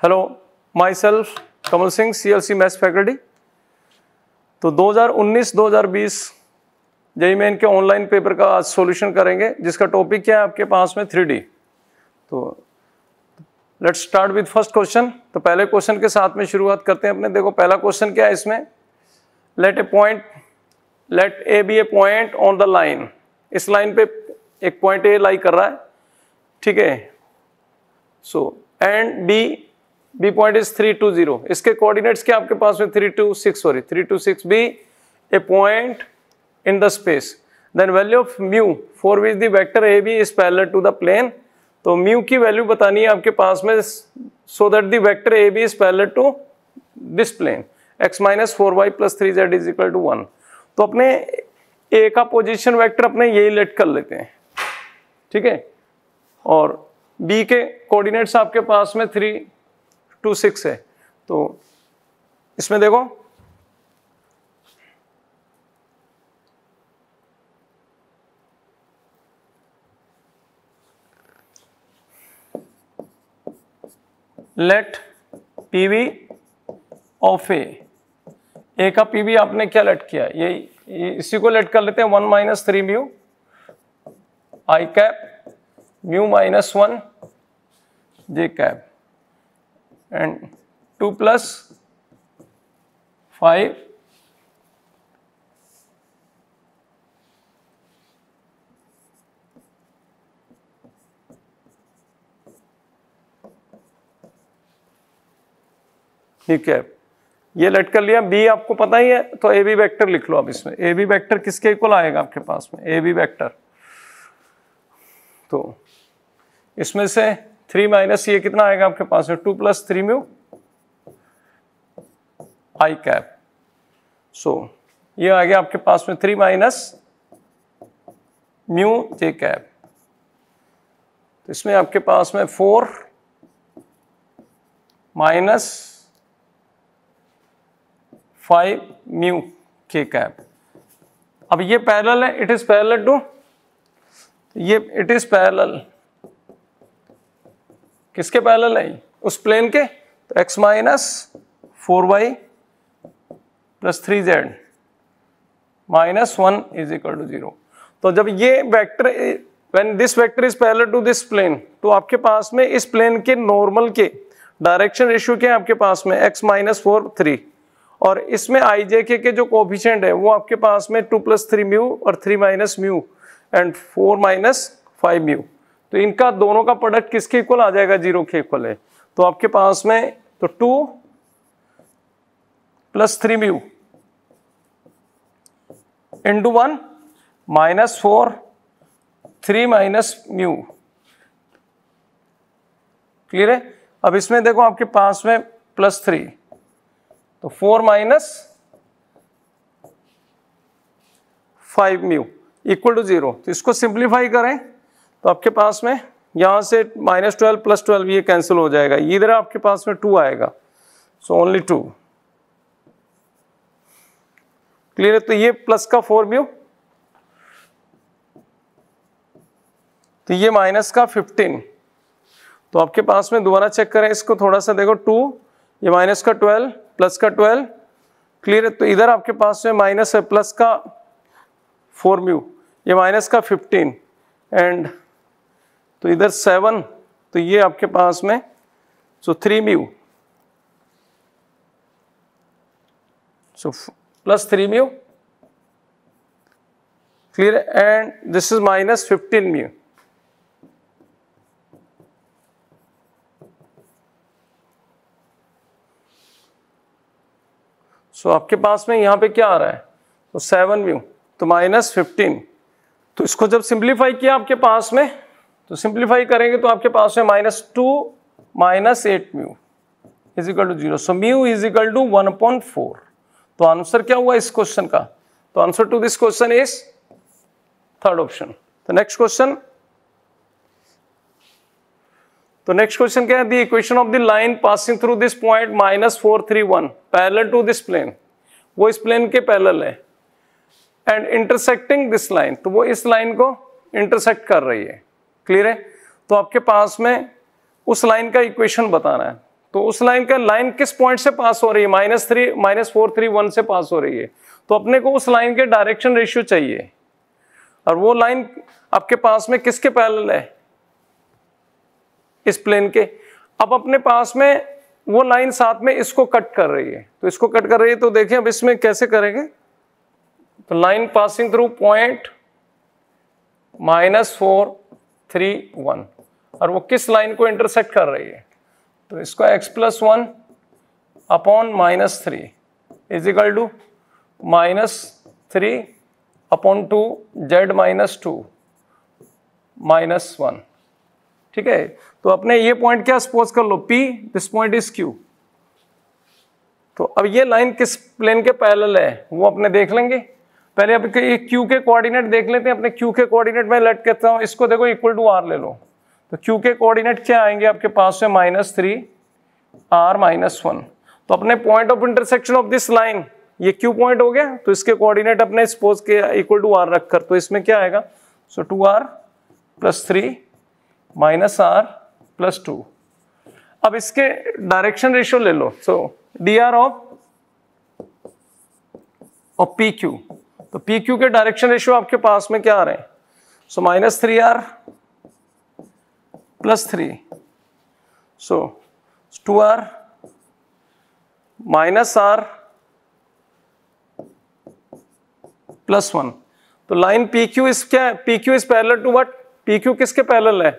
Hello my self Kamal Singh C L C maths faculty तो 2019-2020 JEE Main के online paper का आज solution करेंगे, जिसका टॉपिक क्या है आपके पास में? थ्री तो let's start with first question तो पहले क्वेश्चन के साथ में शुरुआत करते हैं अपने। देखो, पहला क्वेश्चन क्या है इसमें? Let A point let A B A point on the line इस लाइन पे एक पॉइंट ए लाई कर रहा है। ठीक है? So and B B point is three two zero इसके कोऑर्डिनेट्स क्या आपके पास में? Three two six sorry three two six B A point in the space then value of mu for which the vector A B is parallel to the plane तो mu की value बतानी है आपके पास में so that the vector A B is parallel to this plane X minus four Y plus three Z is equal to one तो अपने ए का पोजिशन वैक्टर अपने यही लेट कर लेते हैं। ठीक है? और बी के कोऑर्डिनेट्स आपके पास में थ्री टू सिक्स है। तो इसमें देखो। Let PV of A A का पीवी आपने क्या लेट किया? ये, ये इसी को लेट कर लेते हैं। One minus three mu. I cap mu minus one J cap and 2 plus 5 ठीक है। ये लेट कर लिया बी आपको पता ही है तो ए बी वैक्टर लिख लो अब इसमें। ए बी वैक्टर किसके इक्वल आएगा आपके पास में? ए बी वैक्टर तो इसमें से थ्री माइनस ये कितना आएगा आपके पास में? Two plus three mu I cap. So ये आ गया आपके पास में three minus mu J cap. तो इसमें आपके पास में four minus five mu K cap. अब ये पैरेलल है, इट इज़ पैरेलल टू। ये, इट इज़ पैरेलल। किसके पैरेलल है? उस प्लेन के? तो x minus four Y plus three Z minus one is equal to zero तो जब ये vector when this vector is parallel to this plane तो आपके पास में इस प्लेन के नॉर्मल के डायरेक्शन रेशियो क्या है आपके पास में? एक्स माइनस फोर थ्री और इसमें आई जे के, के जो कोफिशियंट है वो आपके पास में टू प्लस थ्री म्यू और three minus mu and four minus five mu तो इनका दोनों का प्रोडक्ट किसके इक्वल आ जाएगा? ज़ीरो के इक्वल है। तो आपके पास में तो two plus three mu into one minus four three minus mu clear है? अब इसमें देखो आपके पास में प्लस थ्री तो four minus five mu equal to zero तो इसको सिंप्लीफाई करें। तो आपके पास में यहाँ से माइनस ट्वेल्व प्लस ट्वेल्व ये कैंसिल हो जाएगा। इधर आपके पास में टू आएगा। सो ओनली टू क्लियर है? तो ये प्लस का फोर व्यू तो ये माइनस का फिफ्टीन तो आपके पास में दोबारा चेक करें, इसको थोड़ा सा देखो टू ये माइनस का ट्वेल्व प्लस का ट्वेल्व क्लियर है? तो इधर आपके पास में माइनस है प्लस का फोर म्यू ये माइनस का फिफ्टीन एंड तो इधर सेवन तो ये आपके पास में so three mu so plus three mu clear and this is minus fifteen mu so आपके पास में यहाँ पे क्या आ रहा है? तो सेवन म्यू तो माइनस फिफ्टीन तो इसको जब सिंप्लीफाई किया आपके पास में तो सिंप्लीफाई करेंगे तो आपके पास है minus two minus eight mu is equal to zero so mu is equal to one point four तो आंसर क्या हुआ इस क्वेश्चन का? तो answer to this question is third option तो नेक्स्ट क्वेश्चन तो नेक्स्ट क्वेश्चन क्या है? The equation of the line passing through this point minus four three one parallel to this plane वो इस प्लेन के पैरेलल है. एंड इंटरसेक्टिंग दिस लाइन तो वो इस लाइन को इंटरसेक्ट कर रही है. क्लियर है? तो आपके पास में उस लाइन का इक्वेशन बताना है। तो उस लाइन का लाइन किस पॉइंट से पास हो रही है? Minus three minus four three one से पास हो रही है। तो अपने को उस लाइन के डायरेक्शन रेशियो चाहिए। और वो लाइन आपके पास में किसके पैरेलल है? इस प्लेन के। अब अपने पास में वो लाइन साथ में इसको कट कर रही है। तो इसको कट कर रही है तो देखिए अब इसमें कैसे करेंगे? तो line passing through point minus four three one और वो किस लाइन को इंटरसेक्ट कर रही है? तो इसको x plus one upon minus three is equal to minus three upon two Z minus two minus one ठीक है? तो अपने ये पॉइंट क्या सपोज़ कर लो? P this point is Q. तो अब ये लाइन किस प्लेन के पैरेलल है? वो अपने देख लेंगे। पहले अब ये Q के कोऑर्डिनेट देख लेते हैं, अपने क्यू के कोऑर्डिनेट में लट कहता हूँ, इसको देखो इक्वल टू आर ले लो। तो क्यू के कोऑर्डिनेट क्या आएँगे आपके पास में minus three R minus one तो अपने point of intersection of this line ये Q पॉइंट हो गया तो इसके कोऑर्डिनेट अपने सपोज़ के इक्वल टू आर रखकर तो इसमें क्या आएगा? So two R plus three minus R plus two अब इसके डायरेक्शन रेशियो ले लो। So D R of P Q तो पी क्यू के डायरेक्शन रेशियो आपके पास में क्या आ रहे हैं? So minus three R plus three so two R minus R plus one तो लाइन पी क्यू इज़ क्या है? P Q is parallel to what P Q किसके पैरल है?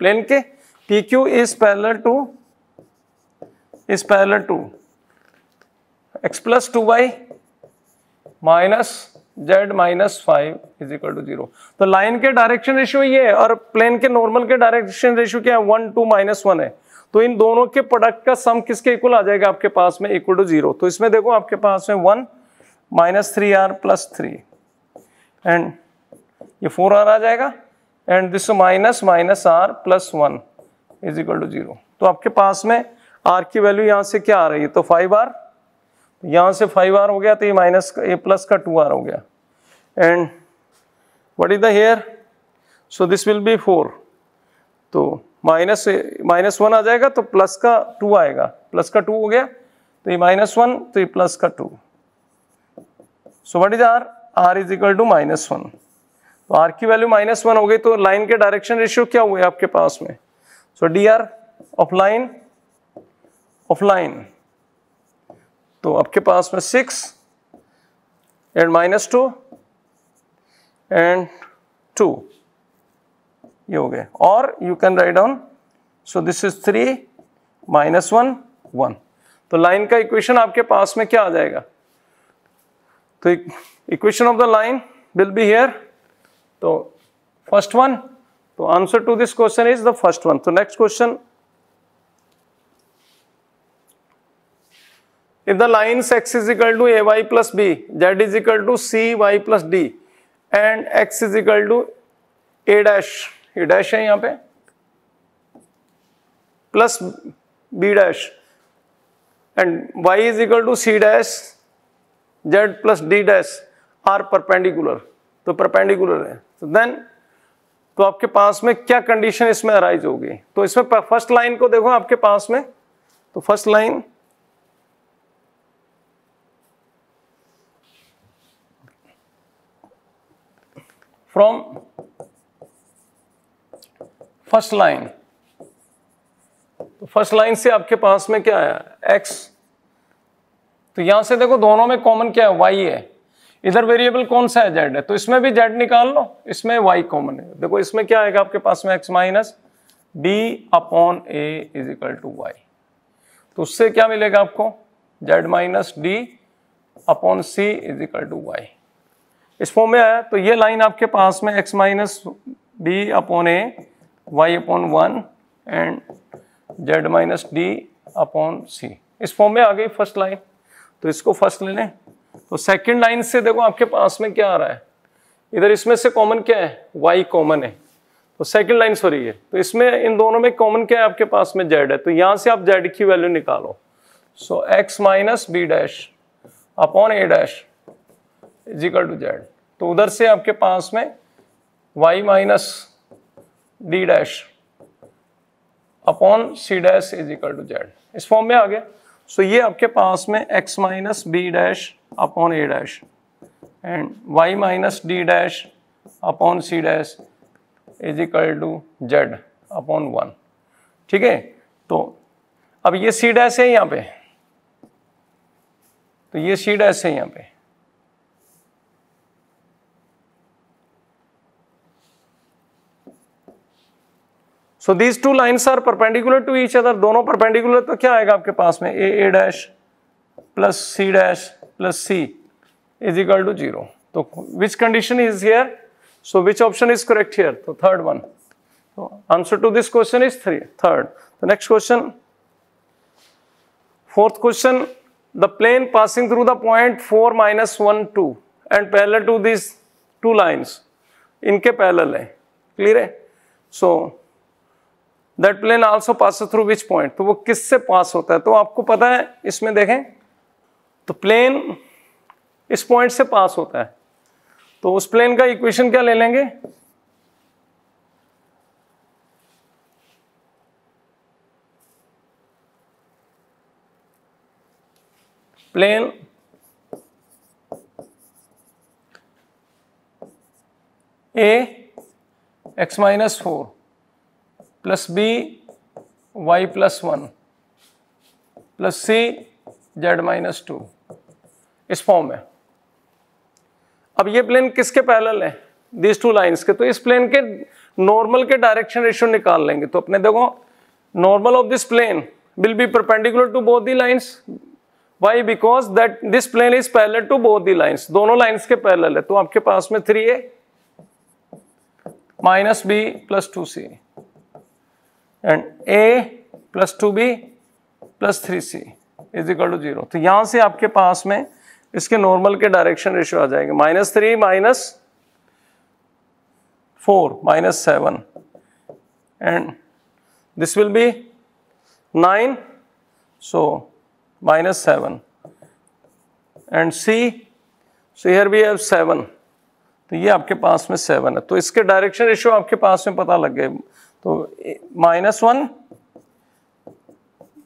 प्लेन के? P Q is parallel to is parallel to X plus two Y minus Z minus five is equal to zero तो line के direction ratio ये है और plane के normal के डायरेक्शन रेशियो क्या है? वन टू माइनस वन है। तो इन दोनों के प्रोडक्ट का सम किसके इक्वल आ जाएगा? आपके पास में इक्वल टू ज़ीरो तो इसमें देखो, आपके पास में one minus three R plus three and ये फोर आर आ जाएगा। And this minus minus R plus one is equal to zero तो आपके पास में आर की वैल्यू यहाँ से क्या आ रही है? तो फाइव आर यहाँ से फाइव आर हो गया तो ये माइनस का, ये प्लस का टू आर हो गया। And what is the here so this will be four तो माइनस माइनस वन आ जाएगा तो प्लस का टू आएगा। प्लस का टू हो गया तो ये माइनस वन तो ये प्लस का two so what is R R is equal to minus one तो आर की वैल्यू माइनस वन हो गई तो लाइन के डायरेक्शन रेशियो क्या हुए आपके पास में? So D R of line of line तो आपके पास में six and minus two and two ये हो गए। और you can write down so this is three minus one one तो लाइन का इक्वेशन आपके पास में क्या आ जाएगा? तो equation of the line will be here तो फ़र्स्ट वन तो answer to this question is the first one तो next question if the lines x is equal to ay plus b, z is equal to cy plus d, and x is equal to a dash, ये dash है यहाँ पे plus B dash and y is equal to C dash z plus D dash are perpendicular तो perpendicular है। तो then तो आपके पास में क्या कंडीशन इसमें अराइज होगी? तो इसमें फ़र्स्ट लाइन को देखो आपके पास में तो first line from first line first line से आपके पास में क्या है एक्स तो यहाँ से देखो दोनों में कॉमन क्या है? वाई है। इधर वेरिएबल कौन सा है? जेड है। तो इसमें भी जेड निकाल लो। इसमें वाई कॉमन है। देखो इसमें क्या आएगा आपके पास में? X minus D upon A is equal to Y तो उससे क्या मिलेगा आपको? Z minus D upon C is equal to Y इस फॉर्म में आया तो ये लाइन आपके पास में x minus D upon A Y upon one and Z minus D upon C इस फॉर्म में आ गई फ़र्स्ट लाइन तो इसको फ़र्स्ट ले लें। तो सेकंड लाइन से देखो आपके पास में क्या आ रहा है। इधर इसमें से कॉमन क्या है? y कॉमन है। तो सेकंड लाइन सॉरी है तो इसमें इन दोनों में कॉमन क्या है आपके पास में? z है। तो यहाँ से आप z की वैल्यू निकालो। So x minus B dash upon A dash is equal to Z तो उधर से आपके पास में y minus D dash upon C dash is equal to Z इस फॉर्म में आ गया। सो ये आपके पास में x minus B dash upon A dash and y minus D dash upon C dash is equal to Z upon one ठीक है? तो अब ये सी डैश है यहाँ पे। तो ये सी डैश है यहाँ पे। So these two lines are perpendicular to each other दोनों परपेंडिकुलर तो क्या आएगा आपके पास में? A A dash plus C dash plus C is equal to zero तो which condition is here so which option is correct here तो third one तो answer to this question is three third तो next question fourth question the plane passing through the point four minus one two and parallel to this two lines इनके parallel है. Clear है? So, that plane also pass through which point तो वो किससे पास होता है? तो आपको पता है, इसमें देखें तो प्लेन इस पॉइंट से पास होता है। तो उस प्लेन का इक्वेशन क्या ले लेंगे? Plane A X minus four plus B, Y plus one, plus C, Z minus two, इस फॉर्म में। अब ये प्लेन किसके पैरेलल है? दिस टू लाइंस के। तो इस प्लेन के नॉर्मल के डायरेक्शन रेशियो निकाल लेंगे। तो अपने देखो normal of this plane will be perpendicular to both the lines why because that this plane is parallel to both the lines दोनों लाइंस के पैरेलल है। तो आपके पास में three a minus b plus two c and a plus two b plus three c is equal to zero तो यहाँ से आपके पास में इसके नॉर्मल के डायरेक्शन रेशियो आ जाएँगे। Minus three minus four minus seven and this will be nine so minus seven and c so here we have seven तो ये आपके पास में सेवन है। तो इसके डायरेक्शन रेशियो आपके पास में पता लग गए। तो minus one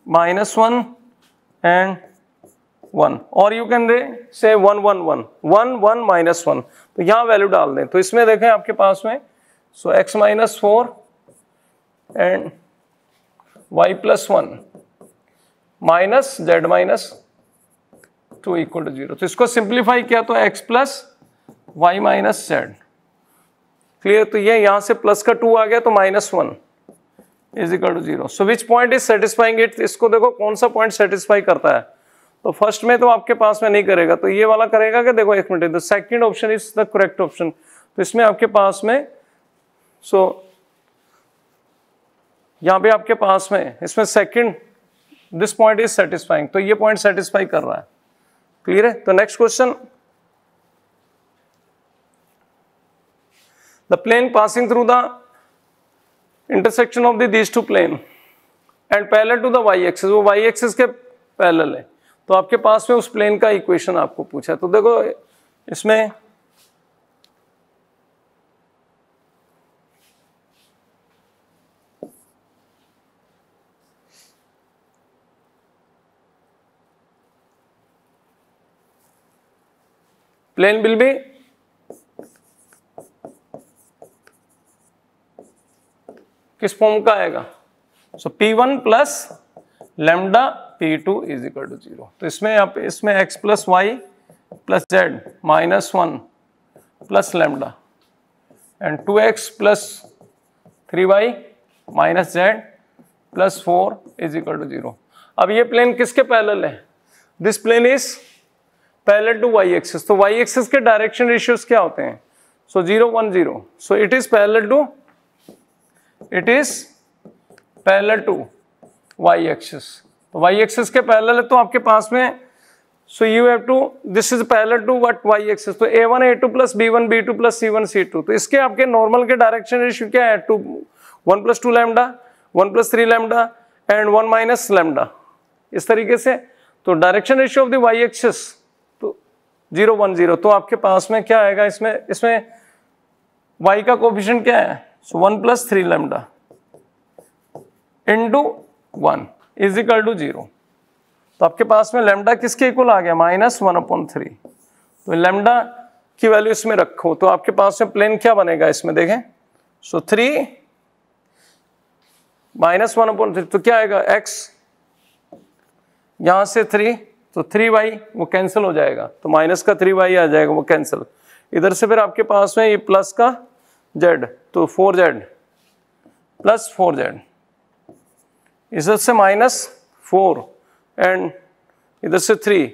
minus one and one और you can they say one one one one one minus one तो यहाँ वैल्यू डाल दें। तो इसमें देखें आपके पास में so x minus four and y plus one minus z minus two equal to zero तो इसको सिंप्लीफाई किया तो x plus y minus z clear तो ये यहाँ से प्लस का टू आ गया तो minus one is equal to zero so which point is satisfying it इसको देखो कौन सा पॉइंट सेटिस्फाई करता है? तो फ़र्स्ट में तो आपके पास में नहीं करेगा। तो ये वाला करेगा कि देखो एक minute the second option is the correct option तो इसमें आपके पास में सो so, यहाँ पे आपके पास में इसमें second this point is satisfying तो ये पॉइंट सेटिस्फाई कर रहा है। क्लियर है? तो next question the plane passing through the intersection of the these two plane and parallel to the y axis वो y axis के parallel है तो आपके पास में उस प्लेन का इक्वेशन आपको पूछा तो देखो इसमें प्लेन विल बी किस फॉर्म का आएगा? So P one plus lambda P two is equal to zero तो इसमें आप, इसमें x plus y plus z minus one plus lambda and two x plus three y minus z plus four is equal to zero अब ये plane किसके parallel है? This plane is parallel to y axis तो Y axis के direction ratios क्या होते हैं? So zero one zero so it is parallel to it is parallel to y axis तो वाई एक्सिस के पैरेलल है तो आपके पास में so you have to this is parallel to what y axis तो a one a two plus b one b two plus c one c two तो इसके आपके नॉर्मल के डायरेक्शन रेशियो क्या है? Two one plus two lambda one plus three lambda and one minus lambda इस तरीके से तो direction ratio of the y axis तो ज़ीरो वन ज़ीरो तो आपके पास में क्या आएगा? इसमें इसमें वाई का कोफिशिएंट क्या है? So 1 plus 3 lambda into one is equal to zero तो आपके पास में लेमडा किसके इक्वल आ गया? माइनस वन अपॉइंट थ्री तो लेमडा की वैल्यू इसमें रखो तो आपके पास में प्लेन क्या बनेगा इसमें देखें? So three minus one upon three तो क्या आएगा? एक्स यहाँ से थ्री तो थ्री वाई वो कैंसिल हो जाएगा। तो माइनस का थ्री वाई आ जाएगा, वो कैंसिल इधर से फिर आपके पास में ये प्लस का जेड तो four z plus four z इधर से माइनस फोर एंड इधर से थ्री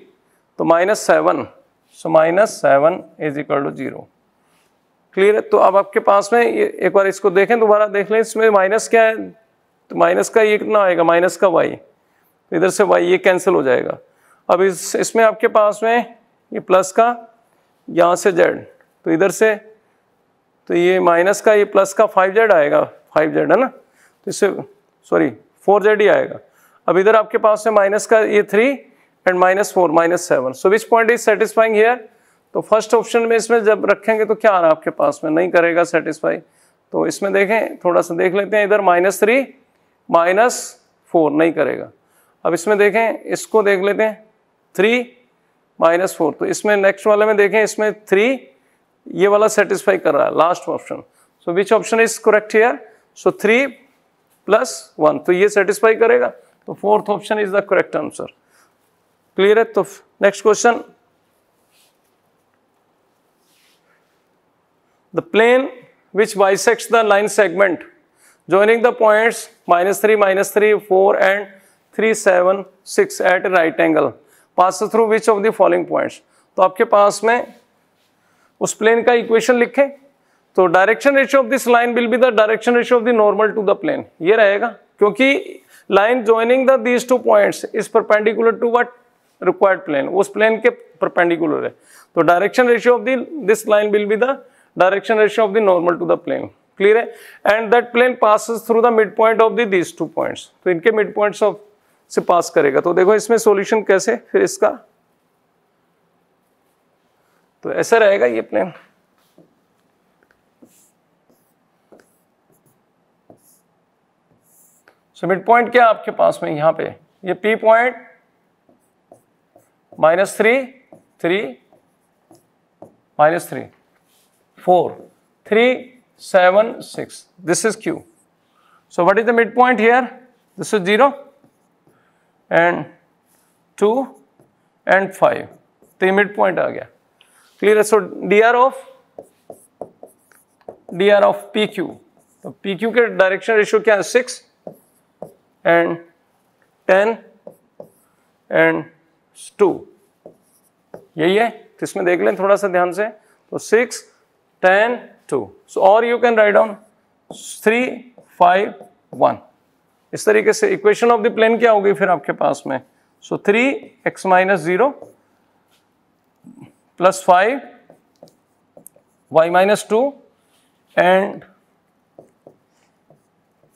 तो minus seven so minus seven is equal to zero clear है? तो अब आपके पास में ये एक बार इसको देखें, दोबारा देख लें, इसमें माइनस क्या है? तो माइनस का ये कितना आएगा? माइनस का वाई तो इधर से वाई ये कैंसिल हो जाएगा। अब इस, इसमें आपके पास में ये प्लस का यहाँ से जेड तो इधर से तो ये माइनस का, ये प्लस का फाइव जेड आएगा फाइव जेड है ना? तो इससे सॉरी फोर जेड ही आएगा। अब इधर आपके पास में माइनस का ये three and minus four minus seven so which point is satisfying here तो फ़र्स्ट ऑप्शन में इसमें जब रखेंगे तो क्या आ रहा है आपके पास में? नहीं करेगा सेटिस्फाई तो इसमें देखें, थोड़ा सा देख लेते हैं इधर माइनस थ्री माइनस फोर नहीं करेगा। अब इसमें देखें, इसको देख लेते हैं थ्री माइनस फोर तो इसमें नेक्स्ट वाले में देखें, इसमें थ्री ये वाला सेटिस्फाई कर रहा है last option so which option is correct here so three plus one तो ये सेटिस्फाई करेगा। तो fourth option is the correct answer clear है? तो next question the plane which bisects the line segment joining the points minus three minus three four and three seven six at right angle pass through which of the following points तो आपके पास में उस plane का equation लिखें। तो direction ratio of this line will be the direction ratio of the normal to the plane ये रहेगा, क्योंकि line joining the these two points is perpendicular to what required plane उस प्लेन के perpendicular है। तो direction ratio of this line will be the direction ratio of the normal to the plane clear है? And that plane passes through the mid point of these two points तो इनके mid points of से पास करेगा। तो देखो इसमें solution कैसे? फिर इसका तो ऐसा रहेगा ये प्लेन सो मिड पॉइंट क्या आपके पास में? यहाँ पे। ये P point minus three three minus three four three seven six this is Q so what is the mid point here this is zero and two and five तो ये mid point आ गया। क्लियर है so D R of D R of P Q तो P Q के direction ratio क्या है? Six and ten and two यही है? तो इसमें देख लें थोड़ा सा ध्यान से। तो सिक्स टेन टू सो और you can write down three five one इस तरीके से इक्वेशन ऑफ़ द प्लेन क्या होगी फिर आपके पास में? So three x minus zero plus five y minus two and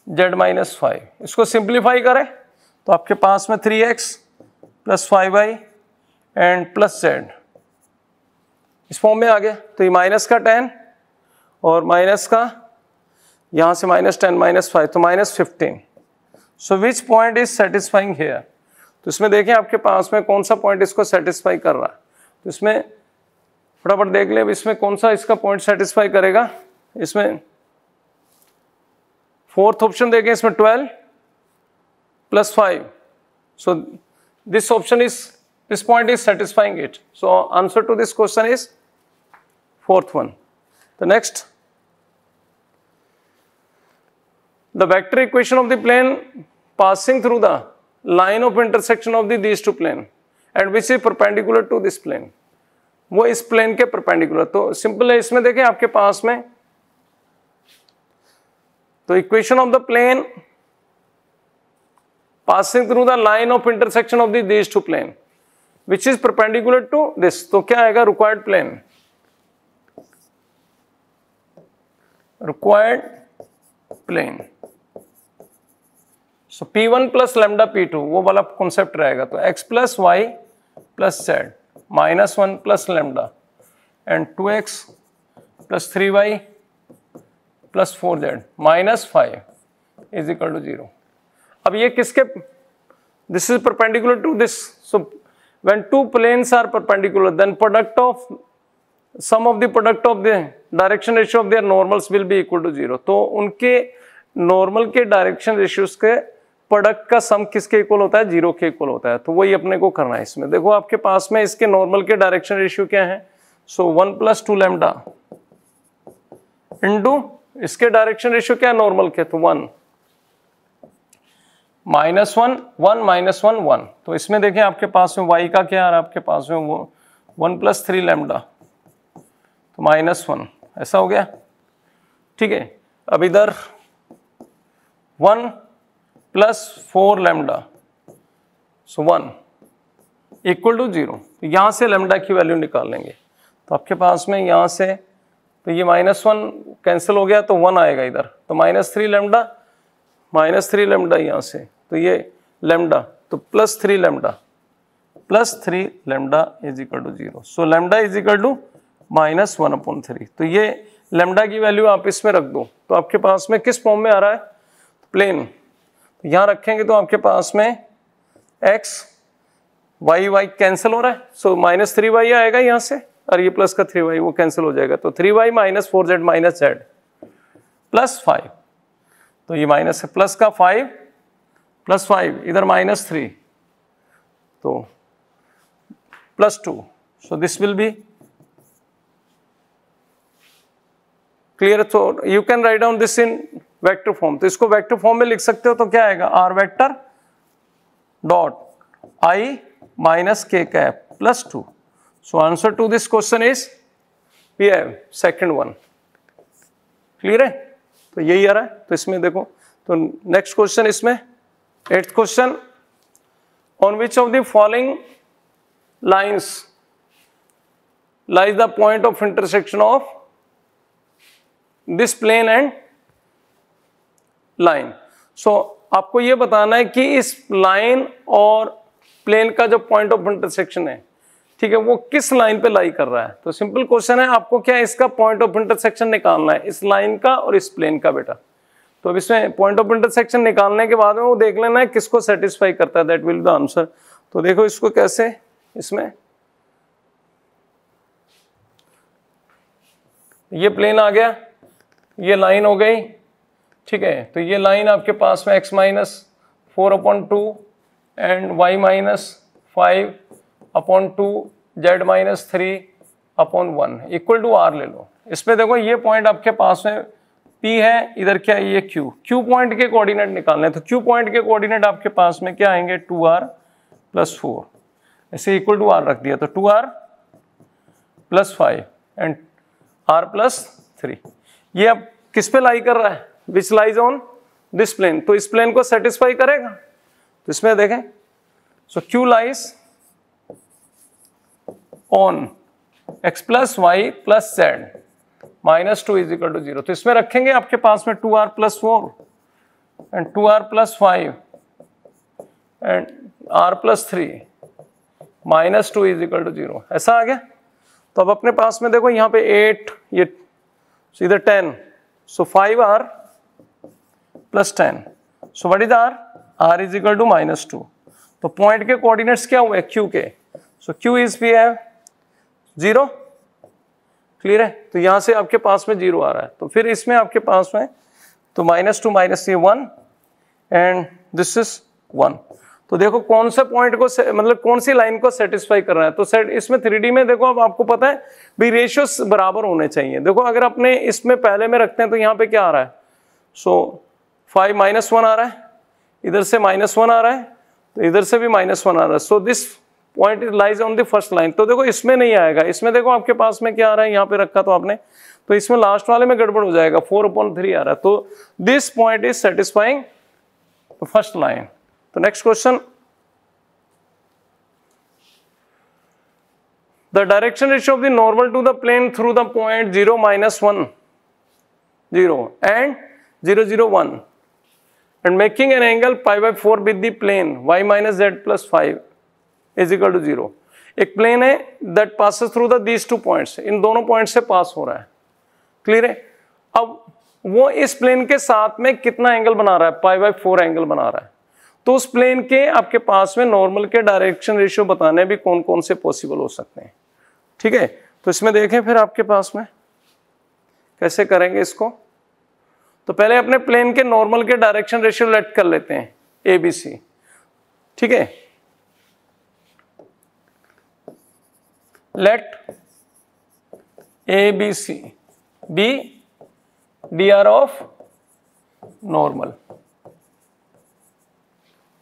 z minus five इसको सिंप्लीफाई करें तो आपके पास में three x plus five y and plus z इस फॉर्म में आ गया तो ये माइनस का टेन और माइनस का, यहाँ से माइनस टेन माइनस फाइव तो minus fifteen so which point is satisfying here तो इसमें देखें, आपके पास में कौन सा पॉइंट इसको सेटिस्फाई कर रहा है? तो इसमें फटाफट देख ले अब इसमें कौन सा इसका पॉइंट सेटिस्फाई करेगा? इसमें फोर्थ ऑप्शन देखें, इसमें twelve plus five so this option is this point is satisfying it so answer to this question is fourth one the next the vector equation of the plane passing through the line of intersection of this two plane and which is perpendicular to this plane वो इस plane के perpendicular तो simple है, इसमें देखें आपके पास में। तो equation of the plane passing through the line of intersection of these two plane which is perpendicular to this तो क्या आएगा? Required plane required plane so P one plus lambda P two वो वाला कॉन्सेप्ट रहेगा। तो x plus y plus z minus one plus lambda and two x plus three y plus four z minus five is equal to zero. अब ये किसके this is perpendicular to this so when two planes are perpendicular then product of sum of the product of the direction ratio of their normals will be equal to zero तो उनके normal के direction ratios के product का सम किसके equal होता है? Zero के equal होता है। तो वही अपने को करना है इसमें। देखो, आपके पास में इसके नॉर्मल के डायरेक्शन रेशियो क्या है? So one plus two lambda into इसके डायरेक्शन रेशियो क्या है? नॉर्मल के। तो one minus one one minus one one तो इसमें देखें, आपके पास में वाई का क्या है? आपके पास में वो वन प्लस थ्री लेमडा तो माइनस वन ऐसा हो गया? ठीक है। अब इधर one plus four lambda so one equal to zero यहाँ से लेमडा की वैल्यू निकाल लेंगे। तो आपके पास में यहाँ से तो ये माइनस वन कैंसिल हो गया तो वन आएगा इधर। तो minus three lambda minus three lambda यहाँ से। तो ये लेमडा तो plus three lambda plus three lambda is equal to zero so lambda is equal to minus one upon three तो ये लेमडा की वैल्यू आप इसमें रख दो। तो आपके पास में किस फॉर्म में आ रहा है? प्लेन यहाँ रखेंगे तो आपके पास में एक्स वाई वाई कैंसिल हो रहा है। सो माइनस थ्री वाई आएगा यहाँ से, और ये प्लस का थ्री वाई वो कैंसिल हो जाएगा। तो three y minus four z minus z plus five तो ये माइनस है प्लस का फाइव प्लस फाइव इधर माइनस थ्री तो plus two so this will be clear तो you can write down this in vector form तो इसको vector form में लिख सकते हो तो क्या आएगा? R vector dot i minus k cap plus two so answer to this question is we have second one clear है? तो यही आ रहा है। तो इसमें देखो तो नेक्स्ट क्वेश्चन इसमें eighth question on which of the following lines lies the point of intersection of this plane and line. So आपको यह बताना है कि इस लाइन और प्लेन का जो पॉइंट ऑफ़ इंटरसेक्शन है, ठीक है, वो किस लाइन पे लाई कर रहा है? तो सिंपल क्वेश्चन है, आपको क्या इसका पॉइंट ऑफ़ इंटरसेक्शन निकालना है? इस लाइन का और इस प्लेन का बेटा। तो अब इसमें पॉइंट ऑफ़ इंटरसेक्शन निकालने के बाद में वो देख लेना है किसको सेटिस्फाई करता है दैट विल द आंसर तो देखो इसको कैसे इसमें। ये प्लेन आ गया, ये लाइन हो गई ठीक है? तो ये लाइन आपके पास में x minus four upon two and y minus five upon two z minus three upon one equal to r ले लो। इसमें देखो, ये पॉइंट आपके पास में पी है, इधर क्या है? ये क्यू क्यू पॉइंट के कोऑर्डिनेट निकालने तो क्यू पॉइंट के कोऑर्डिनेट आपके पास में क्या आएँगे? टू आर प्लस फोर ऐसे इक्वल टू आर रख दिया। तो two r plus five and r plus three ये अब किस पे लाई कर रहा है? Which lies on this plane तो इस प्लेन को सेटिस्फाई करेगा? तो इसमें देखें। So Q lies on x plus y plus z minus two is equal to zero तो इसमें रखेंगे आपके पास में two r plus four and two r plus five and r plus three minus two is equal to zero ऐसा आ गया? तो अब अपने पास में देखो, यहाँ पे एट ये सीधे ten so five r plus ten. So what is r r is equal to minus two तो पॉइंट के कोऑर्डिनेट्स क्या हुए? क्यू के। सो क्यू इज़ पी है ज़ीरो क्लियर है? तो यहाँ से आपके पास में ज़ीरो आ रहा है। तो फिर इसमें आपके पास में तो माइनस टू माइनस ये one and this is one तो देखो कौन से पॉइंट को मतलब कौन सी लाइन को सेटिस्फाई कर रहा है? तो सेट इसमें थ्री में देखो अब आपको पता है भी रेशियो बराबर होने चाहिए। देखो अगर अपने इसमें पहले में रखते हैं तो यहाँ पे क्या आ रहा है? सो फाइव माइनस वन आ रहा है, इधर से माइनस वन आ रहा है तो इधर से भी माइनस वन आ रहा है। So this point is lies on the first line तो देखो इसमें नहीं आएगा। इसमें देखो आपके पास में क्या आ रहा है, यहाँ पे रखा तो आपने। तो इसमें लास्ट वाले में गड़बड़ हो जाएगा। फोर अपॉइंट थ्री आ रहा है। तो this point is satisfying first line तो next question the direction ratio of the normal to the plane through the point 0 minus 1 0 and 0 0 1 and making an angle pi by 4 with the plane, y minus z plus 5 is equal to zero एक plane है that passes through the these two points इन दोनों point से पास हो रहा है। Clear है? अब वो इस प्लेन के साथ में कितना एंगल बना रहा है? पाई बाई फोर एंगल बना रहा है। तो उस प्लेन के आपके पास में नॉर्मल के डायरेक्शन रेशियो बताने भी कौन कौन से पॉसिबल हो सकते हैं। ठीक है? तो इसमें देखें फिर आपके पास में। कैसे करेंगे इसको? तो पहले अपने प्लेन के नॉर्मल के डायरेक्शन रेशियो लेट कर लेते हैं ए बी सी ठीक है? Let a b c be D R of normal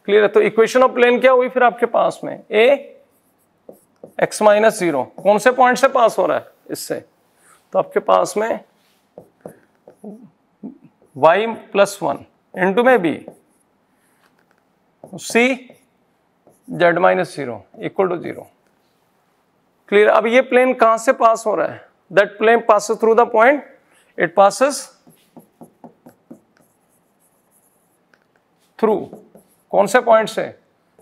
clear है? तो इक्वेशन ऑफ़ प्लेन क्या हुई फिर आपके पास में? ए एक्स माइनस ज़ीरो कौन से पॉइंट से पास हो रहा है? इससे। तो आपके पास में y प्लस वन इंटू में b c z minus zero equal to zero clear अब ये प्लेन कहाँ से पास हो रहा है? That plane pass through the point it passes through कौन से पॉइंट से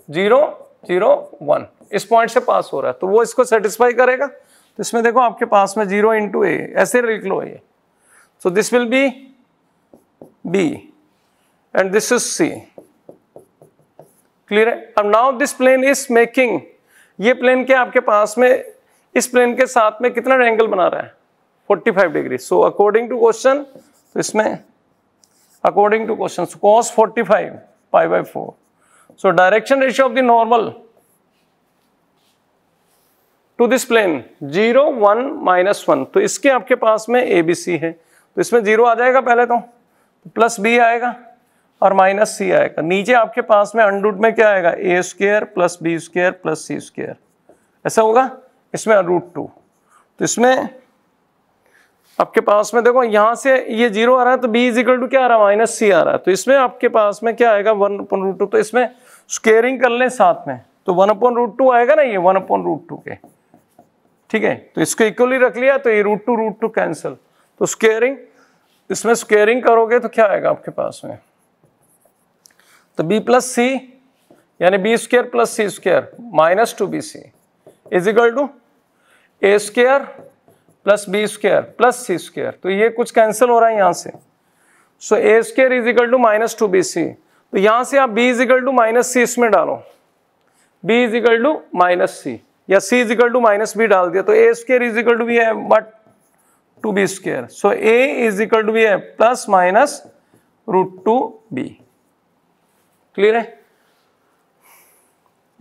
ज़ीरो ज़ीरो वन इस पॉइंट से पास हो रहा है। तो वो इसको सेटिस्फाई करेगा? तो इसमें देखो आपके पास में ज़ीरो इंटू ए ऐसे लिख लो ये। So this will be b and this is c clear है? अब now this plane is making ये प्लेन के आपके पास में, इस प्लेन के साथ में कितना एंगल बना रहा है? 45 degree so according to question इसमें according to question cos 45 pi by 4 so, direction ratio of the normal to this plane zero one minus one तो इसके आपके पास में ए बी सी है. तो इसमें ज़ीरो आ जाएगा पहले तो? प्लस बी आएगा और माइनस सी आएगा। नीचे आपके पास में अनरूट में क्या आएगा? A square plus b square plus c square ऐसा होगा? इसमें रूट टू तो इसमें आपके पास में देखो, यहाँ से ये ज़ीरो आ रहा है तो बी इजिकल टू क्या आ रहा है? माइनस सी आ रहा है। तो इसमें आपके पास में क्या आएगा? वन अपन रूट टू तो इसमें स्केयरिंग कर लें साथ में। तो वन अपन रूट टू आएगा ना ये वन अपन रूट टू के। ठीक है? तो इसको इक्वली रख लिया तो ये root two root two cancel तो स्केयरिंग इसमें स्केयरिंग करोगे तो क्या आएगा आपके पास में? तो बी प्लस सी यानी b square plus c square minus two b c is equal to a square plus b square plus c square तो ये कुछ कैंसिल हो रहा है यहाँ से। So a square is equal to minus two b c तो यहाँ से आप b is equal to minus c इसमें डालो। B is equal to minus c या c is equal to minus b डाल दिया। तो a square is equal to b है but two b square so a is equal to b है plus minus root two b clear है?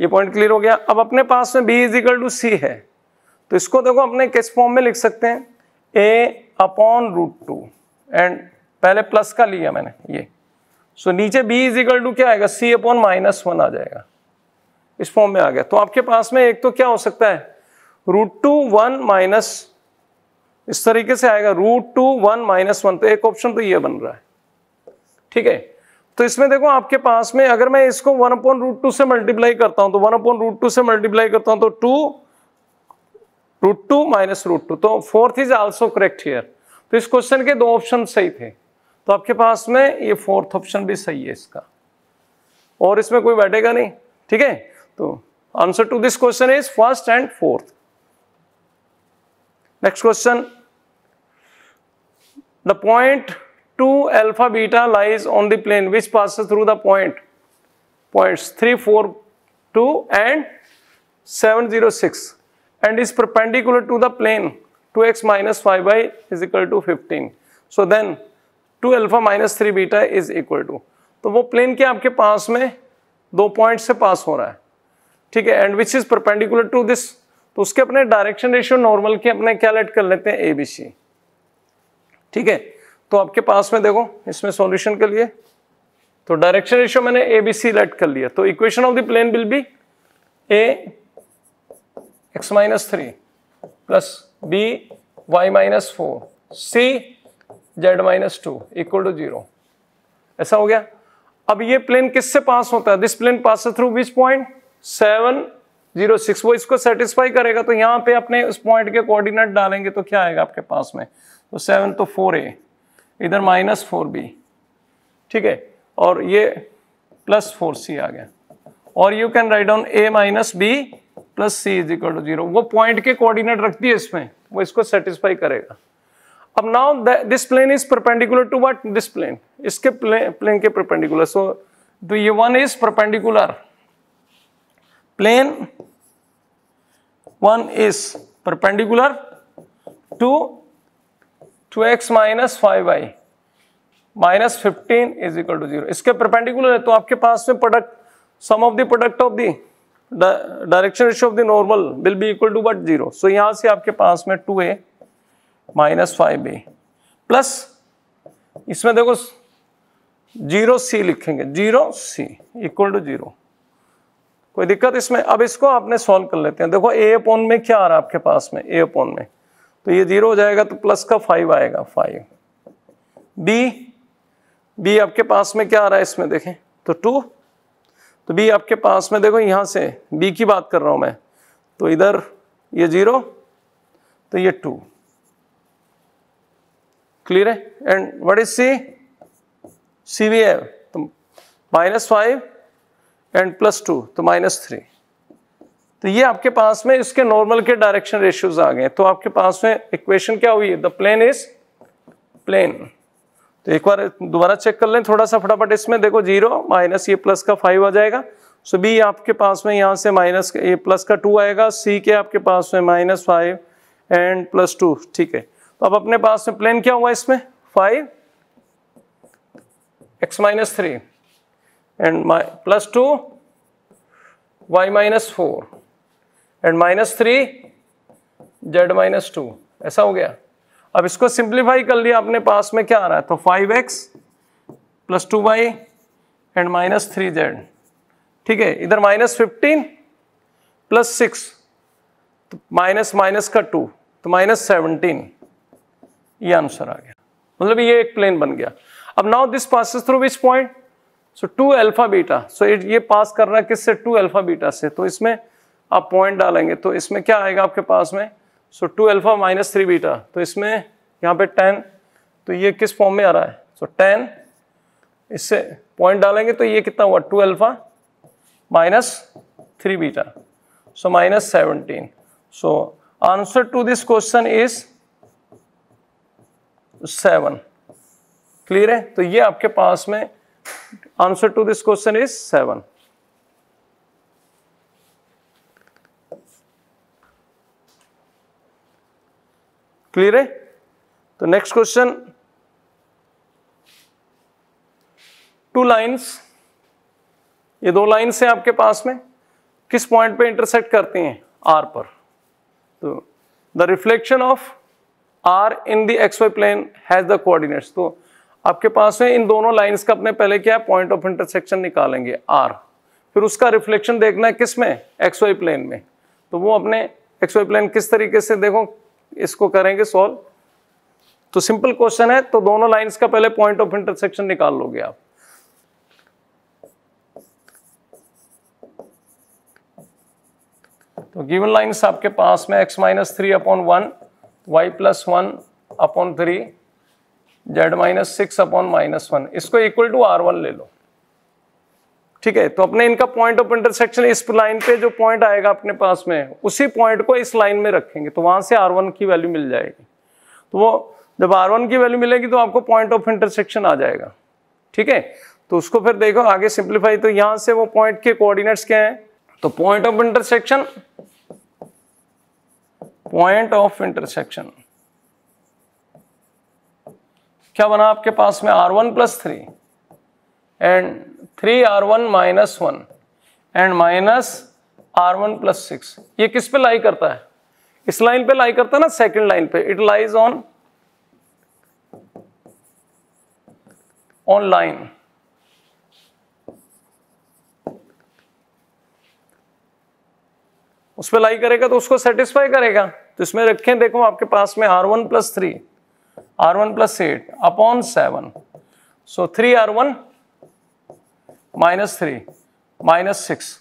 ये point clear हो गया। अब अपने पास में b is equal to c है। तो इसको देखो अपने किस फॉर्म में लिख सकते हैं? A upon root two and पहले प्लस का लिया मैंने ये। सो so, नीचे बी इज़ इक्वल टू क्या आएगा? सी अपॉन माइनस वन आ जाएगा। इस फॉर्म में आ गया। तो आपके पास में एक तो क्या हो सकता है? रूट टू वन माइनस इस तरीके से आएगा root two one minus one तो एक ऑप्शन तो ये बन रहा है। ठीक है? तो इसमें देखो, आपके पास में अगर मैं इसको वन अपॉन रूट टू से मल्टीप्लाई करता हूँ तो वन अपॉन रूट टू से मल्टीप्लाई करता हूँ तो two root two minus root two तो fourth is also correct here तो इस क्वेश्चन के दो ऑप्शन सही थे। तो आपके पास में ये फोर्थ ऑप्शन भी सही है इसका। और इसमें कोई बैठेगा नहीं। ठीक है? तो answer to this question is first and fourth next question the point 2 alpha beta lies on the plane which passes through the point points 3 4 2 and 706 and is perpendicular to the plane 2x minus 5 by is equal to 15 so then 2 alpha minus 3 beta is equal to तो वो plane के आपके पास में दो point से पास हो रहा है ठीक है and which is perpendicular to this तो उसके अपने डायरेक्शन रेशियो नॉर्मल के अपने क्या लेट कर लेते हैं एबीसी ठीक है? तो आपके पास में देखो, इसमें सॉल्यूशन के लिए। तो डायरेक्शन रेशियो मैंने ए बी सी लेट कर लिया। तो equation of the plane will be a x minus three plus b y minus four c z minus two equal to zero ऐसा हो गया? अब ये प्लेन किससे पास होता है? This plane pass through which point seven zero six वो इसको सेटिस्फाई करेगा तो यहाँ पे अपने उस पॉइंट के कोऑर्डिनेट डालेंगे तो क्या आएगा आपके पास में? तो सेवन तो फोर ए इधर माइनस फोर बी ठीक है? और ये प्लस फोर सी आ गया। और you can write down a minus b plus c is equal to zero वो पॉइंट के कोऑर्डिनेट रखती है इसमें, वो इसको सेटिस्फाई करेगा। अब now this plane is perpendicular to what this plane इसके प्लेन प्लेन के परपेंडिकुलर सो तो ये one is perpendicular plane one is perpendicular to two x minus five i minus fifteen is equal to zero. इसके perpendicular है तो आपके पास में product sum of the product of the direction ratio of the normal will be equal to but zero so यहाँ से आपके पास में two a minus five a plus इसमें देखो, ज़ीरो सी लिखेंगे। Zero c equal to zero. कोई दिक्कत इसमें? अब इसको आपने सॉल्व कर लेते हैं। देखो ए अपोन में क्या आ रहा है आपके पास में? ए अपोन में। तो ये ज़ीरो हो जाएगा तो प्लस का फाइव आएगा, फाइव। बी बी आपके पास में क्या आ रहा है इसमें देखें तो टू। तो बी आपके पास में देखो यहाँ से, बी की बात कर रहा हूँ मैं तो इधर ये ज़ीरो तो ये टू। क्लियर है? And what is c c v है minus five and plus two तो माइनस थ्री। तो ये आपके पास में इसके नॉर्मल के डायरेक्शन रेशियोज आ गए तो आपके पास में इक्वेशन क्या हुई द प्लेन इज़ प्लेन तो एक बार दोबारा चेक कर लें, थोड़ा सा फटाफट इसमें देखो ज़ीरो माइनस ये प्लस का फाइव आ जाएगा। सो बी आपके पास में यहाँ से माइनस ये प्लस का टू आएगा। सी के आपके पास में minus five and plus two ठीक है। तो अब अपने पास में प्लेन क्या हुआ इसमें? Five x minus three and plus two y minus four and minus three, z minus two, ऐसा हो गया। अब इसको सिंप्लीफाई कर लिया अपने पास में, क्या आ रहा है? तो five x plus two y and minus three z. ठीक है, इधर माइनस फिफ्टीन प्लस सिक्स तो माइनस माइनस का टू तो माइनस सेवनटीन। ये आंसर आ गया। मतलब ये एक प्लेन बन गया। अब now this passes through which point so two alpha beta so ये पास कर रहा है किससे? टू अल्फ़ा बीटा से। तो इसमें आप पॉइंट डालेंगे तो इसमें क्या आएगा आपके पास में? So two alpha minus three beta तो इसमें यहाँ पे टेन तो ये किस फॉर्म में आ रहा है? सो so, टेन इससे पॉइंट डालेंगे तो ये कितना हुआ? Two alpha minus three beta so minus seventeen so answer to this question is seven clear है? तो ये आपके पास में answer to this question is seven clear है? तो नेक्स्ट क्वेश्चन टू लाइंस ये दो लाइंस हैं आपके पास में. किस पॉइंट पे इंटरसेक्ट करती हैं? आर पर. तो the reflection of r in the x y plane has the coordinates तो आपके पास में इन दोनों लाइंस का अपने पहले क्या है पॉइंट ऑफ़ इंटरसेक्शन निकालेंगे? आर फिर उसका रिफ्लेक्शन देखना है किसमें? एक्स वाई प्लेन में. तो वो अपने एक्स वाई प्लेन किस तरीके से देखो? इसको करेंगे सॉल्व तो सिंपल क्वेश्चन है तो दोनों लाइंस का पहले पॉइंट ऑफ़ इंटरसेक्शन निकाल लोगे आप। तो गिवन लाइंस आपके पास में x minus three upon one y plus one upon three z minus six upon minus one इसको इक्वल टू आर वन ले लो। ठीक है? तो अपने इनका पॉइंट ऑफ़ इंटरसेक्शन इस लाइन पे जो पॉइंट आएगा अपने पास में, उसी पॉइंट को इस लाइन में रखेंगे तो वहाँ से आर की वैल्यू मिल जाएगी। तो वो जब आर की वैल्यू मिलेगी तो आपको पॉइंट ऑफ़ इंटरसेक्शन आ जाएगा। ठीक है? तो उसको फिर देखो, आगे सिंप्लीफाई तो यहाँ से वो पॉइंट के कोऑर्डिनेट्स क्या है? तो point of intersection point of intersection क्या बना आपके पास में? R one plus three and three r one minus one and minus r one plus six ये किस पे लाई करता है? इस लाइन पे लाई करता है ना सेकंड लाइन पे। It lies on on line उस पर लाई करेगा तो उसको सेटिस्फाई करेगा। तो इसमें रखें, देखो आपके पास में r one plus three r one plus eight upon seven so three r one minus three, minus six.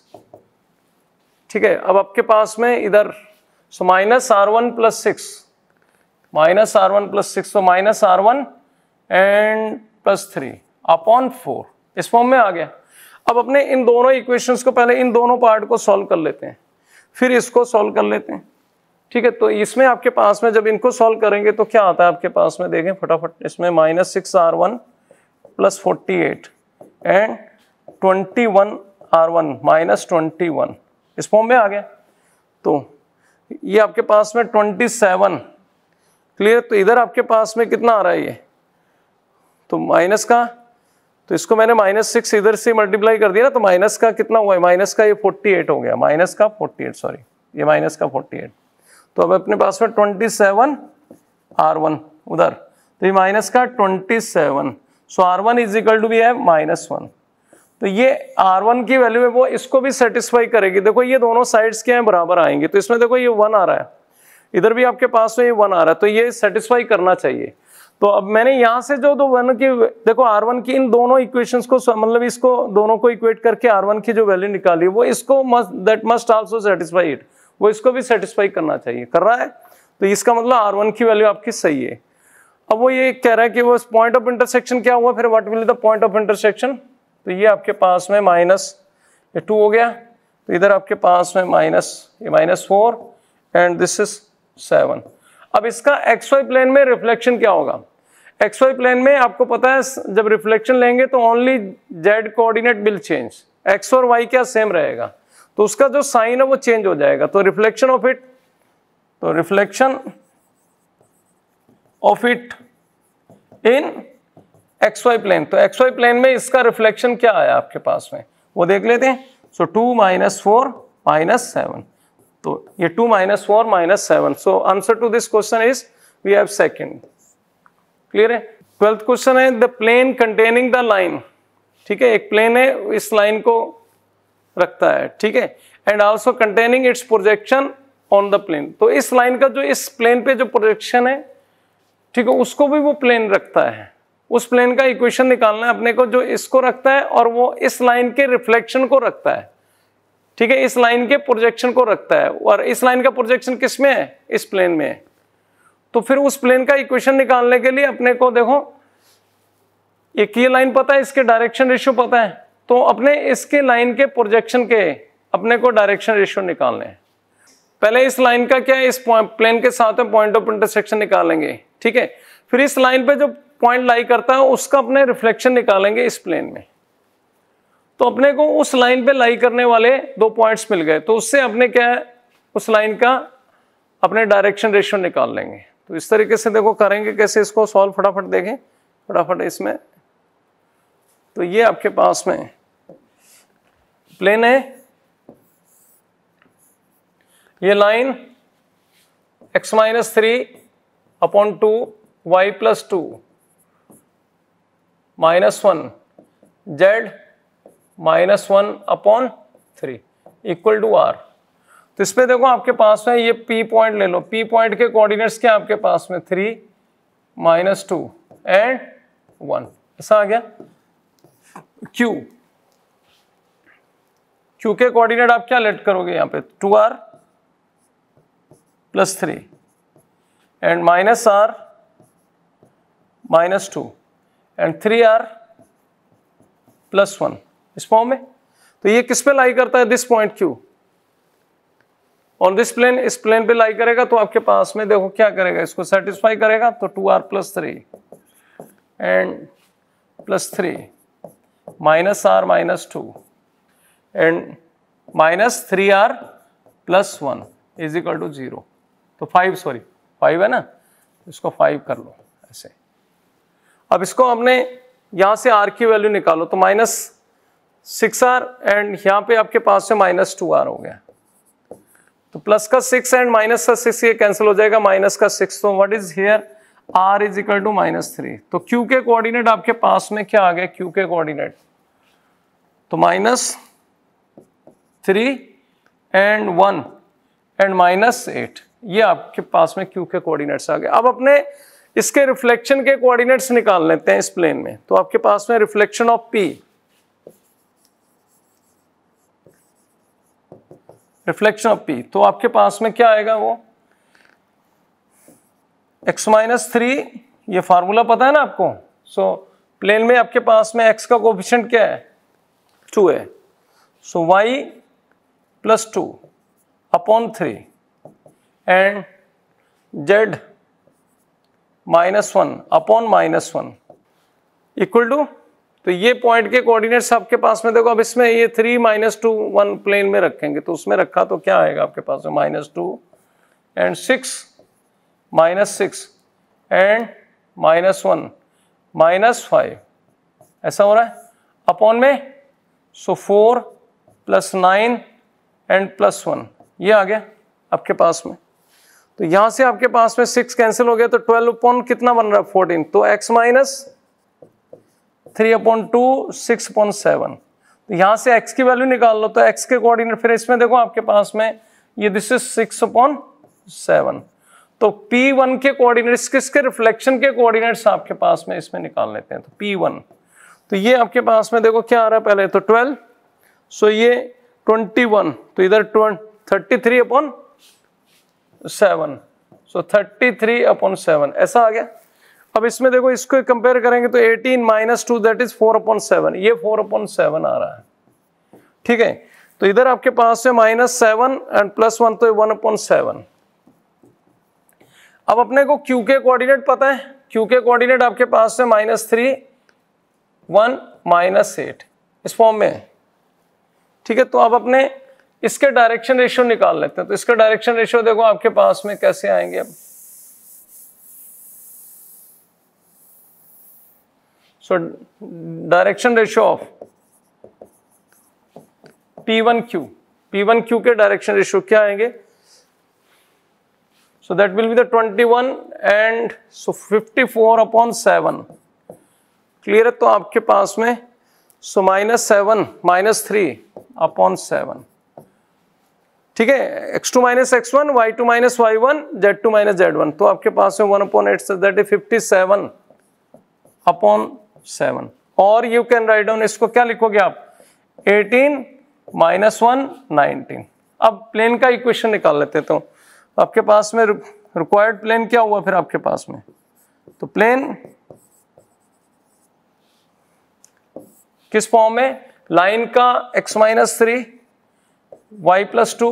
ठीक है, अब आपके पास में इधर so minus r one plus six, minus r one plus six तो minus r one and plus three upon four. इस form में आ गया। अब अपने इन दोनों इक्वेशंस को पहले इन दोनों पार्ट को सॉल्व कर लेते हैं, फिर इसको सॉल्व कर लेते हैं। ठीक है तो इसमें आपके पास में जब इनको सॉल्व करेंगे तो क्या आता है आपके पास में? देखें फटाफट, इसमें minus six r one plus forty eight and twenty one r one minus twenty one इस फॉर्म में आ गया। तो ये आपके पास में ट्वेंटी सेवन क्लियर तो इधर आपके पास में कितना आ रहा है ये? तो माइनस का? तो इसको मैंने माइनस सिक्स इधर से मल्टीप्लाई कर दिया ना तो माइनस का कितना हुआ है? माइनस का ये फोर्टी एट हो गया। माइनस का फोर्टी एट सॉरी ये माइनस का फोर्टी एट तो अब अपने पास में ट्वेंटी सेवन आर वन उधर। तो ये माइनस का twenty seven so r one is equal to b है माइनस वन तो ये आर वन की वैल्यू है, वो इसको भी सेटिस्फाई करेगी। देखो, ये दोनों साइड्स के हैं, बराबर आएँगे। तो इसमें देखो, ये वन आ रहा है। इधर भी आपके पास में ये वन आ रहा है तो ये सेटिस्फाई करना चाहिए। तो अब मैंने यहाँ से जो दो वन की, देखो आर वन की इन दोनों इक्वेशंस को मतलब इसको, दोनों को इक्वेट करके आर वन की जो वैल्यू निकाली, वो इसको must that must also satisfy it वो इसको भी सेटिस्फाई करना चाहिए। कर रहा है? तो इसका मतलब आर वन की वैल्यू आपकी सही है। अब वो ये कह रहा है कि वो पॉइंट ऑफ़ इंटरसेक्शन क्या हुआ? फिर what will the point of intersection तो ये आपके पास में माइनस, ये टू हो गया। तो इधर आपके पास में माइनस, ये minus four and this is seven अब इसका एक्स वाई प्लेन में रिफ्लेक्शन क्या होगा? एक्स वाई प्लेन में आपको पता है, जब रिफ्लेक्शन लेंगे तो only z coordinate will change x और वाई क्या सेम रहेगा? तो उसका जो साइन है वो चेंज हो जाएगा। तो रिफ्लेक्शन ऑफ़ इट तो reflection of it in x y plane तो एक्स वाई प्लेन में इसका रिफ्लेक्शन क्या आया आपके पास में? वो देख लेते हैं। So two minus four minus seven तो ये two minus four minus seven so answer to this question is we have second clear है? ट्वेल्थ क्वेश्चन है the plane containing the line ठीक है? एक प्लेन है, इस लाइन को रखता है। ठीक है? And also containing its projection on the plane तो इस लाइन का जो, इस प्लेन पे जो प्रोजेक्शन है, ठीक है, उसको भी वो प्लेन रखता है। उस प्लेन का इक्वेशन निकालना है अपने को जो इसको रखता है और वो इस लाइन के रिफ्लेक्शन को रखता है। ठीक है? इस लाइन के प्रोजेक्शन को रखता है। और इस लाइन का प्रोजेक्शन किसमें है? इस प्लेन में है। तो फिर उस प्लेन का इक्वेशन निकालने के लिए अपने को देखो एक ये लाइन पता है, इसके डायरेक्शन रेशियो पता है। तो अपने इसके लाइन के प्रोजेक्शन के अपने को डायरेक्शन रेशियो निकालने हैं। पहले इस लाइन का क्या है? इस प्लेन के साथ में पॉइंट ऑफ़ इंटरसेक्शन निकालेंगे। ठीक है? फिर इस लाइन पे जो पॉइंट लाई करता है, उसका अपने रिफ्लेक्शन निकालेंगे इस प्लेन में। तो अपने को उस लाइन पे लाई करने वाले दो पॉइंट्स मिल गए। तो उससे अपने क्या है, उस लाइन का अपने डायरेक्शन रेशियो निकाल लेंगे। तो इस तरीके से देखो करेंगे कैसे इसको सॉल्व फटाफट देखें। फटाफट इसमें। तो ये आपके पास में प्लेन है। ये line x minus three upon two y plus two minus one z minus one upon three equal to r तो इस पर देखो आपके पास में ये पी पॉइंट ले लो. पी पॉइंट के कोऑर्डिनेट्स क्या आपके पास में? Three minus two and one ऐसा आ गया? क्यू क्यू के कोऑर्डिनेट आप क्या लेट करोगे यहाँ पे? Two r plus three and minus r minus two and three r plus one इस फॉर्म में? तो ये किस पे लाई करता है? This point Q on this plane इस प्लेन पे लाई करेगा तो आपके पास में देखो क्या करेगा? इसको सेटिस्फाई करेगा तो two r plus three and plus three minus r minus two and minus three r plus one is equal to zero तो फाइव सॉरी फाइव है ना? इसको फाइव कर लो, ऐसे. अब इसको हमने यहाँ से आर की वैल्यू निकालो तो माइनस सिक्स आर एंड यहाँ पे आपके पास से माइनस टू आर हो गया। तो प्लस का सिक्स एंड माइनस का सिक्स ये कैंसिल हो जाएगा। माइनस का सिक्स तो what is here r is equal to minus three तो क्यू के कोऑर्डिनेट आपके पास में क्या आ गया? क्यू के कोऑर्डिनेट तो minus three and one and minus eight ये आपके पास में क्यू के कोऑर्डिनेट्स आ गए। अब अपने इसके रिफ्लेक्शन के कोऑर्डिनेट्स निकाल लेते हैं इस प्लेन में। तो आपके पास में reflection of P reflection of P तो आपके पास में क्या आएगा वो? एक्स माइनस थ्री ये फार्मूला पता है ना आपको? सो so, प्लेन में आपके पास में एक्स का कोफिशियंट क्या है? टू है। So y plus two upon three and z minus one upon minus one equal to तो ये पॉइंट के कोऑर्डिनेट्स आपके पास में, देखो अब इसमें ये three minus two one plane में रखेंगे तो उसमें रखा तो क्या आएगा आपके पास में? Minus two and six minus six and minus one minus five ऐसा हो रहा है? अपॉन में? So four plus nine and plus one ये आ गया आपके पास में। तो यहाँ से आपके पास में सिक्स कैंसिल हो गया तो ट्वेल्व अपॉन कितना बन रहा है? फोर्टीन तो x minus three upon two six upon seven तो यहाँ से एक्स की वैल्यू निकाल लो तो एक्स के कोऑर्डिनेट फिर इसमें देखो आपके पास में ये this is six upon seven तो P1 के कोऑर्डिनेट्स किसके रिफ्लेक्शन के कोऑर्डिनेट्स आपके पास में इसमें निकाल लेते हैं? तो P1 तो ये आपके पास में देखो क्या आ रहा है पहले? तो 12 सो ये 21 तो इधर 33 upon seven so thirty three upon seven ऐसा आ गया? अब इसमें देखो, इसको कंपेयर करेंगे तो 18 minus two that is four upon seven ये फोर अपॉन सेवन आ रहा है। ठीक है? तो इधर आपके पास है minus seven and plus one तो वन अपॉन सेवन अब अपने को क्यू के कोऑर्डिनेट पता है? क्यू के कोऑर्डिनेट आपके पास है minus three one minus eight इस फॉर्म में ठीक है? तो अब अपने इसके डायरेक्शन रेशियो निकाल लेते हैं। तो इसका डायरेक्शन रेशियो देखो आपके पास में कैसे आएँगे अब। So direction ratio of P one Q P one Q के डायरेक्शन रेशियो क्या आएँगे? So that the twenty one and so fifty four upon seven clear है तो आपके पास में so minus seven minus three upon seven ठीक है? X two minus x one y two minus y one z two minus z one तो आपके पास में one upon eight that is fifty seven upon seven और you can write down इसको क्या लिखोगे आप? एटीन माइनस वन नाइनटीन अब प्लेन का इक्वेशन निकाल लेते तो। आपके पास में रिक्वायर्ड प्लेन क्या हुआ फिर आपके पास में? तो प्लेन किस फॉर्म में? लाइन का x minus three y plus two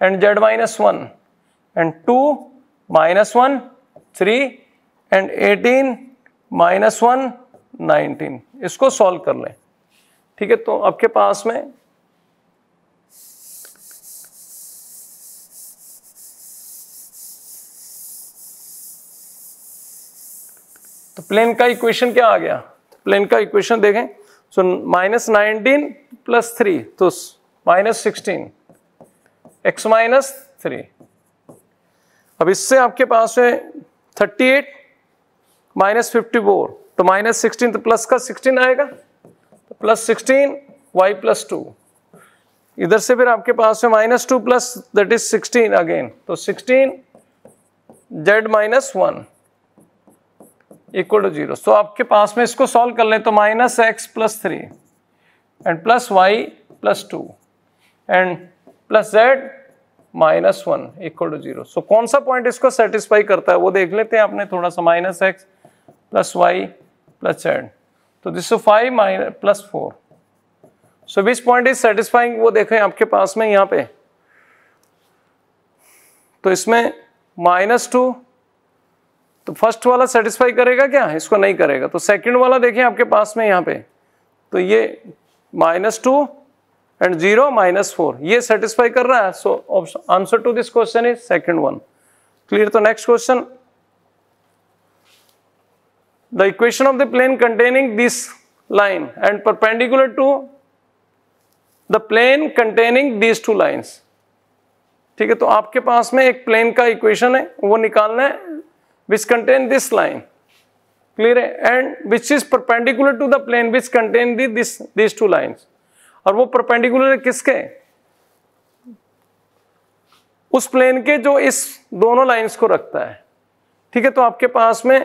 and z minus one and two minus one three and eighteen minus one nineteen इसको सॉल्व कर लें। ठीक है तो आपके पास में तो प्लेन का इक्वेशन क्या आ गया? प्लेन का इक्वेशन देखें। So minus nineteen plus three तो minus sixteen x minus three अब इससे आपके पास है thirty eight minus fifty four तो माइनस सिक्सटीन तो प्लस का सिक्सटीन आएगा। तो plus sixteen y plus two इधर से फिर आपके पास है minus two plus that is sixteen again तो sixteen z minus one equal to zero तो आपके पास में इसको सॉल्व कर ले तो minus x plus three and plus y plus two and plus z minus one equal to zero so कौन सा पॉइंट इसको सेटिस्फाई करता है? वो देख लेते हैं आपने, थोड़ा सा minus x plus y plus z तो this five minus plus four so which point is satisfying वो देखें आपके पास में यहाँ पे। तो इसमें माइनस टू तो फ़र्स्ट वाला सेटिस्फाई करेगा क्या? इसको नहीं करेगा। तो सेकंड वाला देखिए आपके पास में यहाँ पे। तो ये minus two and zero minus four, ये सेटिस्फाई कर रहा है so answer to this question is second one clear तो next question the equation of the plane containing this line and perpendicular to the plane containing this two lines ठीक है तो आपके पास में एक प्लेन का इक्वेशन है, वो निकालना है which contain this line clear है? And which is to the plane which which contain this these two lines. और वो परपेंडिकुलर है किसके? उस प्लेन के जो इस दोनों लाइंस को रखता है। ठीक है तो आपके पास में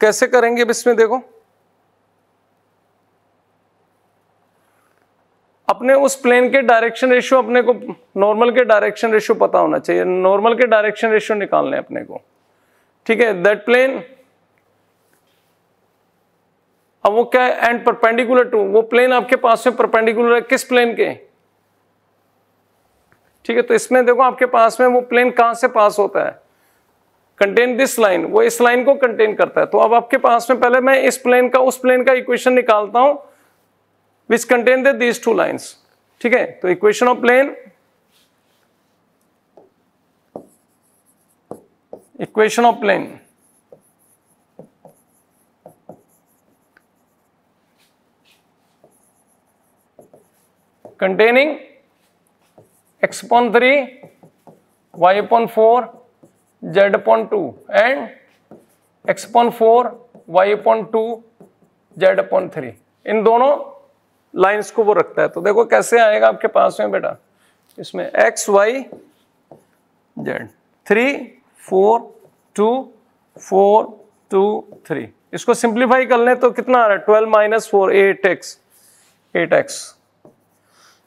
कैसे करेंगे इसमें देखो। अपने उस प्लेन के डायरेक्शन रेशियो अपने को नॉर्मल के डायरेक्शन रेशियो पता होना चाहिए। नॉर्मल के डायरेक्शन रेशियो निकालने अपने को। ठीक है दैट प्लेन अब वो क्या है? एंड परपेंडिकुलर टू वो प्लेन आपके पास में परपेंडिकुलर है, किस प्लेन के? ठीक है तो इसमें देखो आपके पास में वो प्लेन कहाँ से पास होता है? कंटेन दिस लाइन वो इस लाइन को कंटेन करता है। तो अब आपके पास में पहले मैं इस प्लेन का, उस प्लेन का इक्वेशन निकालता हूँ which contain these two lines ठीक है तो equation of plane equation of plane containing x upon 3 y upon 4 z upon 2 and x upon 4 y upon 2 z upon 3 इन दोनों लाइंस को वो रखता है। तो देखो कैसे आएगा आपके पास में बेटा? इसमें x, y, z. Three four two four two three इसको सिंप्लीफाई कर लें तो कितना आ रहा है? Twelve minus four eight x eight x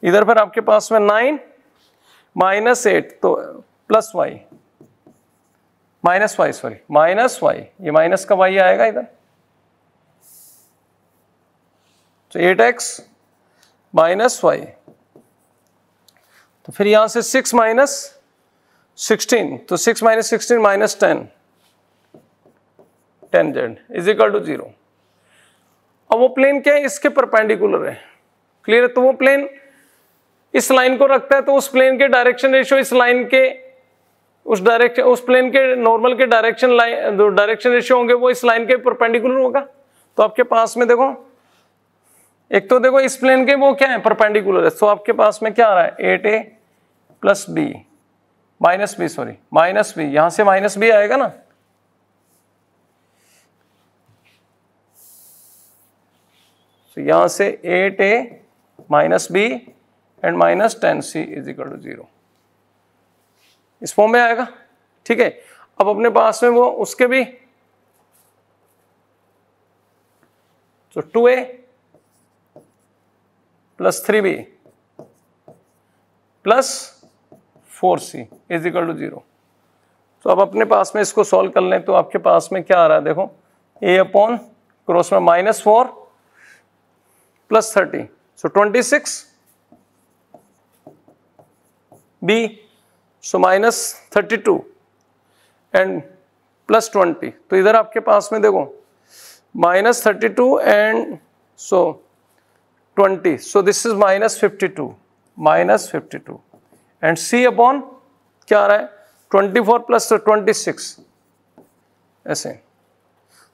इधर पर आपके पास में नाइन माइनस एट तो plus y. Minus y, sorry, minus y. ये माइनस का वाई आएगा इधर। तो एट एक्स माइनस वाई। तो फिर यहाँ से सिक्स माइनस सिक्सटीन तो six minus sixteen minus ten. Ten z is equal to zero. अब वो प्लेन क्या है? इसके परपेंडिकुलर है। क्लियर है? तो वो प्लेन इस लाइन को रखता है तो उस प्लेन के डायरेक्शन रेशियो इस लाइन के, उस डायरेक्शन उस प्लेन के नॉर्मल के डायरेक्शन लाइन जो डायरेक्शन रेशियो होंगे वो इस लाइन के परपेंडिकुलर होगा। तो आपके पास में देखो, एक तो देखो इस प्लेन के वो क्या है परपेंडिकुलर है। तो आपके पास में क्या आ रहा है? Eight a plus b minus b sorry minus b यहाँ से माइनस बी आएगा ना? तो यहाँ से eight a minus b and minus ten c is equal to zero. इस फॉर्म में आएगा, ठीक है? अब अपने पास में वो, उसके भी तो two a plus three b plus four c is equal to zero. तो अब अपने पास में इसको सॉल्व कर लें तो आपके पास में क्या आ रहा है? देखो, ए अपॉन क्रॉस में minus four plus thirty. So twenty six b, so minus 32 and plus twenty तो इधर आपके पास में देखो minus thirty two and so twenty so this is minus fifty two minus fifty two and c upon क्या आ रहा है? Twenty four plus twenty six ऐसे.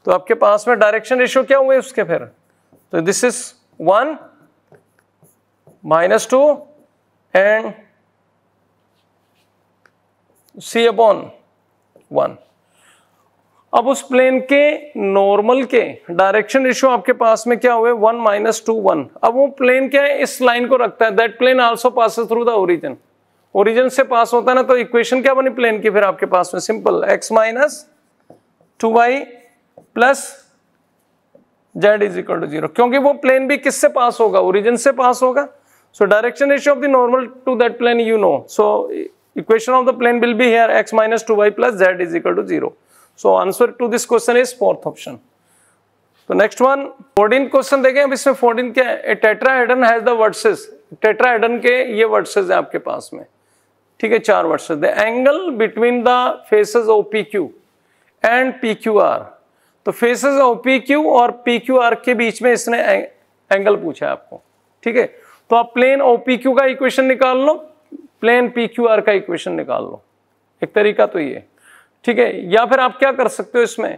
तो आपके पास में डायरेक्शन रेशियो क्या हुए उसके फिर? तो this is one minus two and c upon one अब उस प्लेन के नॉर्मल के डायरेक्शन रेशियो आपके पास में क्या हुए? वन माइनस टू वन अब वो प्लेन क्या है? इस लाइन को रखता है। That plane also pass through the origin origin से पास होता है ना तो इक्वेशन क्या बनी प्लेन की फिर आपके पास में? Simple x minus two y plus z is equal to zero क्योंकि वो प्लेन भी किससे पास होगा? ओरिजिन से पास होगा। So direction ratio of the normal to that plane you know so equation of the plane will be here, x minus 2y plus z is equal to 0. So, answer to this question is fourth option. तो next one fourteen question देखें, अब इसमें fourteen क्या है? Has the versus tetrahedron के ये versus हैं आपके पास में। ठीक है, चार versus the angle between the faces of P Q and P Q R तो फेसेस ऑफ़ पी क्यू और पी क्यू आर के बीच में इसने एंगल पूछा है आपको। ठीक है? तो आप प्लेन ओ पी क्यू का इक्वेशन निकाल लो। प्लेन पी क्यू आर का इक्वेशन निकाल लो। एक तरीका तो ये। ठीक है? या फिर आप क्या कर सकते हो इसमें?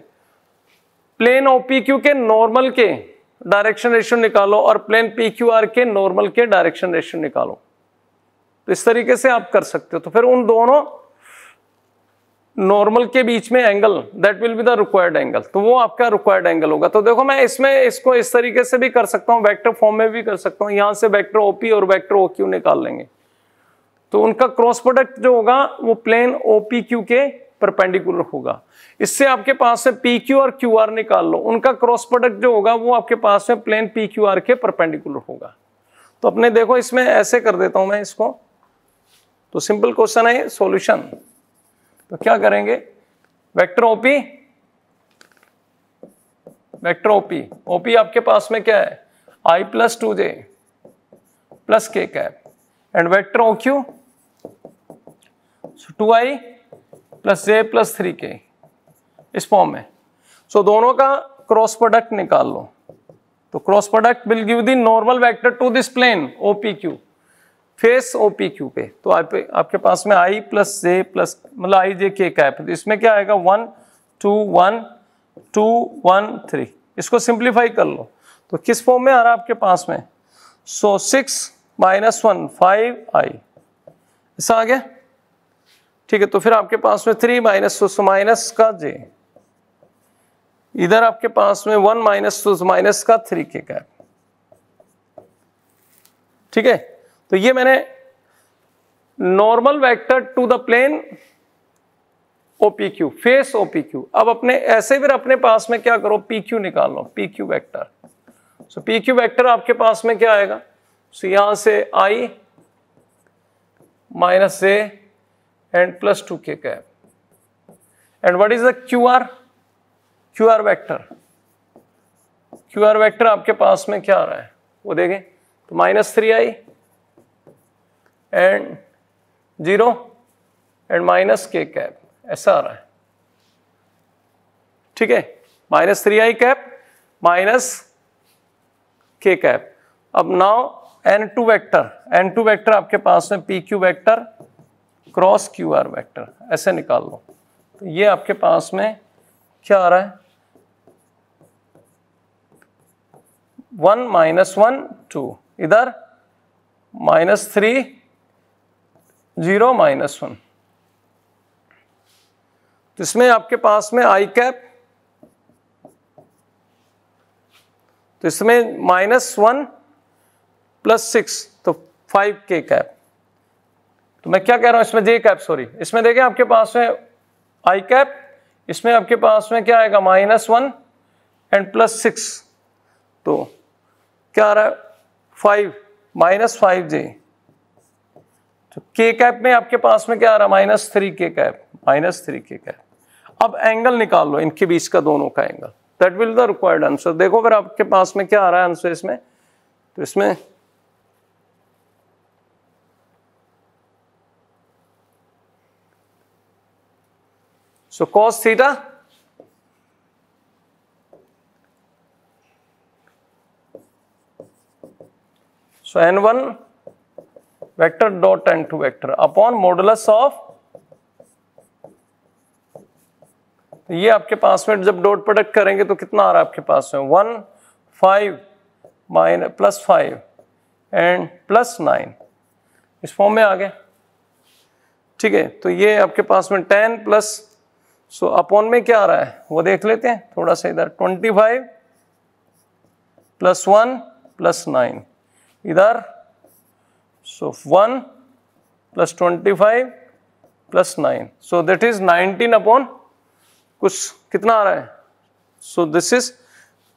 प्लेन ओ पी क्यू के नॉर्मल के डायरेक्शन रेशियो निकालो और प्लेन पी क्यू आर के नॉर्मल के डायरेक्शन रेशियो निकालो। तो इस तरीके से आप कर सकते हो। तो फिर उन दोनों नॉर्मल के बीच में angle that will be the required angle तो वो आपका रिक्वायर्ड एंगल होगा। तो देखो, मैं इसमें इसको इस तरीके से भी कर सकता हूँ वेक्टर फॉर्म में भी कर सकता हूँ। यहाँ से वेक्टर ओपी और वेक्टर ओक्यू निकाल लेंगे। तो उनका क्रॉस प्रोडक्ट जो होगा वो प्लेन ओपीक्यू के परपेंडिकुलर होगा। इससे आपके पास में पी क्यू और क्यू आर निकाल लो। उनका क्रॉस प्रोडक्ट जो होगा वो आपके पास में प्लेन पी क्यू आर के परपेंडिकुलर होगा। तो अपने देखो, इसमें ऐसे कर देता हूँ मैं इसको। तो सिंपल क्वेश्चन है, सॉल्यूशन। तो क्या करेंगे? Vector OP vector OP OP आपके पास में क्या है? I plus two j plus k cap and vector O Q so 2i plus j plus 3k इस फॉर्म में। सो so, दोनों का क्रॉस प्रोडक्ट निकाल लो। तो cross product will give the normal vector to this plane OPQ face OPQ पे। तो आप, आपके पास में आई प्लस जे प्लस मतलब आई जे के कैप तो इसमें क्या आएगा? One two one two one three इसको सिंप्लीफाई कर लो। तो किस फॉर्म में आ रहा है आपके पास में? So six minus one five i ऐसा आ गया ठीक है तो फिर आपके पास में थ्री माइनस माइनस का जे इधर आपके पास में वन माइनस माइनस का थ्री के कैप ठीक है तो ये मैंने normal vector to the plane OPQ face OPQ अब अपने ऐसे फिर अपने पास में क्या करो पीक्यू निकाल लो PQ vector so PQ vector आपके पास में क्या आएगा? सो so, यहाँ से i minus a and plus two k cap and what is the Q R Q R vector Q R vector आपके पास में क्या आ रहा है? वो देखें। तो minus three i and zero and minus k cap ऐसा आ रहा है। ठीक है? Minus three i cap minus k cap अब now n two vector n two vector आपके पास में P Q vector cross Q R vector, ऐसे निकाल लो। तो ये आपके पास में क्या आ रहा है? One minus one, two. इधर minus three, zero minus one. तो इसमें आपके पास में आई कैप तो इसमें माइनस वन प्लस सिक्स तो फाइव के कैप। तो मैं क्या कह रहा हूँ? इसमें जे कैप सॉरी इसमें देखें, आपके पास में आई कैप इसमें आपके पास में क्या आएगा? Minus one and plus six तो क्या आ रहा है? फाइव माइनस फाइव जे तो के कैप में आपके पास में क्या आ रहा है? Minus three k cap minus three k cap अब एंगल निकाल लो, इनके बीच का दोनों का angle that will the required answer देखो, अगर आपके पास में क्या आ रहा है आंसर इसमें तो इसमें so cos theta So n1 vector dot n2 vector modulus of तो ये आपके पास में जब डॉट प्रोडक्ट करेंगे तो कितना आ रहा है आपके पास में? One five mine plus five and plus nine इस फॉर्म में आ गए ठीक है तो ये आपके पास में टेन प्लस सो अपॉन में क्या आ रहा है? वो देख लेते हैं, थोड़ा सा इधर twenty five plus one plus nine इधर so one plus twenty five plus nine so that is nineteen upon कुछ, कितना आ रहा है? So this is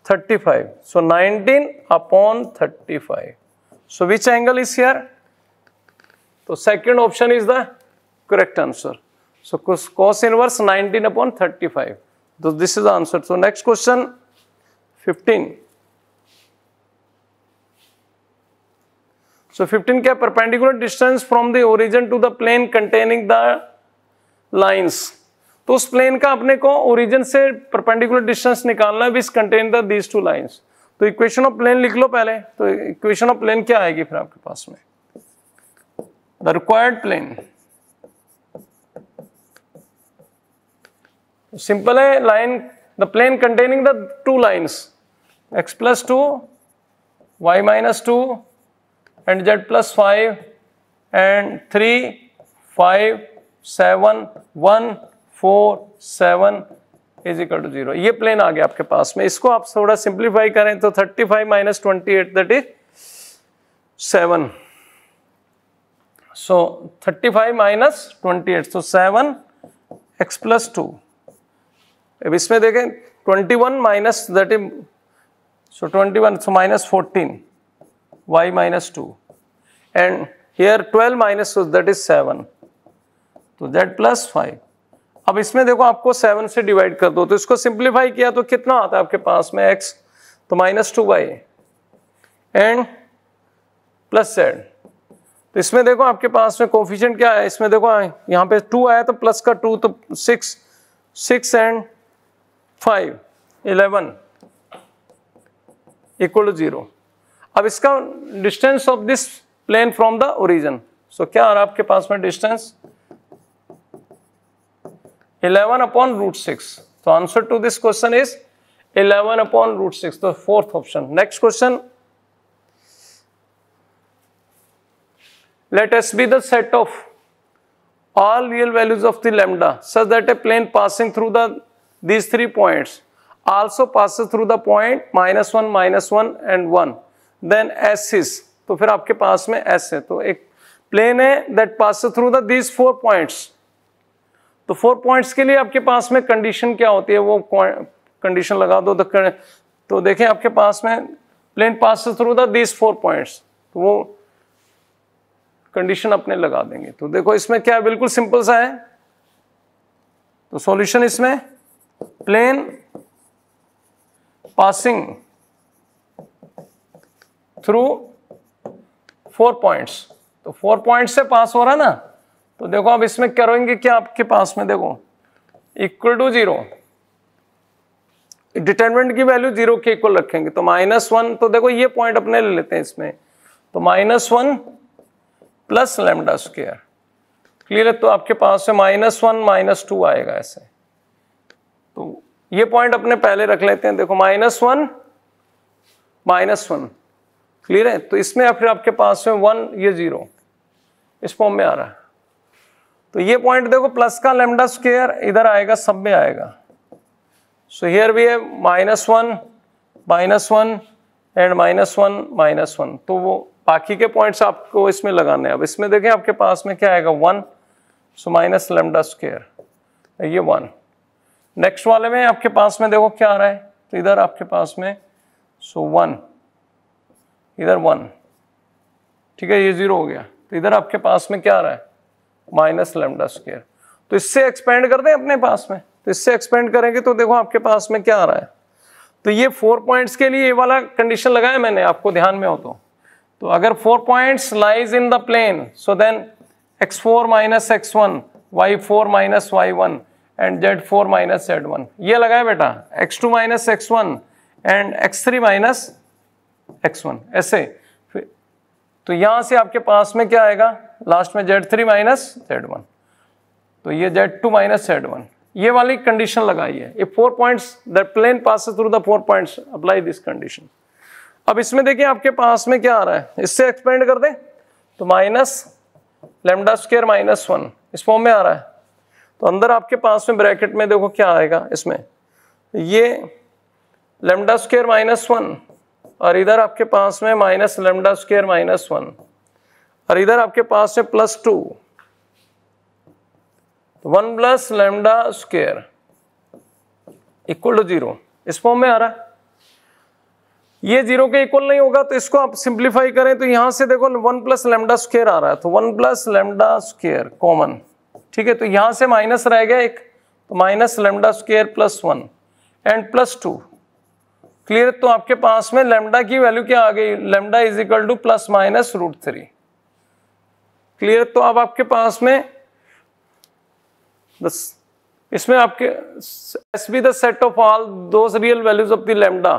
thirty five so nineteen upon thirty five so which angle is here तो second option is the correct answer so cos inverse 19 upon 35 so this is the answer so next question 15 So 15 क्या perpendicular distance from the origin to the plane containing the lines. तो उस plane का अपने को origin से perpendicular distance निकालना है which contain the these two lines तो इक्वेशन ऑफ़ प्लेन लिख लो पहले तो इक्वेशन ऑफ़ प्लेन क्या आएगी फिर आपके पास में द रिक्वायर्ड प्लेन सिंपल है line the plane containing the two lines x plus two y minus two and z plus five and three five seven one four seven is equal to zero ये plane आ गया आपके पास में। इसको आप थोड़ा सिंप्लीफाई करें तो 35 five minus twenty eight that is seven so 35 five minus twenty eight so seven x plus two अब इसमें देखें 21 one minus that is so 21 one so minus fourteen y minus two and here 12 minus that is 7 तो z plus five अब इसमें देखो, आपको 7 से divide कर दो तो इसको सिंप्लीफाई किया तो कितना आता है आपके पास में x तो minus two y and plus z तो इसमें देखो, आपके पास में कोफिशियंट क्या है? इसमें देखो, यहाँ पे टू आया तो प्लस का टू तो six six and five eleven equal to zero अब इसका distance of this plane from the origin so क्या आ रहा आपके पास में डिस्टेंस 11 अपॉन रूट सिक्स तो answer to this question is 11 upon root six तो fourth option next question let s be the set of all real values of the lambda such that a plane passing through the these three points also passes through the point minus 1 minus 1 and 1 then s is तो फिर आपके पास में s है। तो एक plane है that pass through the these four points तो फोर पॉइंट्स के लिए आपके पास में कंडीशन क्या होती है? वो कंडीशन लगा दो। तो देखें आपके पास में plane pass through the these four points तो वो कंडीशन अपने लगा देंगे। तो देखो इसमें क्या बिल्कुल सिंपल सा है। तो सॉल्यूशन इसमें plane passing through four points तो फोर पॉइंट से पास हो रहा ना? तो देखो अब इसमें करेंगे क्या आपके पास में देखो इक्वल टू ज़ीरो डिटर्मेंट की वैल्यू ज़ीरो के इक्वल रखेंगे। तो माइनस वन तो देखो ये पॉइंट अपने ले लेते हैं इसमें। तो minus one plus lambda square clear है? तो आपके पास में माइनस वन माइनस टू आएगा ऐसे। तो ये पॉइंट अपने पहले रख लेते हैं। देखो minus one minus one clear है? तो इसमें फिर आपके पास में वन ये ज़ीरो इस फॉर्म में आ रहा है। तो ये पॉइंट देखो प्लस का लेमडा स्क्र इधर आएगा, सब में आएगा। सो हियर भी है minus one minus one and minus one minus one तो वो बाकी के पॉइंट्स आपको इसमें लगाने हैं। अब इसमें देखें, आपके पास में क्या आएगा? One so minus lambda square ये वन नेक्स्ट वाले में आपके पास में देखो क्या आ रहा है। तो इधर आपके पास में सो वन इधर वन ठीक है, ये ज़ीरो हो गया। तो इधर आपके पास में क्या आ रहा है? माइनस लेमडा स्क्र तो इससे एक्सपेंड कर दें अपने पास में। तो इससे एक्सपेंड करेंगे तो देखो आपके पास में क्या आ रहा है। तो ये फोर पॉइंट्स के लिए ये वाला कंडीशन लगाया मैंने, आपको ध्यान में हो तो। तो अगर four points lies in the plane so then x four minus x one y four minus y one and z four minus z one ये लगाया बेटा x two minus x one and x three minus x one ऐसे। तो यहाँ से आपके पास में क्या आएगा? लास्ट में z three minus z one तो ये z two minus z one ये वाली कंडीशन लगाई है। ये four points the plane pass through the four points apply this condition अब इसमें देखिए आपके पास में क्या आ रहा है। इससे एक्सपेंड कर दें। तो minus lambda square minus one इस फॉर्म में आ रहा है। तो अंदर आपके पास में ब्रैकेट में देखो क्या आएगा इसमें। ये लेमडा स्क्र माइनस वन और इधर आपके पास में minus lambda square minus one और इधर आपके पास में plus two one plus lambda square equal to zero इस फॉर्म में आ रहा है। ये ज़ीरो के इक्वल नहीं होगा तो इसको आप सिंप्लीफाई करें तो यहाँ से देखो वन प्लस लेमडा स्क्र आ रहा है। तो one plus lambda square common ठीक है तो यहाँ से माइनस रह गया एक तो minus lambda square plus one and plus two. Clear? तो आपके पास में लेमडा की वैल्यू क्या आ गई? Lambda is equal to plus minus root three. Clear? तो अब आपके पास में बस इसमें आपके S be the set of all दो real values of the lambda.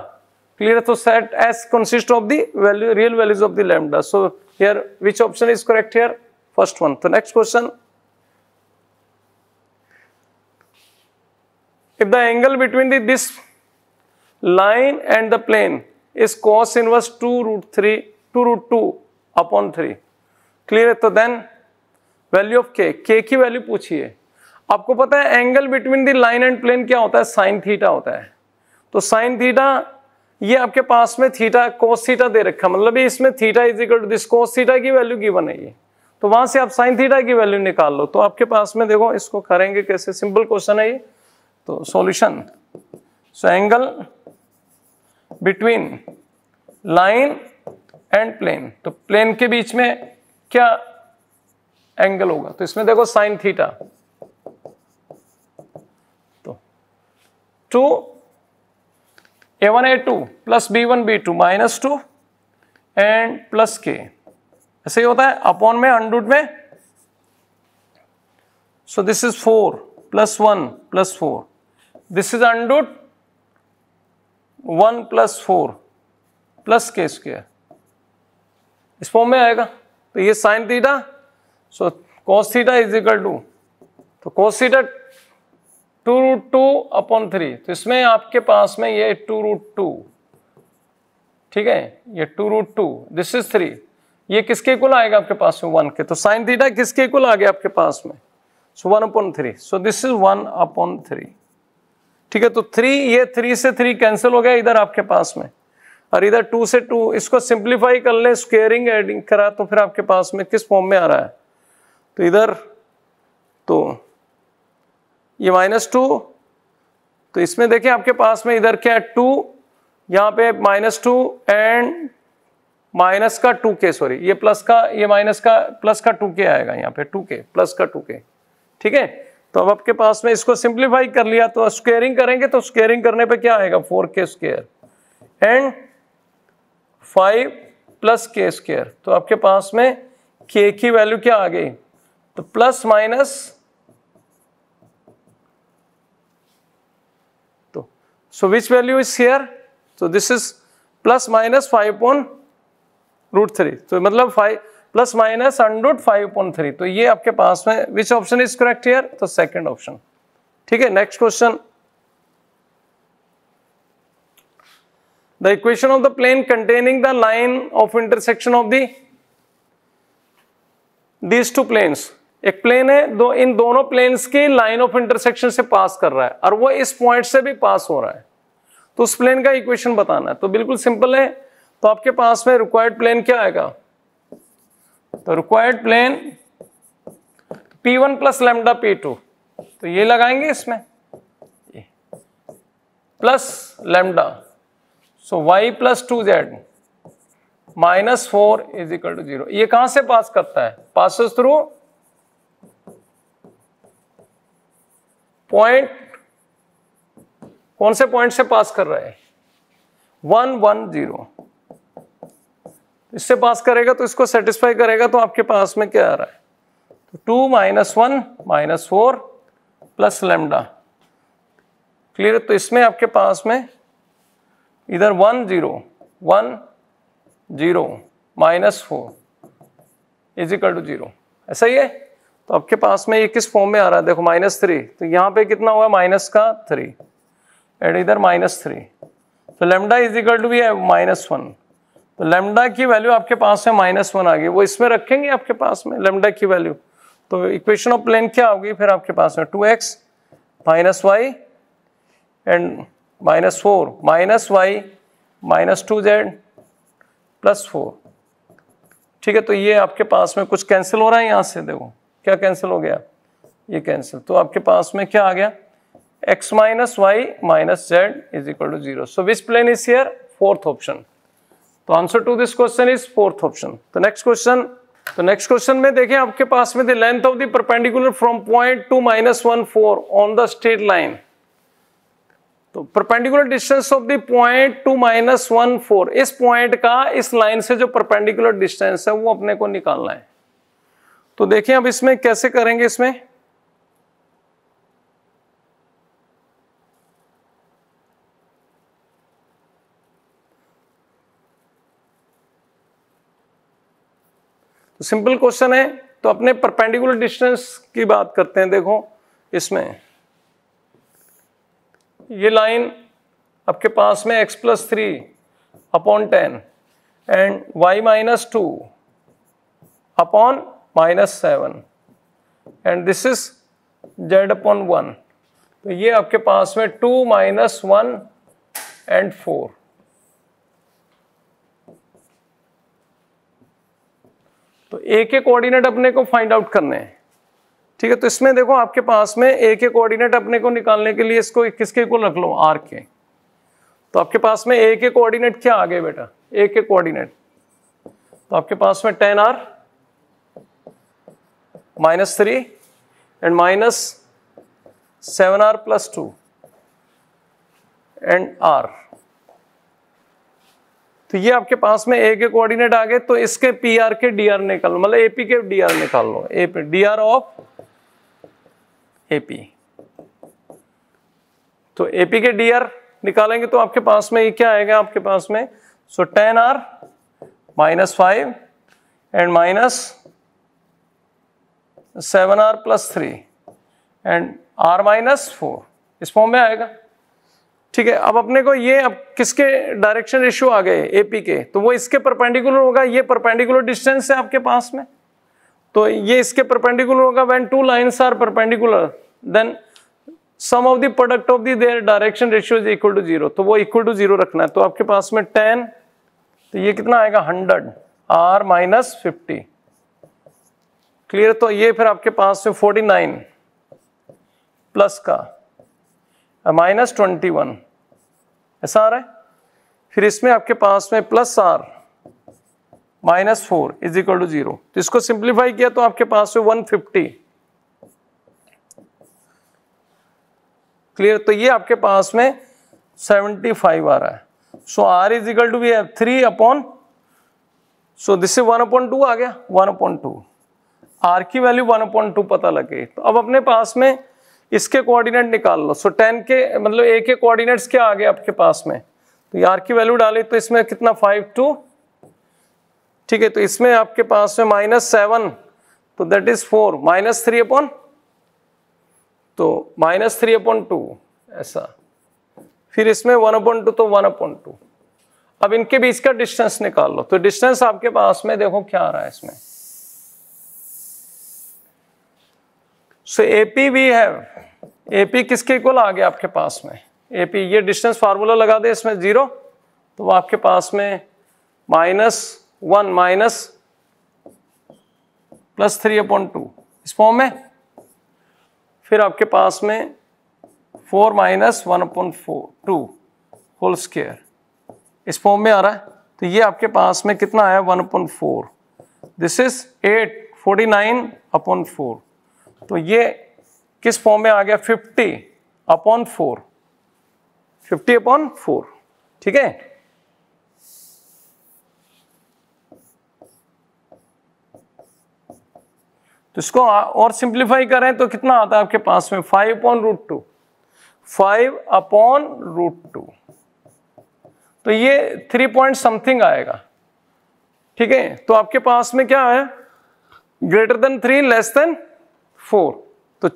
Clear? तो set S consist of the value, real values of the lambda. So, here, which option is correct here? First one. so next question. If the angle between the, this line and the plane is cos inverse 2 root 3 2 root 2 upon 3 clear तो then value of k k की वैल्यू पूछिए। आपको पता है angle between the line and plane क्या होता है? साइन थीटा होता है। तो साइन थीटा ये आपके पास में थीटा कोस थीटा दे रखा मतलब इसमें theta is equal to this cos theta की वैल्यू गिवन है ये। तो वहाँ से आप साइन थीटा की वैल्यू निकाल लो। तो आपके पास में देखो, इसको करेंगे कैसे? सिंपल क्वेश्चन है ये। तो solution so angle between line and plane तो प्लेन के बीच में क्या एंगल होगा? तो इसमें देखो साइन थीटा तो two a one a two plus b one b two minus two and plus k ऐसे ही होता है अपॉन में अंडूट में. So this is four plus one plus four this is under root one plus four plus k square इस form में आएगा। तो ये sine theta so cos theta is equal to तो cos theta two root two upon three तो इसमें आपके पास में ये टू रूट टू ठीक है? ये two root two this is three ये किसके इक्वल आएगा आपके पास में? वन के। तो साइन थीटा किसके इक्वल आ गया आपके पास में? So one upon three so this is one upon three ठीक है तो थ्री ये थ्री से थ्री कैंसिल हो गया इधर आपके पास में। और इधर टू से टू इसको सिंप्लीफाई कर ले स्क्वेयरिंग एडिंग करा तो फिर आपके पास में किस फॉर्म में आ रहा है? तो इधर तो ये माइनस टू तो इसमें देखिए आपके पास में इधर क्या है टू यहाँ पे माइनस टू एंड माइनस का टू के सॉरी ये प्लस का, ये माइनस का प्लस का टू के आएगा यहाँ पे टू के प्लस का टू के ठीक है? तो अब आपके पास में इसको सिंप्लीफाई कर लिया तो स्क्वेयरिंग करेंगे तो स्क्वेयरिंग करने पे क्या आएगा? Four k square and five plus k square तो आपके पास में के की वैल्यू क्या आ गई? तो प्लस माइनस तो so which value is here so this is plus minus 5 upon root three तो मतलब five plus minus under five point three तो ये आपके पास में which option is correct here तो सेकंड ऑप्शन ठीक है next question the equation of the plane containing the line of intersection of these two planes एक प्लेन है, दो, इन दोनों प्लेन्स की लाइन ऑफ़ इंटरसेक्शन से पास कर रहा है और वो इस पॉइंट से भी पास हो रहा है। तो उस प्लेन का इक्वेशन बताना है। तो बिल्कुल सिंपल है। तो आपके पास में रिक्वायर्ड प्लेन क्या आएगा? तो required plane P1 one plus lambda P तो ये लगाएँगे इसमें। Plus lambda so y plus two z minus four is equal to zero ये कहाँ से पास करता है? पासिस थ्रू पॉइंट कौन से पॉइंट से पास कर रहा है? वन वन ज़ीरो इससे पास करेगा तो इसको सेटिस्फाई करेगा तो आपके पास में क्या आ रहा है? तो two minus one minus four plus lambda clear तो इसमें आपके पास में इधर one zero one zero minus four is equal to zero ऐसा ही है? तो आपके पास में ये किस फॉर्म में आ रहा है? देखो माइनस थ्री तो यहाँ पे कितना हुआ? माइनस का थ्री एंड इधर माइनस थ्री तो लेमडा इज़ इक्वल टू भी है माइनस वन तो लेमडा की वैल्यू आपके पास में माइनस वन आ गई। वो इसमें रखेंगे आपके पास में, लेमडा की वैल्यू। तो इक्वेशन ऑफ़ प्लेन क्या होगी? फिर आपके पास में two x, minus y, and minus four, minus y, minus two z, plus four. ठीक है तो ये आपके पास में कुछ कैंसिल हो रहा है, यहाँ से देखो, क्या कैंसिल हो गया? ये कैंसिल। तो आपके पास में क्या आ गया? x minus y minus z is equal to 0. So which plane is here? Fourth option. तो answer to this question is fourth option तो नेक्स्ट क्वेश्चन तो नेक्स्ट क्वेश्चन में देखें, आपके पास में the length of the perpendicular from point two minus one four on the straight line तो perpendicular distance of the point two minus one four इस point का, इस लाइन से जो परपेंडिकुलर डिस्टेंस है, वो अपने को निकालना है। तो देखें, अब इसमें कैसे करेंगे इसमें? तो सिंपल क्वेश्चन है तो अपने परपेंडिकुलर डिस्टेंस की बात करते हैं, देखो, इसमें। ये लाइन आपके पास में x plus three upon ten and y minus two upon minus seven and this is z upon one तो ये आपके पास में two minus one and four तो ए के कोऑर्डिनेट अपने को फाइंड आउट करने हैं। ठीक है तो इसमें देखो आपके पास में ए के कोऑर्डिनेट अपने को निकालने के लिए इसको किसके को रख लो? आर के। तो आपके पास में ए के कोऑर्डिनेट क्या आ गए बेटा? ए के कोऑर्डिनेट तो आपके पास में ten r minus three, and minus seven r plus two, and r तो ये आपके पास में ए के कोऑर्डिनेट आ गए तो इसके पी आर के डी आर निकाल लो मतलब एपी के डी आर निकाल लो। A D R of AP तो एपी के डी आर निकालेंगे तो आपके पास में ये क्या आएगा आपके पास में? So ten r minus five and minus seven r plus three and r minus four इस फॉर्म में आएगा। ठीक है, अब अपने को ये, अब किसके डायरेक्शन रेशियो आ गए? एपी के। तो वो इसके परपेंडिकुलर होगा, ये परपेंडिकुलर डिस्टेंस है आपके पास में। तो ये इसके परपेंडिकुलर होगा when two lines are perpendicular then sum of the product of the their direction ratio is equal to zero तो वो इक्वल टू ज़ीरो रखना है। तो आपके पास में टेन तो ये कितना आएगा? Hundred r minus fifty clear तो ये फिर आपके पास में फोर्टी नाइन प्लस का। माइनस ट्वेंटी वन ऐसा आ रहा है? फिर इसमें आपके पास में plus r minus four is equal to zero तो इसको सिंप्लीफाई किया तो आपके पास में वन फिफ्टी क्लियर तो ये आपके पास में सेवेंटी फाइव आ रहा है. So r is equal to we have three upon so this is one upon two आ गया वन अपॉन टू आर की वैल्यू वन अपॉन टू पता लगे. तो अब अपने पास में इसके कोऑर्डिनेट निकाल लो। सो टेन के मतलब ए के कोऑर्डिनेट्स क्या आ गए आपके पास में। तो आर की वैल्यू डाली तो इसमें कितना? फाइव टू ठीक है तो इसमें आपके पास में माइनस सेवन तो that is four minus three upon तो माइनस थ्री अपॉन टू ऐसा। फिर इसमें वन अपॉन टू तो वन अपॉन टू अब इनके बीच का डिस्टेंस निकाल लो। तो डिस्टेंस आपके पास में, देखो क्या आ रहा है इसमें। So AP we have P किसके इक्वल आ गया आपके पास में? ए पी ये डिस्टेंस फार्मूला लगा दे इसमें ज़ीरो तो आपके पास में minus one minus plus three upon two इस फॉर्म में। फिर आपके पास में four minus one upon four two whole square इस फॉर्म में आ रहा है। तो ये आपके पास में कितना आया? One upon four this is eight forty nine upon four तो ये किस फॉर्म में आ गया? Fifty upon four fifty upon four ठीक है? तो इसको और सिंप्लीफाई करें तो कितना आता है आपके पास में? Five upon root two five upon root two तो ये थ्री पॉइंट समथिंग आएगा। ठीक है? तो आपके पास में क्या है? Greater than three less than four. तो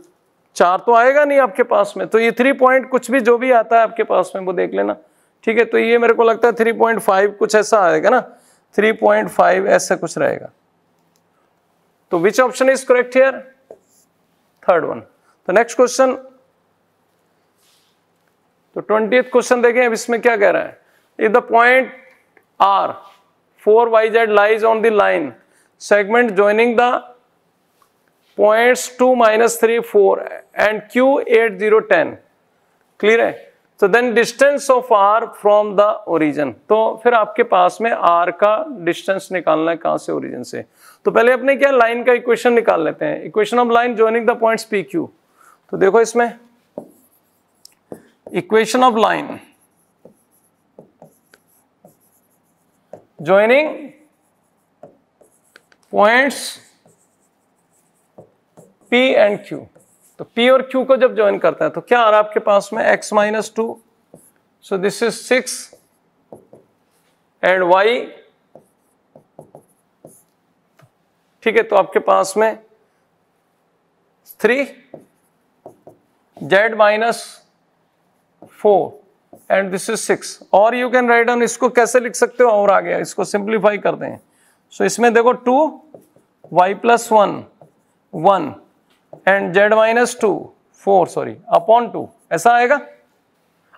चार तो आएगा नहीं आपके पास में। तो ये थ्री पॉइंट कुछ भी जो भी आता है आपके पास में, वो देख लेना। ठीक है तो ये मेरे को लगता है थ्री पॉइंट फाइव कुछ ऐसा आएगा ना। थ्री पॉइंट फाइव ऐसा कुछ रहेगा। तो which option is correct here third one तो नेक्स्ट क्वेश्चन तो ट्वेंटी क्वेश्चन देखें, अब इसमें क्या कह रहा है? If the point R four y z lies on the line segment joining the points two minus three, four and Q eight zero ten clear है? तो then distance of R from the origin तो फिर आपके पास में are का distance निकालना है कहाँ से ओरिजिन से? तो पहले अपने क्या लाइन का इक्वेशन निकाल लेते हैं। Equation of line joining the points P Q तो देखो इसमें। Equation of line joining points P and Q. तो P और Q को जब ज्वाइन करते हैं तो क्या आ रहा है आपके पास में? X minus two so this is six and y. ठीक है तो आपके पास में three z minus four and this is six और यू कैन राइट ऑन इसको कैसे लिख सकते हो? और आ गया इसको सिंप्लीफाई करते हैं सो so, इसमें देखो two y plus one one and z minus two four sorry upon two ऐसा आएगा?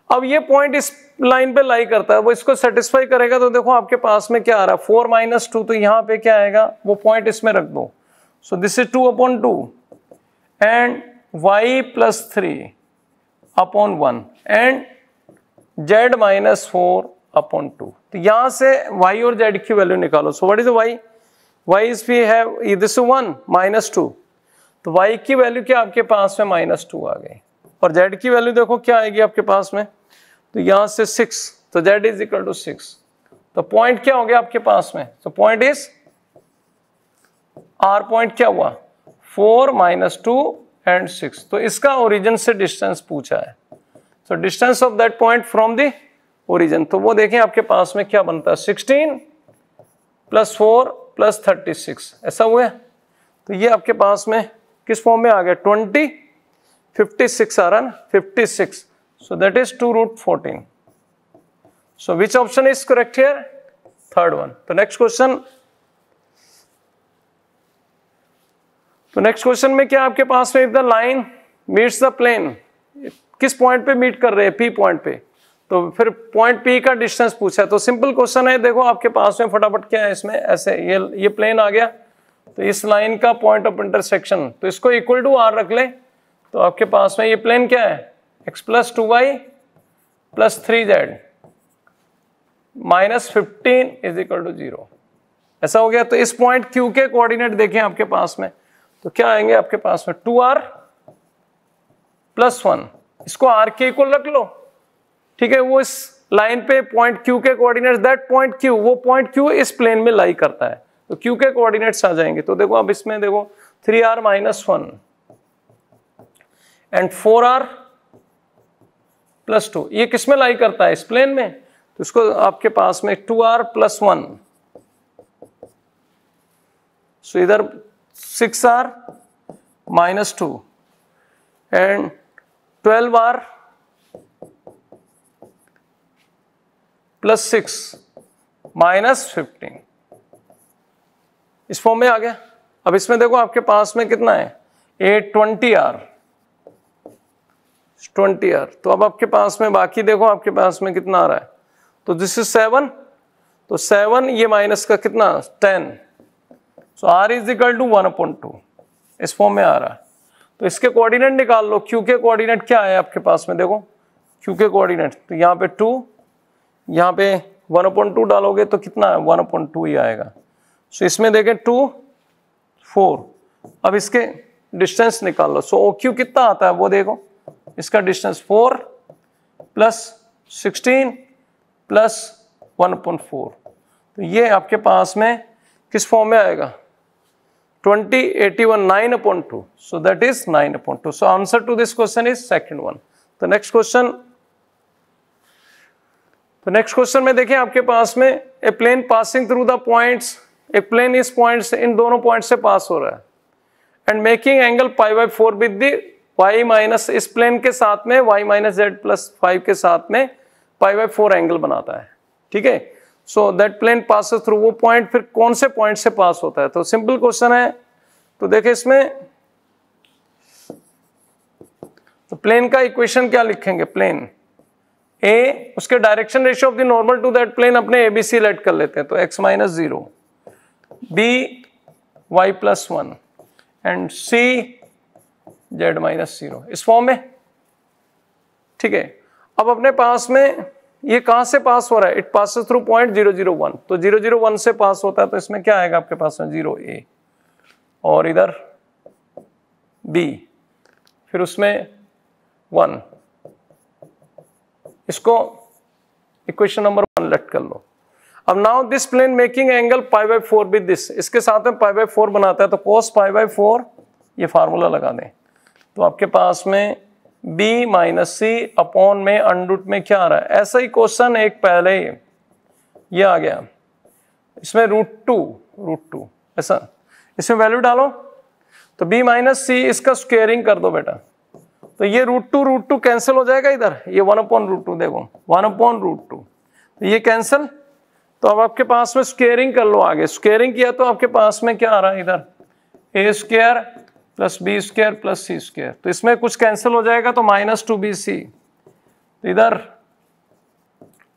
अब ये पॉइंट इस लाइन पे लाई करता है, वो इसको सेटिस्फाई करेगा तो देखो आपके पास में क्या आ रहा है? फोर माइनस टू तो यहाँ पे क्या आएगा? वो पॉइंट इसमें रख दो। So this is two upon two and y plus three upon one and z minus four upon two तो यहाँ से वाई और जेड की वैल्यू निकालो। So what is y y is we have this one minus two तो y की value क्या आपके पास में माइनस टू आ गई। और जेड की वैल्यू देखो क्या आएगी आपके पास में? तो यहाँ से सिक्स तो z is equal to six तो पॉइंट क्या हो गया आपके पास में? तो पॉइंट इज़ आर पॉइंट क्या हुआ? Four minus two and six तो इसका ओरिजिन से डिस्टेंस पूछा है। So distance of that point from the origin तो वो देखें आपके पास में क्या बनता है? Sixteen plus four plus thirty six ऐसा हुआ तो ये आपके पास में किस फॉर्म में आ गया? ट्वेंटी फिफ्टी सिक्स आ रहा है ना? Fifty six so that is two root fourteen so which option is correct here third one तो नेक्स्ट क्वेश्चन तो नेक्स्ट क्वेश्चन में क्या आपके पास में if the line meets the plane किस पॉइंट पे मीट कर रहे हैं? पी पॉइंट पे. तो फिर पॉइंट पी का डिस्टेंस पूछा है। तो सिंपल क्वेश्चन है। देखो, आपके पास में फटाफट क्या है इसमें? ऐसे, ये ये प्लेन आ गया। तो इस लाइन का पॉइंट ऑफ़ इंटरसेक्शन तो इसको इक्वल टू आर रख ले। तो आपके पास में ये प्लेन क्या है? X plus two y plus three z minus fifteen is equal to zero ऐसा हो गया तो इस पॉइंट क्यू के कोऑर्डिनेट देखें आपके पास में। तो क्या आएँगे आपके पास में? टू आर प्लस वन इसको आर के इक्वल रख लो। ठीक है, वो इस लाइन पे पॉइंट क्यू के कोऑर्डिनेट्स दैट पॉइंट क्यू वो पॉइंट क्यू इस प्लेन में लाई करता है। तो क्यू के कोऑर्डिनेट्स आ जाएँगे। तो देखो, अब इसमें देखो three r minus one and four r plus two ये किसमें लाई करता है? इस प्लेन में। तो इसको आपके पास में two r plus one so इधर six r minus two and twelve r plus six minus fifteen इस फॉर्म में आ गया। अब इसमें देखो आपके पास में कितना है? A twenty r twenty r तो अब आपके पास में बाकी देखो आपके पास में कितना आ रहा है। तो दिस इज़ सेवन तो सेवन ये माइनस का कितना? Ten so r is equal to one upon two इस फॉर्म में आ रहा है। तो इसके कोऑर्डिनेट निकाल लो। क्यू के कोऑर्डिनेट क्या है आपके पास में देखो? क्यू के कोऑर्डिनेट तो यहाँ पे टू यहाँ पे वन अपॉइंट टू डालोगे तो कितना है? वन अपॉइंट टू ही आएगा। सो इसमें देखें टू फोर अब इसके डिस्टेंस निकाल लो. सो ओ क्यू कितना आता है वो देखो. इसका distance four plus sixteen plus one point four तो ये आपके पास में किस फॉर्म में आएगा? Twenty eighty one nine upon two so that is nine upon two so answer to this question is second one तो नेक्स्ट क्वेश्चन तो नेक्स्ट क्वेश्चन में देखिए आपके पास में a plane passing through the points एक प्लेन इस point से, इन दोनों पॉइंट से पास हो रहा है। And making angle pi by four with the y minus इस प्लेन के साथ में y minus z plus five के साथ में पाई बाई फोर एंगल बनाता है। ठीक है? So that plane pass through वो पॉइंट फिर कौन से पॉइंट से पास होता है? तो सिंपल क्वेश्चन है। तो देखे इसमें तो प्लेन का इक्वेशन क्या लिखेंगे? प्लेन ए उसके direction ratio of the normal to that plane अपने एबीसी लेट कर लेते हैं तो x minus zero b y plus one and c z minus zero इस फॉर्म में? ठीक है। अब अपने पास में ये कहाँ से पास हो रहा है? It pass through point zero zero one तो ज़ीरो ज़ीरो वन से पास होता है तो इसमें क्या आएगा आपके पास में? ज़ीरो ए और इधर बी फिर उसमें वन इसको इक्वेशन नंबर वन लेट कर लो। अब now this plane making angle pi by four with this इसके साथ में पाई बाई फोर बनाता है तो कोस पाई बाई फोर ये फार्मूला लगा दें। तो आपके पास में b माइनस सी अपॉन में अंडूट में क्या आ रहा है? ऐसा ही क्वेश्चन एक पहले ये आ गया। इसमें रूट टू रूट टू ऐसा। इसमें वैल्यू डालो तो b माइनस सी इसका स्क्वेयरिंग कर दो बेटा। तो ये root two root two cancel हो जाएगा इधर। ये वन अपॉन रूट टू देखो वन अपॉन रूट टू तो ये कैंसिल तो अब आपके पास में स्केयरिंग कर लो आगे। स्केयरिंग किया तो आपके पास में क्या आ रहा है इधर? A square plus b square plus c square तो इसमें कुछ कैंसिल हो जाएगा तो माइनस टू बी सी तो इधर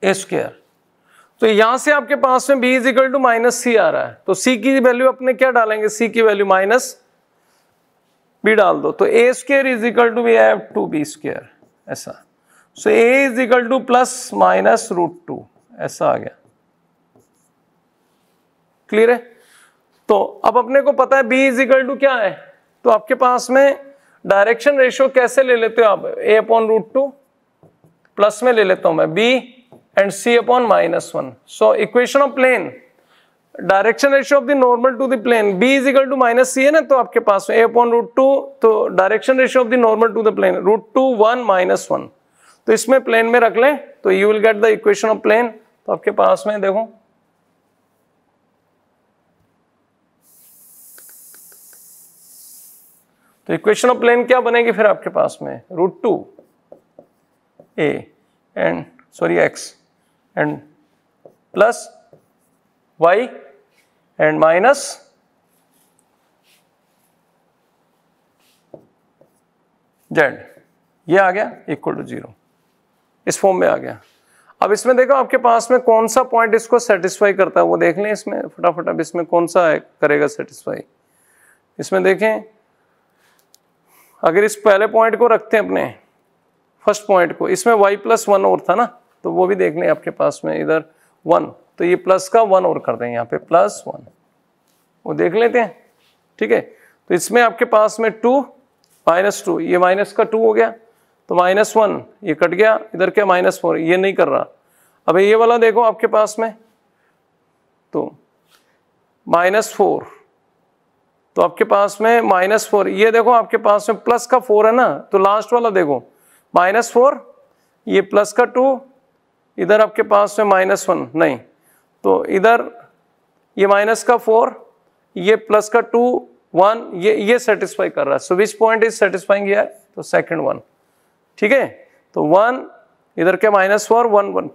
ए स्क्र तो यहाँ से आपके पास में b is equal to minus c आ रहा है। तो सी की वैल्यू अपने क्या डालेंगे? सी की वैल्यू माइनस बी डाल दो। तो a square is equal to b have two b square ऐसा। So a is equal to plus minus root two ऐसा आ गया। क्लियर है? तो अब अपने को पता है बी इज़ इक्वल टू क्या है? तो आपके पास में डायरेक्शन रेशियो कैसे ले लेते हो आप? A upon root two plus में ले लेता हूँ मैं b and c upon minus one so equation of plane direction ratio of the normal to the plane b is equal to minus c है ना? तो आपके पास ए अपॉन रूट टू तो direction ratio of the normal to the plane root two one minus one तो इसमें plane में रख लें तो you will get the equation of plane तो आपके पास में देखो तो इक्वेशन ऑफ़ प्लेन क्या बनेगी फिर आपके पास में? Root two a and sorry x and plus y and minus z ये आ गया इक्वल टू ज़ीरो इस फॉर्म में आ गया। अब इसमें देखो आपके पास में कौन सा पॉइंट इसको सेटिस्फाई करता है, वो देख लें इसमें, फटाफट अब इसमें कौन सा करेगा सेटिस्फाई इसमें देखें अगर इस पहले पॉइंट को रखते हैं अपने फ़र्स्ट पॉइंट को, इसमें वाई प्लस वन और था ना तो वो भी देख लें आपके पास में, इधर वन तो ये प्लस का वन और कर दें यहाँ पे प्लस वन वो देख लेते हैं, ठीक है? तो इसमें आपके पास में टू माइनस टू ये माइनस का टू हो गया तो माइनस वन ये कट गया, इधर क्या माइनस फोर ये नहीं कर रहा। अब ये वाला देखो आपके पास में तो माइनस फोर तो आपके पास में माइनस फोर ये देखो आपके पास में प्लस का फोर है ना तो लास्ट वाला देखो माइनस फोर ये प्लस का टू इधर आपके पास में माइनस वन नहीं तो इधर ये माइनस का फोर ये प्लस का टू वन ये ये सेटिस्फाई कर रहा है। So which point is satisfying यार तो सेकंड वन ठीक है? तो वन इधर के minus four one one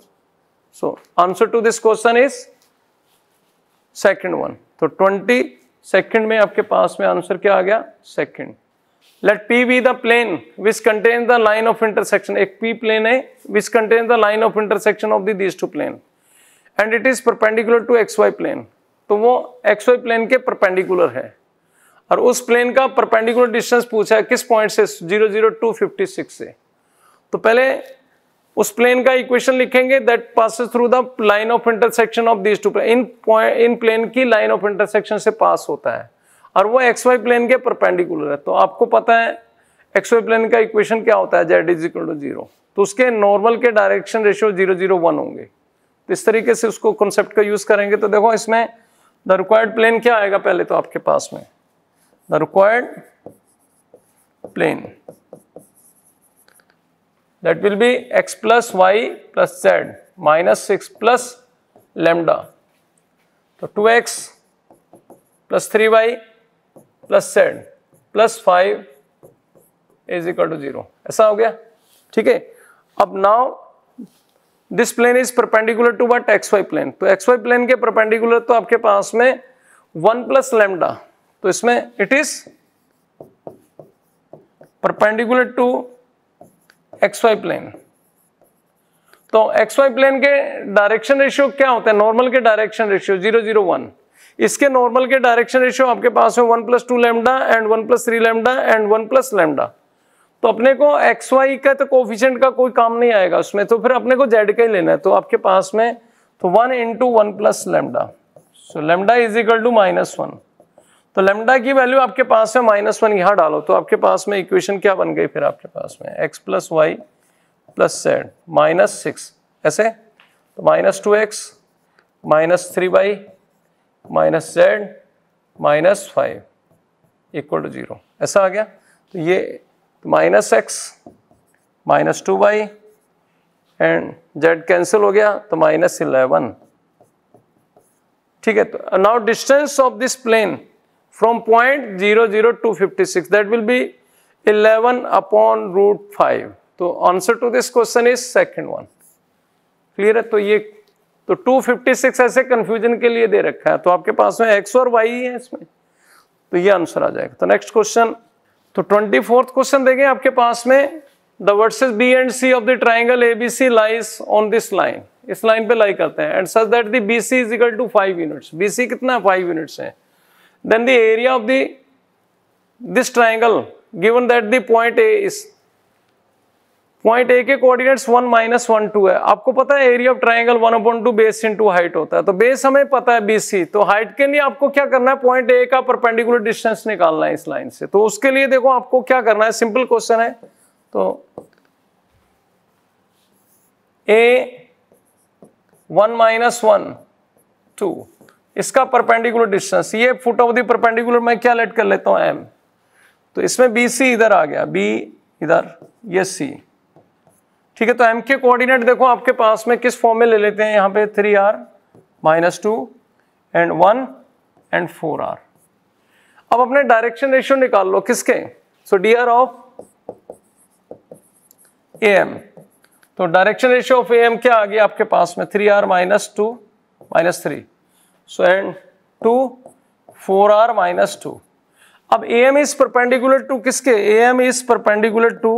so answer to this question is second one तो ट्वेंटी सेकंड में आपके पास में आंसर क्या आ गया? Second let P B the plane which contain the line of intersection एक पी प्लेन है which contain the line of intersection of these two plane and it is perpendicular to X Y plane तो वो x Y plane के perpendicular है। और उस plane का perpendicular distance पूछा है किस पॉइंट से? Zero zero two fifty six से। तो पहले उस प्लेन का इक्वेशन लिखेंगे that passes through the line of intersection of this two in point इन प्लेन की लाइन ऑफ़ इंटरसेक्शन से पास होता है। और वो एक्स वाई प्लेन के परपेंडिकुलर है। तो आपको पता है एक्स वाई प्लेन का इक्वेशन क्या होता है? Z is equal to zero तो उसके नॉर्मल के direction ratio zero zero one होंगे। तो इस तरीके से उसको कॉन्सेप्ट का यूज़ करेंगे। तो देखो, इसमें द रिक्वायर्ड प्लेन क्या आएगा पहले तो आपके पास में? The required plane that will be x plus y plus z minus 6 plus lambda. तो 2x plus 3y plus z plus 5 is equal to 0. ऐसा हो गया? ठीक है? अब now this plane is perpendicular to what x y plane तो x Y plane के perpendicular तो आपके पास में वन प्लस लेमडा तो इसमें it is perpendicular to x y plane तो एक्स वाई प्लेन के डायरेक्शन रेशियो क्या होता है? नॉर्मल के direction ratio zero zero one इसके नॉर्मल के डायरेक्शन रेशियो आपके पास में one plus two lambda and one plus three lambda and one plus lambda तो अपने को एक्स वाई का तो कोफिशियंट का कोई काम नहीं आएगा। उसमें तो फिर अपने को जेड का ही लेना है। तो आपके पास में तो one into one plus lambda so lambda is equal to minus one तो लेमडा की वैल्यू आपके पास में माइनस वन यहाँ डालो तो आपके पास में इक्वेशन क्या बन गई फिर आपके पास में? X plus y plus z minus six ऐसे? तो minus two x minus three y minus z minus five equal to zero ऐसा आ गया? तो ये minus x minus two y and z cancel हो गया तो माइनस इलेवन ठीक है तो now distance of this plane from point 00 to 56 that will be 11 upon root 5 तो answer to this question is second one clear है? तो ये तो 256 ऐसे कंफ्यूजन के लिए दे रखा है। तो आपके पास में x और y है इसमें। तो ये आंसर आ जाएगा। तो नेक्स्ट क्वेश्चन तो ट्वेंटी फोर्थ क्वेश्चन देखें आपके पास में। The vertices B and C of the triangle A B C lies on this line इस लाइन पे लाई करते हैं। And such that the B C is equal to five units B C कितना five units है? Then the area of the, this triangle, given that the point A is point A के coordinates one minus one two है। आपको पता है area of triangle one upon two base into height होता है। तो base हमें पता है बीसी तो हाइट के लिए आपको क्या करना है? पॉइंट ए का परपेंडिकुलर डिस्टेंस निकालना है इस लाइन से। तो उसके लिए देखो आपको क्या करना है? सिंपल क्वेश्चन है। तो A one minus one two इसका परपेंडिकुलर डिस्टेंस ये फुट ऑफ़ द परपेंडिकुलर मैं क्या लेट कर लेता हूँ? एम तो इसमें बी सी इधर आ गया। बी इधर, ये सी ठीक है तो एम के कोऑर्डिनेट देखो आपके पास में किस फॉर्म में ले लेते हैं? यहाँ पे three r minus two and one and four r अब अपने डायरेक्शन रेशियो निकाल लो किसके? So D R of A M तो direction ratio of A M क्या आ गया आपके पास में? Three r minus two minus three so and two four r minus two अब A M is perpendicular to किसके? A M is perpendicular to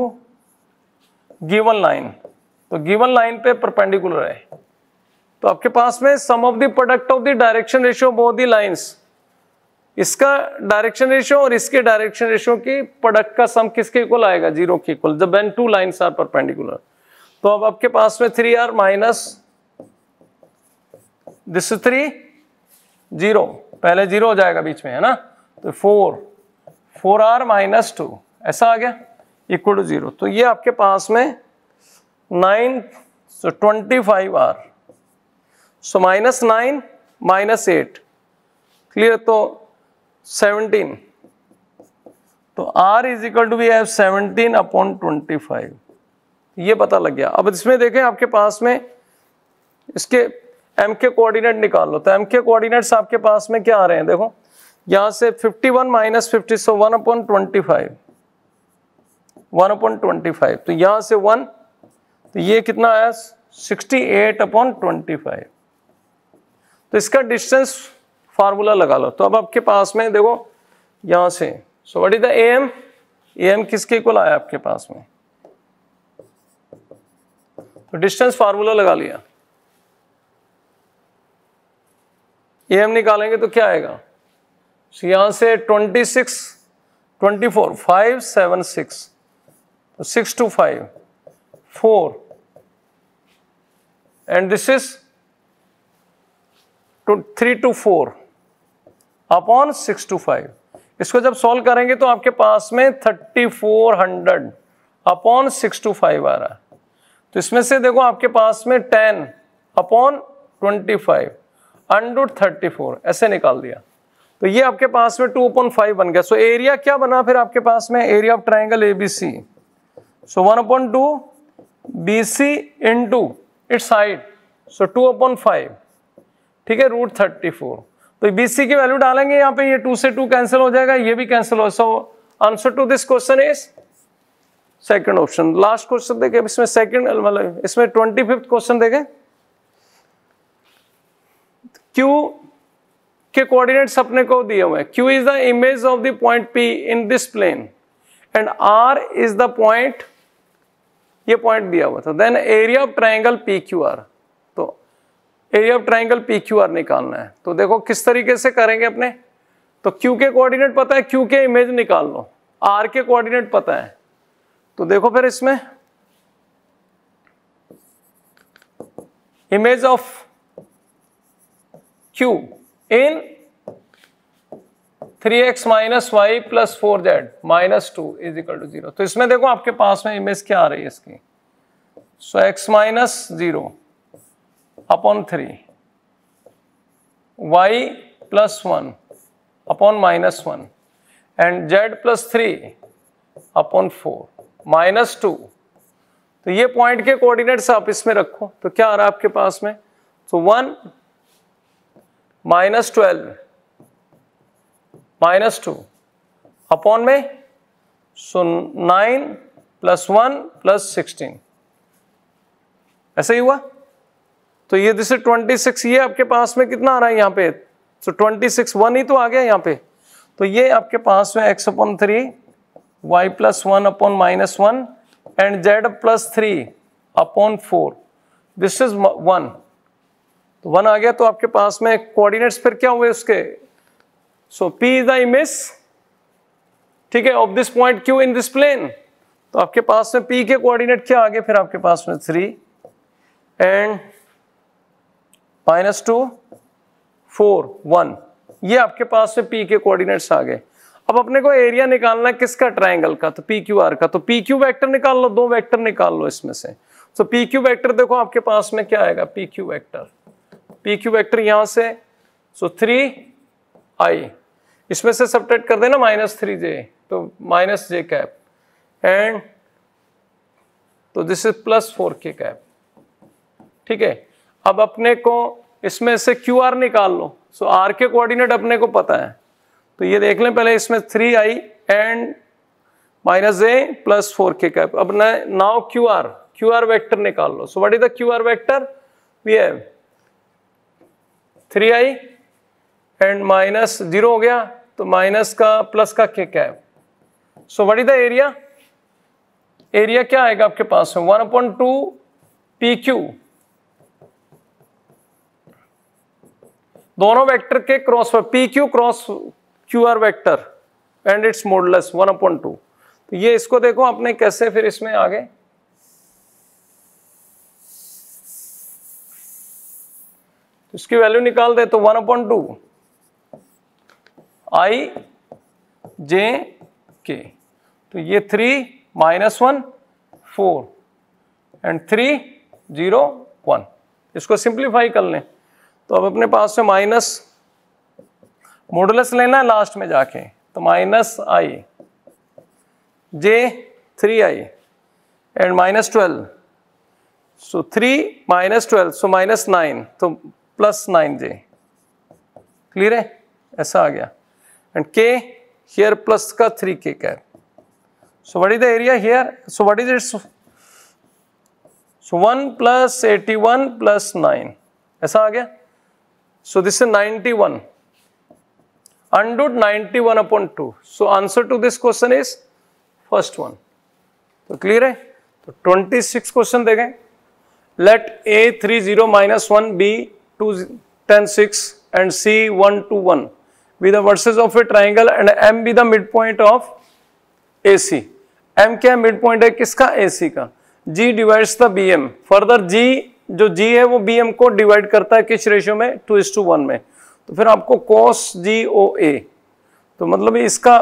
given line तो गिवन लाइन पे परपेंडिकुलर है। तो आपके पास में sum of the product of the direction ratio both the lines इसका डायरेक्शन रेशियो और इसके डायरेक्शन रेशियो की प्रोडक्ट का सम किसके इक्वल आएगा? ज़ीरो के इक्वल जब when two lines are perpendicular तो अब आपके पास में three r minus this three zero. पहले ज़ीरो हो जाएगा बीच में, है ना? तो four four r minus two, ऐसा आ गया इक्वल टू ज़ीरो तो ये आपके पास में nine so twenty five r so minus nine minus eight clear तो सेवनटीन तो r is equal to we have seventeen upon twenty five ये पता लग गया। अब इसमें देखें, आपके पास में इसके एम के कोऑर्डिनेट निकाल लो। तो एम के कोऑर्डिनेट्स आपके पास में क्या आ रहे हैं? देखो, यहाँ से 51 one minus fifty so one upon twenty five one upon twenty five तो यहाँ से वन तो ये कितना आया? 68 एट अपॉन ट्वेंटी फाइव तो इसका डिस्टेंस फार्मूला लगा लो। तो अब आपके पास में देखो, यहाँ से। So what is the M M किसके इक्वल आया आपके पास में? तो डिस्टेंस फार्मूला लगा लिया। एम निकालेंगे तो क्या आएगा? So, यहाँ से 26 24 5 7 6 तो six two 5 4 and this is three two four upon six two five इसको जब सॉल्व करेंगे तो आपके पास में thirty four hundred upon six two five आ रहा है। तो इसमें से देखो आपके पास में ten upon twenty five under thirty four, ऐसे निकाल दिया। तो ये आपके पास में टू अपॉन फाइव बन गया। सो एरिया क्या बना फिर आपके पास में? Area of triangle A B C so one upon two B C into its height so two to five फाइव, ठीक है रूट थर्टी फोर तो बीसी की वैल्यू डालेंगे यहाँ पे, ये टू से टू कैंसिल हो जाएगा, ये भी कैंसिल हो। So answer to this question is second option last question देखे इसमें सेकंड मतलब इसमें ट्वेंटी फिफ्थ क्वेश्चन देखे। क्यू के कोऑर्डिनेट्स अपने को दिए हुए Q is the image of the point P in this plane and R is the point ये पॉइंट दिया हुआ था। Then area of triangle P Q R तो area of triangle P Q R निकालना है। तो देखो किस तरीके से करेंगे अपने। तो क्यू के कोऑर्डिनेट पता है क्यू के इमेज निकाल लो। आर के कोऑर्डिनेट पता है। तो देखो फिर इसमें। Image of Q in three x minus y plus four z minus two is equal to zero तो इसमें देखो आपके पास में इमेज क्या आ रही है इसकी? So x minus zero upon three y plus one upon minus one and z plus three upon four minus two तो ये पॉइंट के कोऑर्डिनेट्स आप इसमें रखो। तो क्या आ रहा है आपके पास में? तो one minus twelve, minus two, upon में so nine plus one plus sixteen. ऐसा ही हुआ? तो ये दिस ट्वेंटी सिक्स, ये आपके पास में कितना आ रहा है यहाँ पे? तो ट्वेंटी सिक्स, वन ही तो आ गया यहाँ पे। तो ये आपके पास में x upon three y plus one upon minus one and z plus three upon four this is one तो वन आ गया तो आपके पास में कोऑर्डिनेट्स फिर क्या हुए उसके? So P is the image ठीक है of this point Q in this plane तो आपके पास में पी के कोऑर्डिनेट क्या आ गए फिर आपके पास में? Three and minus two four one ये आपके पास में पी के कोऑर्डिनेट्स आ गए। अब अपने को एरिया निकालना है किसका? ट्राइंगल का तो पी क्यू आर का। तो पी क्यू वैक्टर निकाल लो, दो वैक्टर निकाल लो इसमें से। तो पी क्यू वैक्टर देखो आपके पास में क्या आएगा? P Q vector P Q vector यहाँ से सो थ्री आई इसमें से सब्ट्रैक्ट कर देना माइनस थ्री जे तो माइनस जे कैप एंड तो this is plus four k cap ठीक है? अब अपने को इसमें से क्यू आर निकाल लो सो आर के कोऑर्डिनेट अपने को पता है तो ये देख लें पहले इसमें three i and minus a plus four k cap अब now Q R Q R vector निकाल लो so what is the Q R vector we have three i and minus zero हो गया तो माइनस का प्लस का k cap so what is the area area क्या आएगा आपके पास? में one upon two P Q दोनों वेक्टर के cross P Q cross Q R vector and its modulus one upon two तो ये इसको देखो, आपने कैसे फिर इसमें आगे इसकी वैल्यू निकाल दे तो one upon two i j k तो ये three minus one four and three zero one इसको सिंप्लीफाई कर लें। तो अब अपने पास से माइनस मॉडुलस लेना है लास्ट में जाके। तो minus i j three i and minus twelve so three minus twelve so minus nine तो प्लस नाइन जे क्लियर है? ऐसा आ गया. एंड के हियर प्लस का three k cap so what is the area here so what is its one plus eighty one plus nine ऐसा आ गया? So this ninety one under ninety one upon two so answer to this question is first one तो clear है? तो twenty six question देखें let A three zero minus one B two ten six and C one two one. Be the verses of a triangle and m be the midpoint of AC. m क्या midpoint है किसका? AC का. G divides the BM. Further, G, जो G है, वो BM को divide करता है किस रेशियो में? टू इज़ टू वन में. तो फिर आपको cos G O A. तो मतलब इसका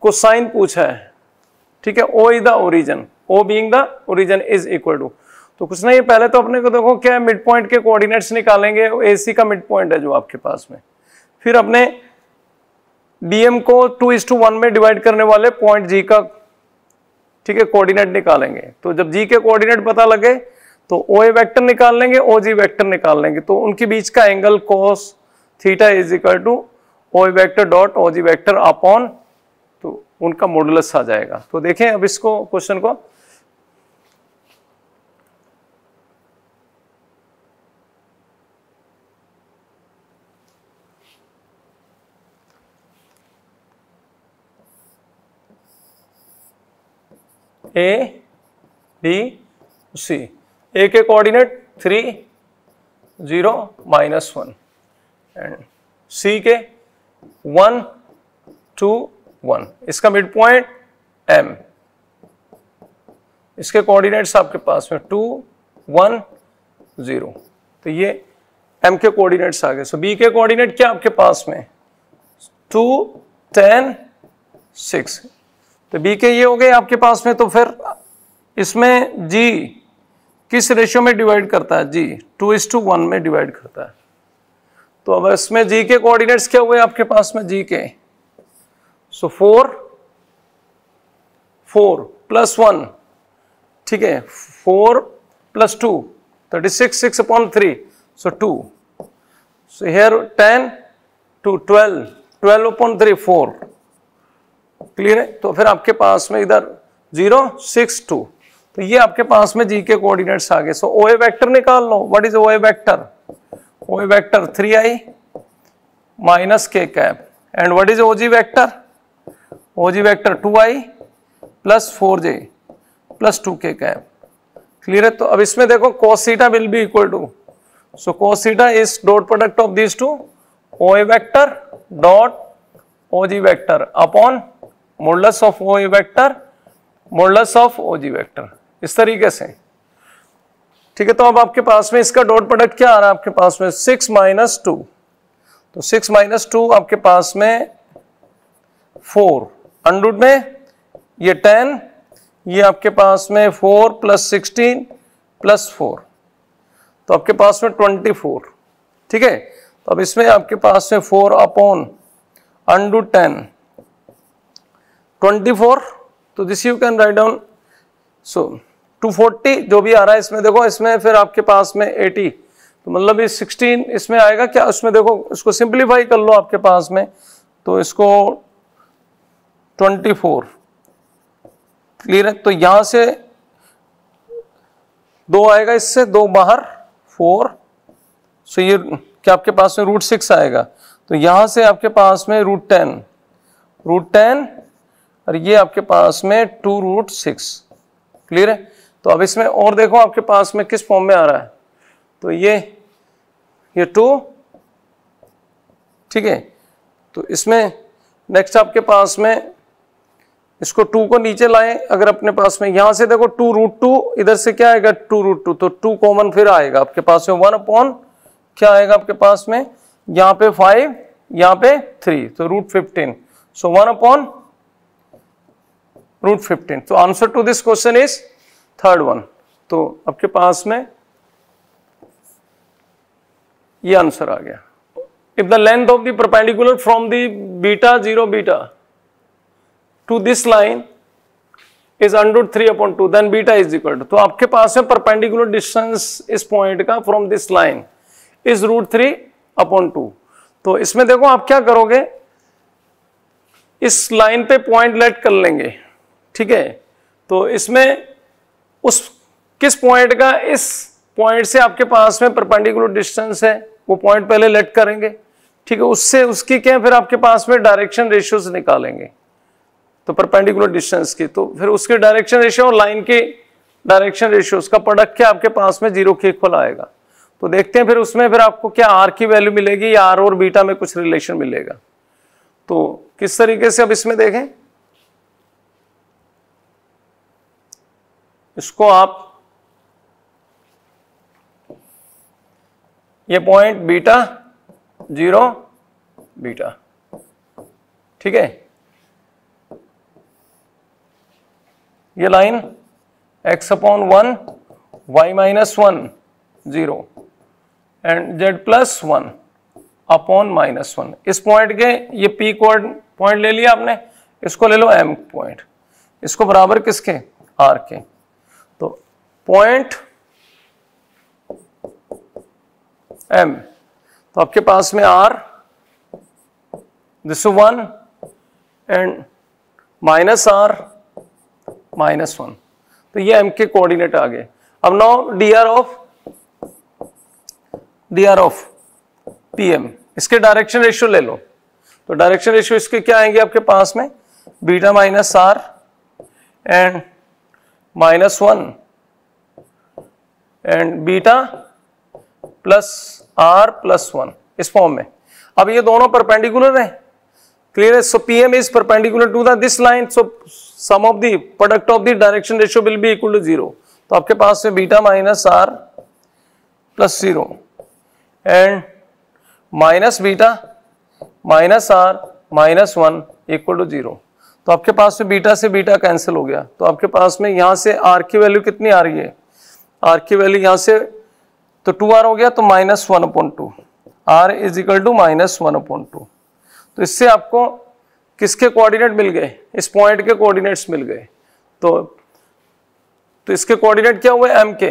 कोसाइन पूछा है. ठीक है? O is the origin O being the origin is equal to तो कुछ नहीं, पहले तो अपने को देखो क्या मिड पॉइंट के कोऑर्डिनेट्स निकालेंगे, AC का मिड पॉइंट है जो आपके पास में। फिर अपने डीएम को टू इज़ टू वन में डिवाइड करने वाले पॉइंट जी का, ठीक है कोऑर्डिनेट निकालेंगे। तो जब जी के कोऑर्डिनेट पता लगे तो ओ ए वैक्टर निकाल लेंगे ओ जी वैक्टर निकाल लेंगे तो उनके बीच का angle cos theta is equal to O A vector dot O G vector upon तो उनका मॉडुलस आ जाएगा। तो देखें अब इसको क्वेश्चन को ए बी सी ए के coordinate three zero minus one and C के वन टू वन इसका मिड पॉइंट एम इसके कोऑर्डिनेट्स आपके पास में टू वन ज़ीरो तो ये एम के कोऑर्डिनेट्स आ गए। सो बी के कोऑर्डिनेट क्या आपके पास में? टू टेन सिक्स तो बी के ये हो गए आपके पास में तो फिर इसमें जी किस रेशियो में डिवाइड करता है? G two is to one में डिवाइड करता है। तो अब इसमें जी के कोऑर्डिनेट्स क्या हुए आपके पास में? जी के so four four plus one ठीक है? Four plus two thirty six six upon three so two so here ten two twelve twelve upon three four clear है? तो फिर आपके पास में इधर ज़ीरो सिक्स टू तो ये आपके पास में जी के कोऑर्डिनेट्स आ गए। सो ओ ए वैक्टर निकाल लो। What is O A vector O A vector three I minus K cap and what is O G vector O G vector two I plus four J plus two K cap clear है? तो अब इसमें देखो cos theta will be equal to so cos theta is dot product of this to O A vector dot O G vector upon modulus of O vector modulus of O G vector. इस तरीके से। ठीक है तो अब आपके पास में इसका डॉट प्रोडक्ट क्या आ रहा है? आपके पास में सिक्स माइनस टू तो सिक्स माइनस टू आपके पास में फोर अंडरूट में ये टेन ये आपके पास में four plus sixteen plus four तो आपके पास में ट्वेंटी फोर ठीक है तो अब इसमें आपके पास में four upon under ten 24 so this you can write down. So 240 जो भी आ रहा है, इसमें देखो, इसमें फिर आपके पास में 80 तो मतलब ये 16 इसमें आएगा, क्या उसमें देखो, इसको सिंप्लीफाई कर लो आपके पास में। तो इसको 24 क्लियर है? तो यहाँ से दो आएगा इससे, दो बाहर फोर सो ये क्या आपके पास में रूट सिक्स आएगा? तो यहाँ से आपके पास में रूट टेन रूट टेन और ये आपके पास में टू रूट सिक्स। क्लियर है? तो अब इसमें और देखो आपके पास में किस फॉर्म में आ रहा है। तो ये ये टू, ठीक है? तो इसमें नेक्स्ट आपके पास में इसको टू को नीचे लाए, अगर अपने पास में, यहाँ से देखो टू रूट टू, इधर से क्या आएगा टू रूट टू तो टू कॉमन फिर आएगा। आपके पास में वन अपॉन क्या आएगा आपके पास में? यहाँ पे फाइव यहाँ पे थ्री तो root fifteen so one upon root fifteen तो answer to this question is third one तो आपके पास में ये आंसर आ गया. If the length of the perpendicular from the beta zero beta to this line is under three upon two then beta is equal to तो आपके पास है परपेंडिकुलर डिस्टेंस इस पॉइंट का from this line is root three upon two तो इसमें देखो आप क्या करोगे? इस लाइन पे पॉइंट लेट कर लेंगे. ठीक है? तो इसमें उस किस पॉइंट का, इस पॉइंट से आपके पास में परपेंडिकुलर डिस्टेंस है, वो पॉइंट पहले लेट करेंगे, ठीक है? उससे उसकी क्या फिर आपके पास में डायरेक्शन रेशियोज निकालेंगे तो परपेंडिकुलर डिस्टेंस की तो फिर उसके डायरेक्शन रेशियो और लाइन के डायरेक्शन रेशियो उसका प्रोडक्ट क्या आपके पास में ज़ीरो के इक्वल आएगा? तो देखते हैं फिर उसमें फिर आपको क्या आर की वैल्यू मिलेगी या आर और बीटा में कुछ रिलेशन मिलेगा। तो किस तरीके से अब इसमें देखें? इसको आप ये पॉइंट बीटा ज़ीरो बीटा ठीक है? ये line x upon one Y minus one zero and Z plus one upon minus one इस पॉइंट के ये पी कोड पॉइंट ले लिया आपने। इसको ले लो एम पॉइंट इसको बराबर किसके? आर के। Point M. तो आपके पास में R this one and minus R minus one तो ये एम के कोऑर्डिनेट आ गए अब now D R of D R of P M इसके डायरेक्शन रेशियो ले लो। तो डायरेक्शन रेशियो इसके क्या आएँगे आपके पास में? Beta minus R and minus one and beta plus R plus one इस फॉर्म में। अब ये दोनों परपेंडिकुलर हैं। क्लियर है? So pm is perpendicular to the this line so sum of the product of the direction ratio will be equal to zero. तो आपके पास में beta minus R plus zero and minus beta minus R minus one equal to zero तो आपके पास में beta से beta cancel हो गया। तो आपके पास में यहाँ से आर की वैल्यू कितनी आ रही है? आर की वैल्यू यहाँ से तो टू आर हो गया तो minus one upon two R is equal to minus one upon two तो इससे आपको किसके कोऑर्डिनेट मिल गए? इस पॉइंट के कोऑर्डिनेट्स मिल गए। तो तो इसके कोऑर्डिनेट क्या हुए? एम के।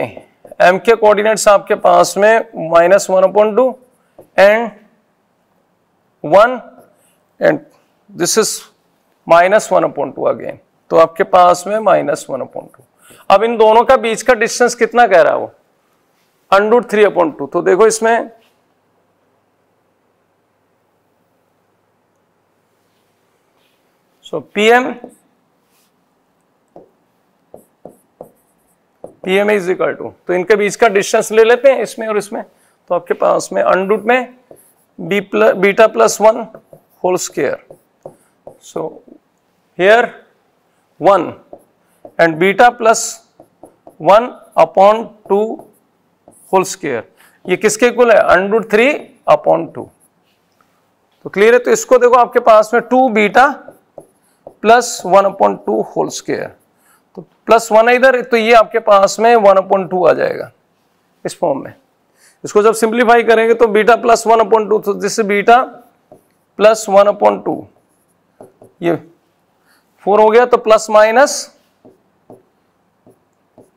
एम के कोऑर्डिनेट्स आपके पास में minus one upon two and one and this is minus one upon two again तो आपके पास में माइनस वन अपॉइंट टू अब इन दोनों का बीच का डिस्टेंस कितना कह रहा है वो? अंडूट थ्री अपॉइंट टू तो देखो इसमें so PM PM is equal to तो इनके बीच का डिस्टेंस ले लेते हैं इसमें और इसमें। तो आपके पास में अंडूट में B plus beta plus one whole square so here one and beta plus one upon two whole square ये किसके इक्वल है? Under root three upon two तो क्लियर है? तो इसको देखो, आपके पास में two beta plus one upon two whole square तो प्लस वन इधर तो ये आपके पास में वन अपॉइंट टू आ जाएगा इस फॉर्म में। इसको जब सिंप्लीफाई करेंगे तो beta plus one upon two तो जिससे beta plus one upon two ये फोर हो गया तो plus minus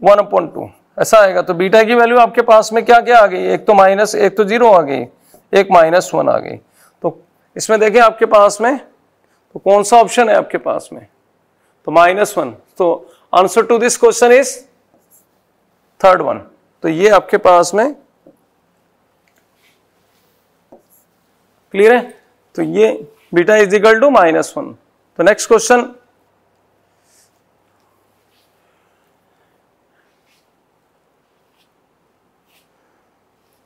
one upon two. ऐसा आएगा। तो बीटा की वैल्यू आपके पास में क्या क्या आ गई? एक तो माइनस, एक तो ज़ीरो आ गई, एक माइनस वन आ गई। तो इसमें देखें आपके पास में तो कौन सा ऑप्शन है आपके पास में? तो माइनस वन। तो answer to this question is third one. तो ये आपके पास में क्लियर है? तो ये beta is equal to minus one. तो नेक्स्ट क्वेश्चन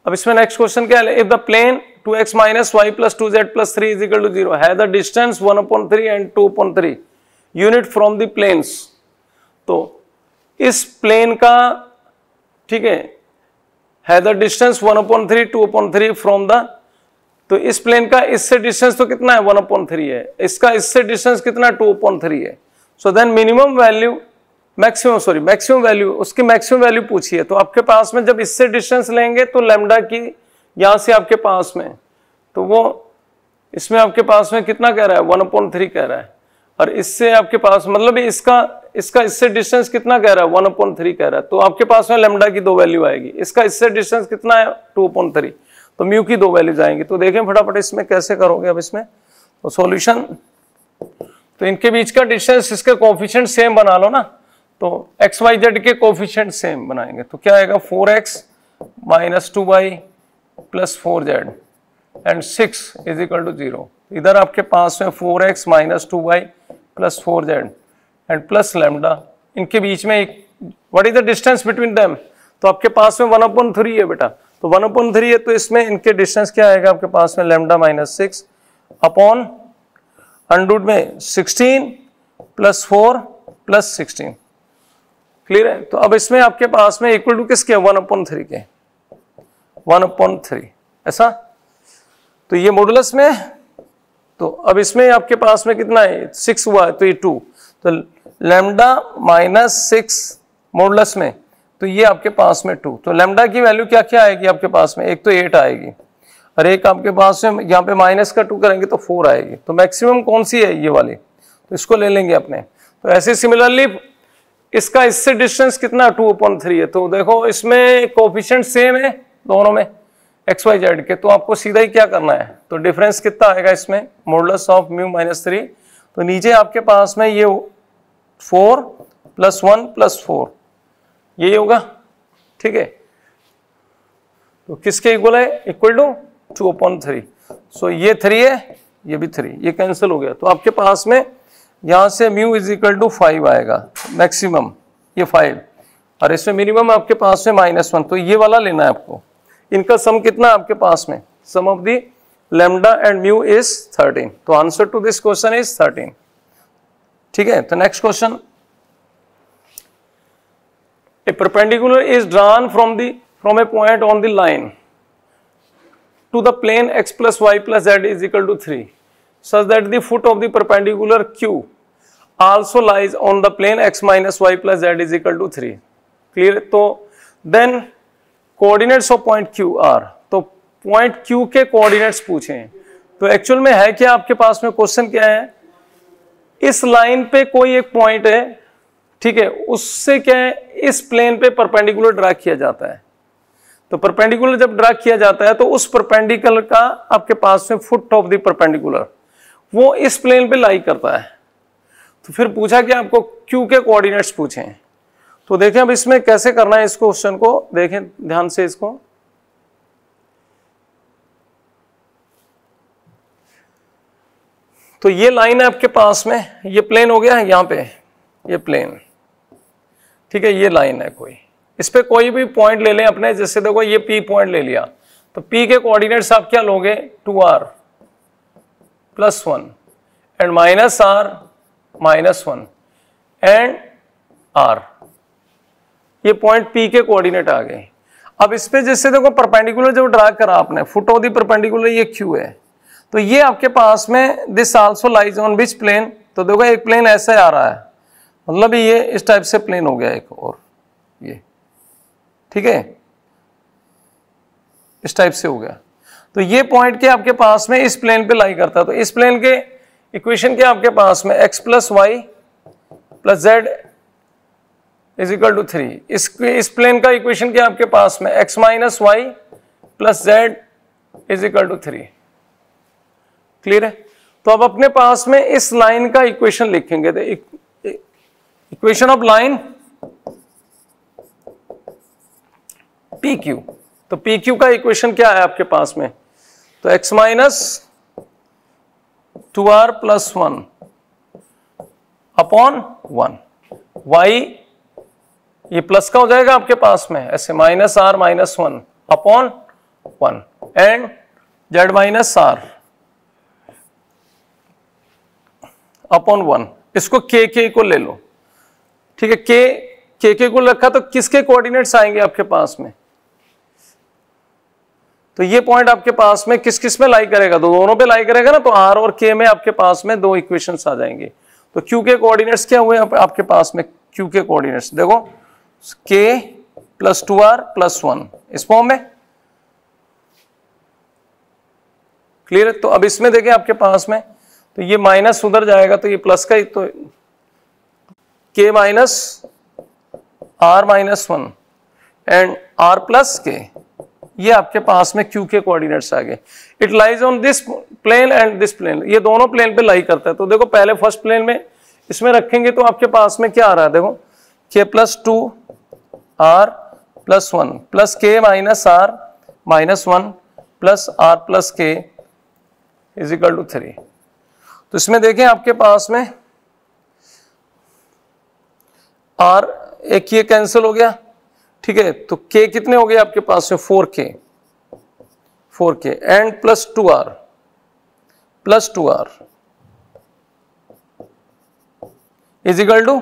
अब इसमें नेक्स्ट क्वेश्चन क्या है? If the plane two X minus Y plus two Z plus three is equal to zero है distance one upon three and two upon three unit from the planes तो इस plane का, ठीक है है the distance one upon three two upon three from the तो इस plane का इससे डिस्टेंस तो कितना है? वन अपॉन थ्री है। इसका इससे डिस्टेंस कितना? टू अपॉन थ्री है। So then minimum value maximum sorry maximum value उसकी मैक्सिमम वैल्यू पूछिए। तो आपके पास में जब इससे डिस्टेंस लेंगे तो लेमडा की यहाँ से आपके पास में तो वो इसमें आपके पास में कितना कह रहा है? वन अपॉइंट थ्री कह रहा है। और इससे आपके पास मतलब इसका इसका इससे डिस्टेंस कितना कह रहा है? वन अपॉइंट थ्री कह रहा है। तो आपके पास में लेमडा की दो वैल्यू आएगी। इसका इससे डिस्टेंस कितना है? टू अपॉइंट थ्री तो म्यू की दो वैल्यूज़ आएँगी। तो देखें फटाफट इसमें कैसे करोगे अब इसमें। तो सॉल्यूशन तो इनके बीच का डिस्टेंस इसके कोफिशिएंट सेम बना लो ना। तो एक्स वाई जेड के कोफिशियंट सेम बनाएँगे। तो क्या आएगा? Four X minus two Y plus four Z and six is equal to zero इधर आपके पास में four X minus two Y plus four Z and plus lambda इनके बीच में एक what is the distance between them तो आपके पास में वन अपॉन थ्री है बेटा। तो वन अपॉन थ्री है तो इसमें इनके डिस्टेंस क्या आएगा आपके पास में? Lambda minus six upon under root में sixteen plus four plus sixteen clear है? तो अब इसमें आपके पास में इक्वल टू किसके वन अपॉन थ्री के। वन अपॉन थ्री ऐसा? तो ये मॉडुलस में? तो अब इसमें आपके पास में कितना है? सिक्स हुआ है तो ये टू तो लेमडा माइनस सिक्स मॉडुलस में तो ये आपके पास में टू तो लेमडा की वैल्यू क्या क्या आएगी आपके पास में? एक तो एट आएगी। और एक आपके पास में, यहाँ पे माइनस का टू करेंगे तो फोर आएगी। तो मैक्सिमम कौन सी है? ये वाली। तो इसको ले लेंगे अपने। तो ऐसे सिमिलरली इसका इससे डिस्टेंस कितना? टू अपॉन थ्री है। तो देखो, इसमें कोफिशियंट सेम है दोनों में एक्स वाई जेड के। तो आपको सीधा ही क्या करना है? तो डिफरेंस कितना आएगा इसमें? Modulus of mu minus three तो नीचे आपके पास में ये four plus one plus four यही होगा। ठीक है? तो किसके इक्वल है? Equal to two upon three so ये थ्री है, ये भी थ्री ये कैंसिल हो गया। तो आपके पास में यहाँ से mu is equal to five आएगा मैक्सिमम ये फाइव और इसमें मिनिमम आपके पास में माइनस वन तो ये वाला लेना है आपको। इनका सम कितना आपके पास में? Sum of the lambda and mu is thirteen तो answer to this question is thirteen ठीक है? तो next question a perpendicular is drawn from the from a point on the line to the plane X plus Y plus Z is equal to three such that the foot of the perpendicular q also lies on the plane x minus y plus z is equal to 3 clear तो then coordinates of point q are तो point q के coordinates पूछे हैं तो actual में है क्या आपके पास में क्वेश्चन क्या है इस लाइन पे कोई एक पॉइंट है ठीक है उससे क्या है इस प्लेन पे परपेंडिकुलर ड्रा किया जाता है तो परपेंडिकुलर जब ड्रा किया जाता है तो उस परपेंडिकुलर का आपके पास में फुट ऑफ़ द परपेंडिकुलर वो इस प्लेन पे लाई करता है। तो फिर पूछा कि आपको क्यू के कोऑर्डिनेट्स पूछे? तो देखें अब इसमें कैसे करना है इस क्वेश्चन को? देखें ध्यान से इसको। तो ये लाइन है आपके पास में। ये प्लेन हो गया है यहाँ पे। ये प्लेन ठीक है, ये लाइन है कोई। इस पर कोई भी पॉइंट ले लें अपने, जैसे देखो ये पी पॉइंट ले लिया। तो पी के कोऑर्डिनेट्स आप क्या लोगे? Two R plus one and minus R minus one and R ये पॉइंट पी के कोऑर्डिनेट आ गए। अब इस पे जैसे देखो परपेंडिकुलर जो ड्रा करा आपने फुट ऑफ़ दी परपेंडिकुलर ये क्यू है। तो ये आपके पास में this also lies on which plane तो देखो एक प्लेन ऐसे आ रहा है। मतलब ये इस टाइप से प्लेन हो गया एक और। ये। ठीक है? इस टाइप से हो गया। तो ये पॉइंट के आपके पास में इस प्लेन पे लाई करता है। तो इस प्लेन के इक्वेशन के आपके पास में x plus Y plus Z is equal to three इस इस प्लेन का इक्वेशन क्या आपके पास में X minus Y plus Z is equal to three clear है? तो अब अपने पास में इस लाइन का इक्वेशन लिखेंगे। तो equation of line P Q तो पी क्यू का इक्वेशन क्या है आपके पास में? तो X minus two R plus one upon one Y ये प्लस का हो जाएगा आपके पास में, ऐसे minus R minus one upon one and Z minus R upon one इसको के के को ले लो। ठीक है के के के को रखा तो किसके कोऑर्डिनेट्स आएँगे आपके पास में? तो ये पॉइंट आपके पास में किस किसमें लाई करेगा? तो दोनों पे लाई करेगा ना तो आर और के में आपके पास में दो इक्वेशन आ जाएँगे। तो क्यू के कोऑर्डिनेट्स क्या हुए आपके पास में क्यू के कोऑर्डिनेट्स देखो K plus two R plus one इस फॉर्म में? क्लियर है? तो अब इसमें देखें आपके पास में। तो ये माइनस उधर जाएगा तो ये प्लस का ही तो K minus R minus one and R plus K ये आपके पास में क्यू के कोऑर्डिनेट्स आ गए। It lies on this plane and this plane ये दोनों प्लेन पे लाई करता है। तो देखो, पहले फ़र्स्ट प्लेन में इसमें रखेंगे तो आपके पास में क्या आ रहा है? देखो K plus two R plus one plus K minus R minus one plus R plus K is equal to three तो इसमें देखें, आपके पास में आर एक ये कैंसिल हो गया। ठीक है? तो के कितने हो गए आपके पास में? Four K four K and plus two R plus two R is equal to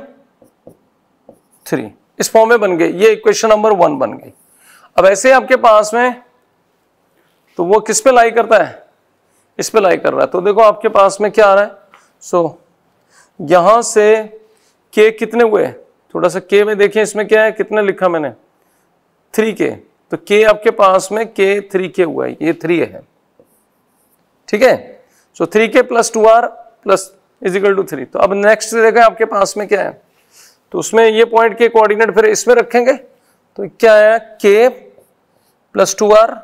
three इस फॉर्म में बन गए ये इक्वेशन नंबर वन बन गई। अब ऐसे आपके पास में तो वो किस पे लाई करता है? इस पे लाई कर रहा है। तो देखो आपके पास में क्या आ रहा है? सो so, यहाँ से के कितने हुए? थोड़ा सा के में देखें इसमें क्या है? कितने लिखा मैंने? थ्री के। तो के आपके पास में के थ्री के हुआ है, ये थ्री है। ठीक है? So three k plus two r plus is equal to three तो अब नेक्स्ट देखें आपके पास में क्या है। तो उसमें ये पॉइंट के कोऑर्डिनेट फिर इसमें रखेंगे। तो क्या है? K plus two r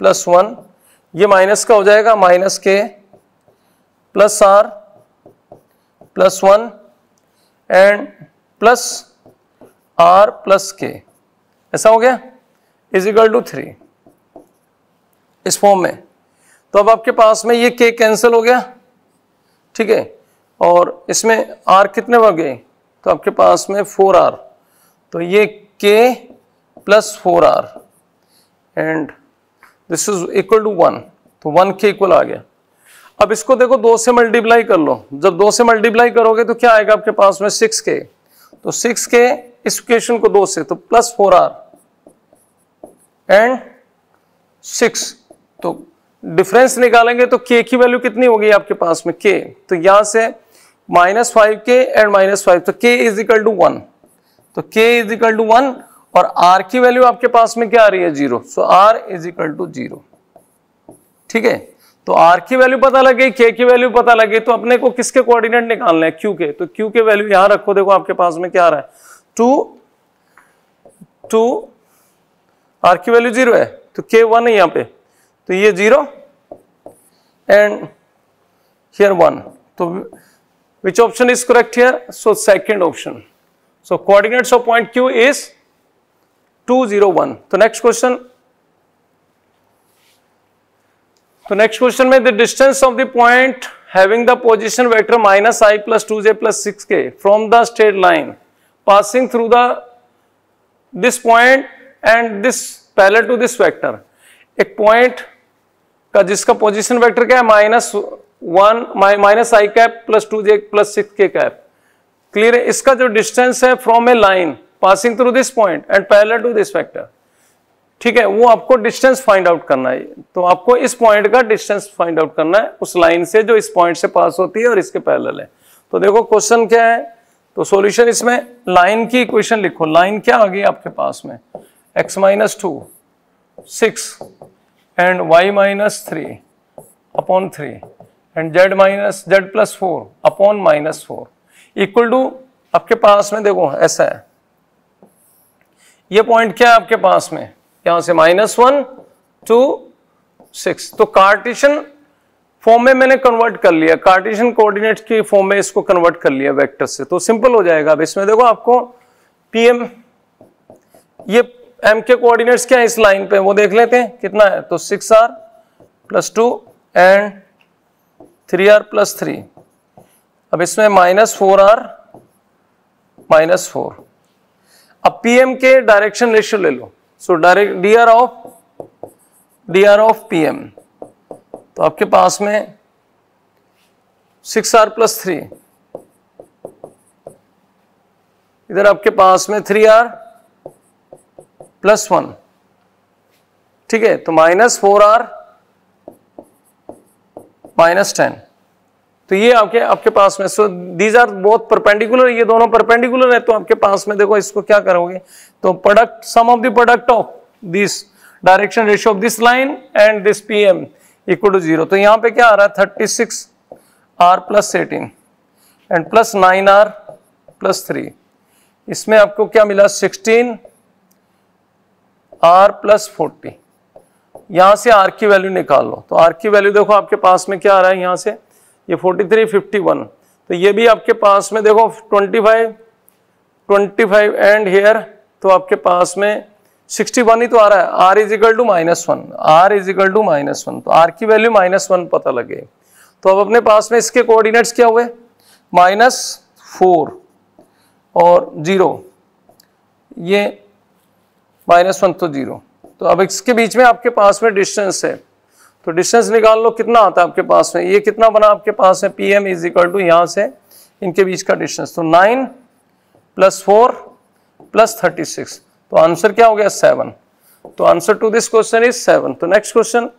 plus one ये माइनस का हो जाएगा minus k plus r plus one and plus r plus k ऐसा हो गया? इज़ इक्वल टू थ्री इस फॉर्म में। तो अब आपके पास में ये के कैंसिल हो गया। ठीक है? और इसमें आर कितने बढ़ गए? तो आपके पास में फोर आर तो ये k plus four r and this is equal to one तो वन के इक्वल आ गया। अब इसको देखो, दो से मल्टीप्लाई कर लो। जब दो से मल्टीप्लाई करोगे तो क्या आएगा आपके पास में? सिक्स के तो सिक्स के इस इक्वेशन को दो से तो plus four r and six तो डिफरेंस निकालेंगे तो के की वैल्यू कितनी होगी आपके पास में? के तो यहाँ से minus five k and minus five तो k is equal to one तो k is equal to one और आर की वैल्यू आपके पास में क्या आ रही है? Zero so r is equal to zero ठीक है? तो आर की वैल्यू पता लगे के की वैल्यू पता लगे तो अपने को किसके कोऑर्डिनेट निकालना है? क्यू के. तो क्यू के वैल्यू यहाँ रखो, देखो आपके पास में क्या आ रहा है? टू टू, आर की वैल्यू ज़ीरो है तो के वन है यहाँ पे तो ये ज़ीरो एंड हियर वन तो which option is correct here so second option so coordinates of point Q is two zero one तो नेक्स्ट क्वेश्चन तो नेक्स्ट क्वेश्चन में the distance of the point having the position vector minus i plus two j plus six k passing through the this point and this parallel to this vector एक point का जिसका position vector क्या है? Minus one minus i cap plus two j plus six k cap clear है? इसका जो distance है from a line passing through this point and parallel to this vector ठीक है? वो आपको डिस्टेंस फाइंड आउट करना है। तो आपको इस पॉइंट का डिस्टेंस फाइंड आउट करना है। उस लाइन से जो इस पॉइंट से पास होती है और इसके पैरेलल है। तो देखो क्वेश्चन क्या है? तो सॉल्यूशन इसमें लाइन की इक्वेशन लिखो। लाइन क्या आ गई आपके पास में? X minus two six and y minus three upon three and z minus z plus four upon minus four equal to आपके पास में देखो, ऐसा है। ये पॉइंट क्या है आपके पास में? यहाँ से माइनस वन टू सिक्स तो कार्टिशन फॉर्म में मैंने कन्वर्ट कर लिया। कार्टिशन कोऑर्डिनेट की फॉर्म में इसको कन्वर्ट कर लिया वेक्टर से। तो सिंपल हो जाएगा। अब इसमें देखो आपको पीएम ये एम के कोऑर्डिनेट्स क्या है इस लाइन पे? वो देख लेते हैं। कितना है? तो six r plus two and three r plus three अब इसमें minus four r minus four अब पीएम के डायरेक्शन रेशियो ले लो। So direct D R of D R of PM तो आपके पास में सिक्स आर प्लस थ्री। इधर आपके पास में थ्री आर प्लस वन। ठीक है तो minus four r minus ten. तो ये आपके आपके पास में so these are both perpendicular ये दोनों परपेंडिकुलर है तो आपके पास में देखो इसको क्या करोगे? तो product sum of the product of this direction ratio of this line and this P M equal to zero तो यहाँ पे क्या आ रहा है? Thirty six r plus eighteen and plus nine r plus three इसमें आपको क्या मिला? सिक्सटीन आर प्लस फोर्टी यहाँ से आर की वैल्यू निकाल लो। तो आर की वैल्यू देखो आपके पास में क्या आ रहा है? यहाँ से ये फोर्टी थ्री फिफ्टी वन तो ये भी आपके पास में देखो twenty five twenty five and here तो आपके पास में सिक्सटी वन ही तो आ रहा है। R is equal to minus one r is equal to minus one तो आर की वैल्यू माइनस वन पता लगे। तो अब अपने पास में इसके कोऑर्डिनेट्स क्या हुए? माइनस फोर और ज़ीरो ये माइनस वन तो ज़ीरो तो अब इसके बीच में आपके पास में डिस्टेंस है। तो डिस्टेंस निकाल लो, कितना आता है आपके पास में? ये कितना बना आपके पास है? P M is equal to यहाँ से इनके बीच का डिस्टेंस तो nine plus four plus thirty six तो आंसर क्या हो गया? सेवन। तो answer to this question is seven. तो next question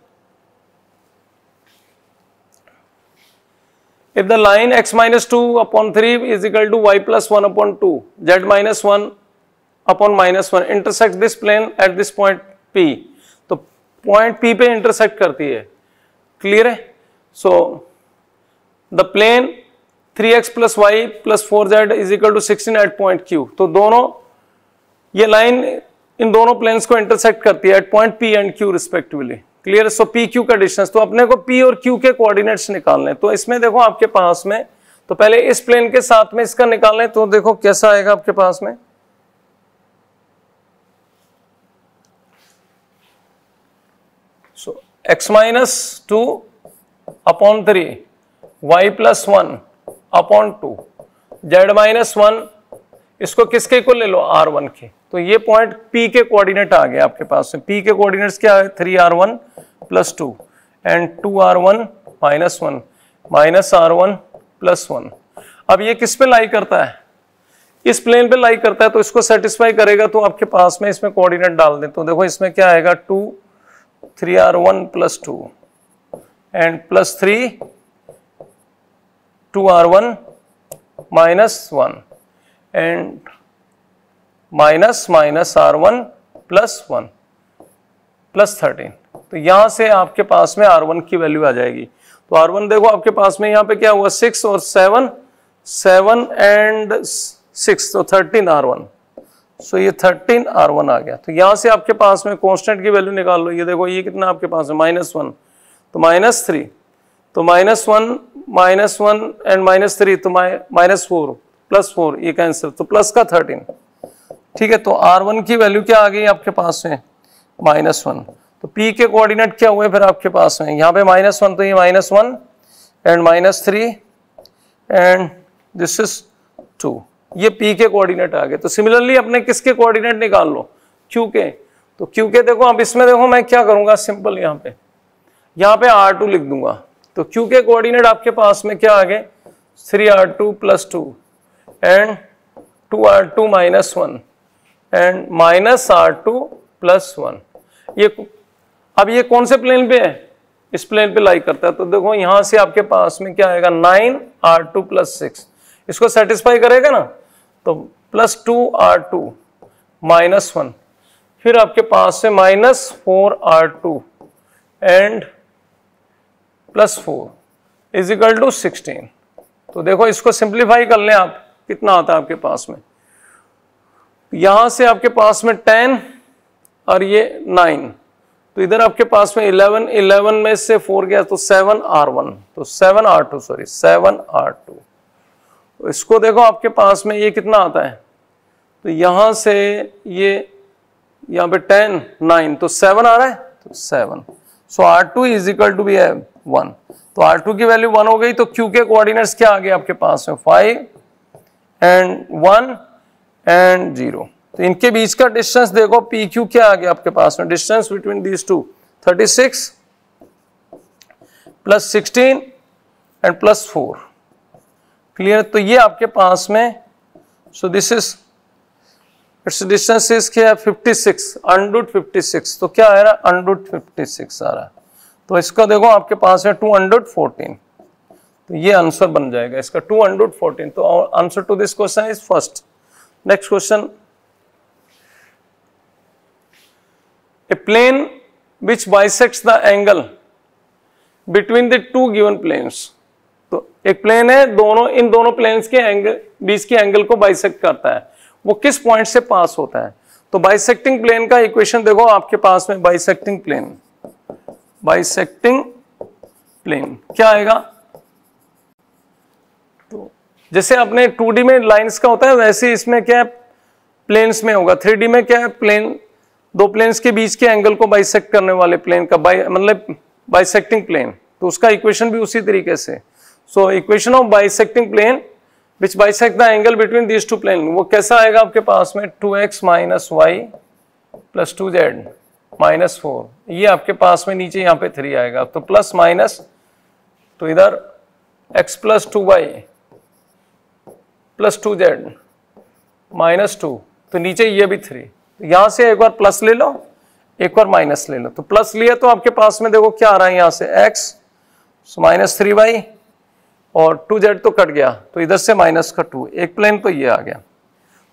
if the line x minus 2 upon 3 is equal to y plus 1 upon 2 z minus 1 upon minus 1 intersects this plane at this point p तो point p पे intersect करती है। Clear है? So the plane 3x x plus y plus four z is equal to sixteen at point Q तो दोनों ये line in दोनों planes को इंटरसेक्ट करती है at point P and Q respectively clear so P Q का distance तो अपने को पी और क्यू के कोऑर्डिनेट्स निकालने तो इसमें देखो आपके पास में तो पहले इस प्लेन के साथ में इसका निकालने तो देखो कैसा आएगा आपके पास में। So x minus two upon three y plus one upon two z minus one इसको किसके इक्वल ले लो? आर वन के। तो ये पॉइंट पी के कोऑर्डिनेट आ गए आपके पास में। पी के कोऑर्डिनेट्स क्या है? Three r one plus two and two r one minus one minus r one plus one अब ये किस पे लाई करता है? इस प्लेन पे लाई करता है तो इसको सेटिस्फाई करेगा तो आपके पास में इसमें कोऑर्डिनेट डाल दें। तो देखो इसमें क्या आएगा? Two three r one plus two and plus three two r one minus one and minus minus r one plus one plus thirteen तो यहाँ से आपके पास में आर वन की वैल्यू आ जाएगी। तो आर वन देखो आपके पास में यहाँ पे क्या हुआ? सिक्स और सेवन सेवन एंड सिक्स तो थर्टीन आर वन सो ये थर्टीन आर वन आ गया। तो यहाँ से आपके पास में कॉन्स्टेंट की वैल्यू निकाल लो। ये देखो, ये कितना आपके पास है? माइनस वन तो माइनस थ्री तो minus one minus one and minus three तो माइनस फोर प्लस फोर, ये कैंसिल तो प्लस का थर्टीन ठीक है तो आर वन की वैल्यू क्या आ गई आपके पास में? माइनस वन तो पी के कोऑर्डिनेट क्या हुए फिर आपके पास में? यहाँ पे माइनस वन तो ये minus one and minus three and this is two ये पी के कोऑर्डिनेट आ गए। तो सिमिलरली अपने किसके कोऑर्डिनेट निकाल लो? क्यू के। तो क्यू के देखो अब इसमें देखो, मैं क्या करूँगा? सिंपल यहाँ पे। यहाँ पे आर टू लिख दूँगा। तो क्यू के कोऑर्डिनेट आपके पास में क्या आ गए? Three r two plus two and two r two minus one and minus r two plus one ये अब ये कौन से प्लेन पे है? इस प्लेन पे लाई करता है। तो देखो यहाँ से आपके पास में क्या आएगा? Nine r two plus six इसको सेटिस्फाई करेगा ना? तो plus two r two minus one फिर आपके पास से minus four r two and plus four is equal to sixteen तो देखो इसको सिंप्लीफाई कर लें आप। कितना आता है आपके पास में? यहाँ से आपके पास में टेन और ये नाइन। तो इधर आपके पास में इलेवन इलेवन में से फोर गया तो सेवन आर वन। तो seven r two, sorry, seven r two. इसको देखो आपके पास में ये कितना आता है? तो यहाँ से ये, यहाँ पे टेन, नाइन तो सेवन आ रहा है? तो seven. So r two is equal to be है वन तो आर टू की वैल्यू वन हो गई तो क्यू के कोऑर्डिनेट्स क्या आ गए आपके पास में? Five and one and zero तो इनके बीच का डिस्टेंस देखो पी क्यू क्या आ गया आपके पास में? Distance between these two thirty six plus sixteen and plus four clear तो ये आपके पास में so this is its distance is क्या है? 56 अंडरूट 56 तो क्या आ रहा है? अंडरूट 56 आ रहा है। तो इसका देखो, आपके पास है टू अंडरूट फोर्टीन तो ये आंसर बन जाएगा। इसका टू अंडरूट फोर्टीन तो answer to this question is first next question a plane which bisects the angle between the two given planes तो एक प्लेन है, दोनों, इन दोनों प्लेन्स के एंगल बीच के एंगल को बाइसेक्ट करता है। वो किस पॉइंट से पास होता है? तो बाइसेक्टिंग प्लेन का इक्वेशन देखो, आपके पास में बाइसेक्टिंग प्लेन बाइसेक्टिंग प्लेन क्या आएगा? जैसे अपने 2D में लाइंस का होता है, वैसे इसमें क्या है? प्लेन्स में होगा। 3D में क्या है? प्लेन दो प्लेन्स के बीच के एंगल को बाइसेक्ट करने वाले प्लेन का बाई मतलब बाइसेक्टिंग प्लेन तो उसका इक्वेशन भी उसी तरीके से। So equation of bisecting plane which bisect the angle between these two plane वो कैसा आएगा आपके पास में? Two x minus y plus two z minus four ये आपके पास में नीचे यहाँ पे थ्री आएगा। तो प्लस माइनस तो इधर x plus two y plus two z, minus two तो नीचे ये भी थ्री यहाँ से एक बार प्लस ले लो, एक बार माइनस ले लो। तो प्लस लिया तो आपके पास में देखो क्या आ रहा है यहाँ से एक्स माइनस थ्री वाई और टू जेड तो कट गया तो इधर से माइनस का टू एक प्लेन तो ये आ गया।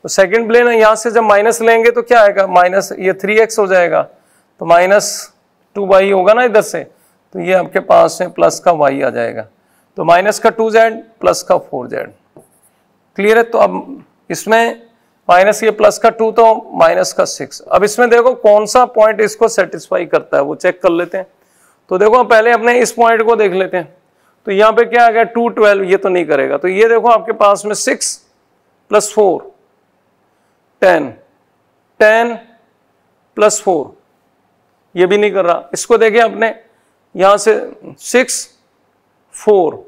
तो सेकंड प्लेन है, यहाँ से जब माइनस लेंगे तो क्या आएगा? माइनस ये थ्री एक्स हो जाएगा। तो माइनस टू वाई होगा ना इधर से तो ये आपके पास में प्लस का वाई आ जाएगा। तो माइनस का टू जेड प्लस का फोर जेड क्लियर है? तो अब इसमें माइनस ये प्लस का टू तो माइनस का सिक्स अब इसमें देखो कौन सा पॉइंट इसको सेटिस्फाई करता है, वो चेक कर लेते हैं। तो देखो पहले अपने इस पॉइंट को देख लेते हैं। तो यहाँ पे क्या आ गया? टू ट्वेल्व ये तो नहीं करेगा। तो ये देखो आपके पास में six plus four ten ten plus four ये भी नहीं कर रहा। इसको देखिए अपने, यहाँ से सिक्स फोर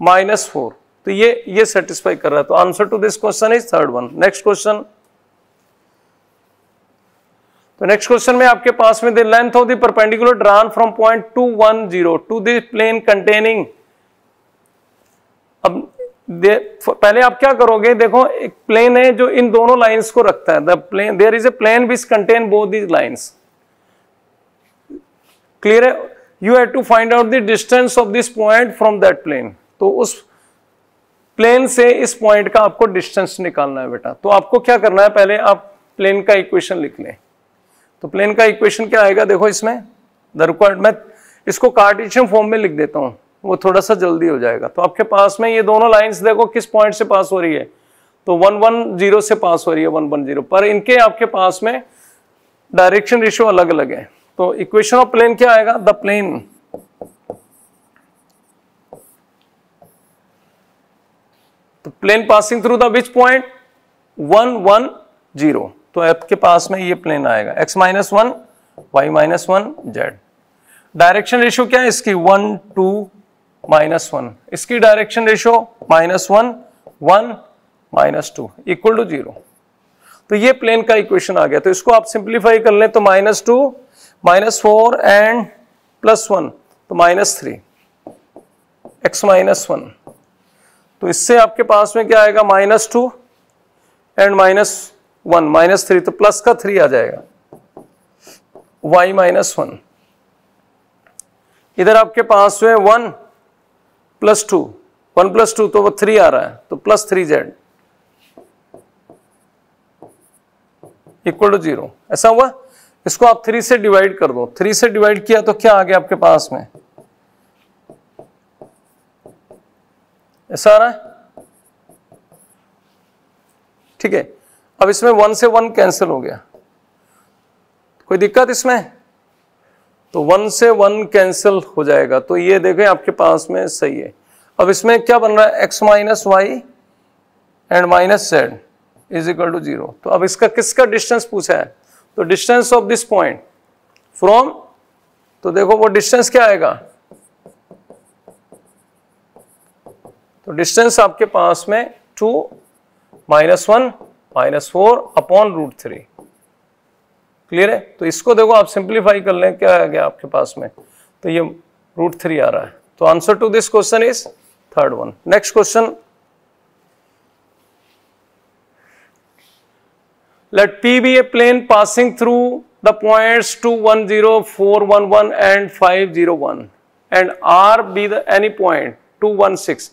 माइनस फोर तो ये ये सेटिस्फाई कर रहा है। तो answer to this question is third one next question तो नेक्स्ट क्वेश्चन में आपके पास में length of perpendicular drawn from point two one zero to the plane containing अब पहले आप क्या करोगे? देखो, एक प्लेन है जो इन दोनों लाइंस को रखता है। The plane there is a plane which contain both these lines clear है? You have to find out the distance of this point from that plane तो उस प्लेन से इस पॉइंट का आपको डिस्टेंस निकालना है बेटा। तो आपको क्या करना है, पहले आप प्लेन का इक्वेशन लिख लें। तो प्लेन का इक्वेशन क्या आएगा, देखो इसमें। द मैं इसको कार्टिशियन फॉर्म में लिख देता हूँ, वो थोड़ा सा जल्दी हो जाएगा। तो आपके पास में ये दोनों लाइंस देखो, किस पॉइंट से पास हो रही है। तो वन वन ज़ीरो से पास हो रही है वन वन ज़ीरो पर इनके आपके पास में डायरेक्शन रेशियो अलग अलग है। तो इक्वेशन ऑफ़ प्लेन क्या आएगा? द प्लेन तो plane passing through the which point one one zero तो आपके पास में ये प्लेन आएगा। X minus one y minus one z direction ratio क्या है इसकी? वन टू माइनस वन इसकी direction ratio minus one one minus two equal to zero तो ये प्लेन का इक्वेशन आ गया। तो इसको आप सिंप्लीफाई कर लें तो minus two minus four and plus one तो minus three x minus one तो इससे आपके पास में क्या आएगा? Minus two and minus one. Minus three तो प्लस का थ्री आ जाएगा। Y minus one. इधर आपके पास में one plus two. One plus two तो वो थ्री आ रहा है तो plus three z. Equal to zero. ऐसा हुआ? इसको आप थ्री से डिवाइड कर दो। थ्री से डिवाइड किया तो क्या आ गया आपके पास में? ऐसा आ रहा है? ठीक है। अब इसमें वन से वन कैंसिल हो गया। कोई दिक्कत इसमें? तो वन से वन कैंसिल हो जाएगा। तो ये देखें, आपके पास में सही है। अब इसमें क्या बन रहा है? X minus y and minus z is equal to zero तो अब इसका किसका डिस्टेंस पूछा है? तो distance of this point from तो देखो वो डिस्टेंस क्या आएगा? तो डिस्टेंस आपके पास में two minus one minus four upon root three clear है? तो इसको देखो आप सिंप्लीफाई कर लें क्या आ गया आपके पास में? तो ये रूट थ्री आ रहा है। तो answer to this question is third one next question let P be a plane passing through the points 2, 1, 0, 4, 1, 1 and 5, 0, 1 and R be the any point 2, 1, 6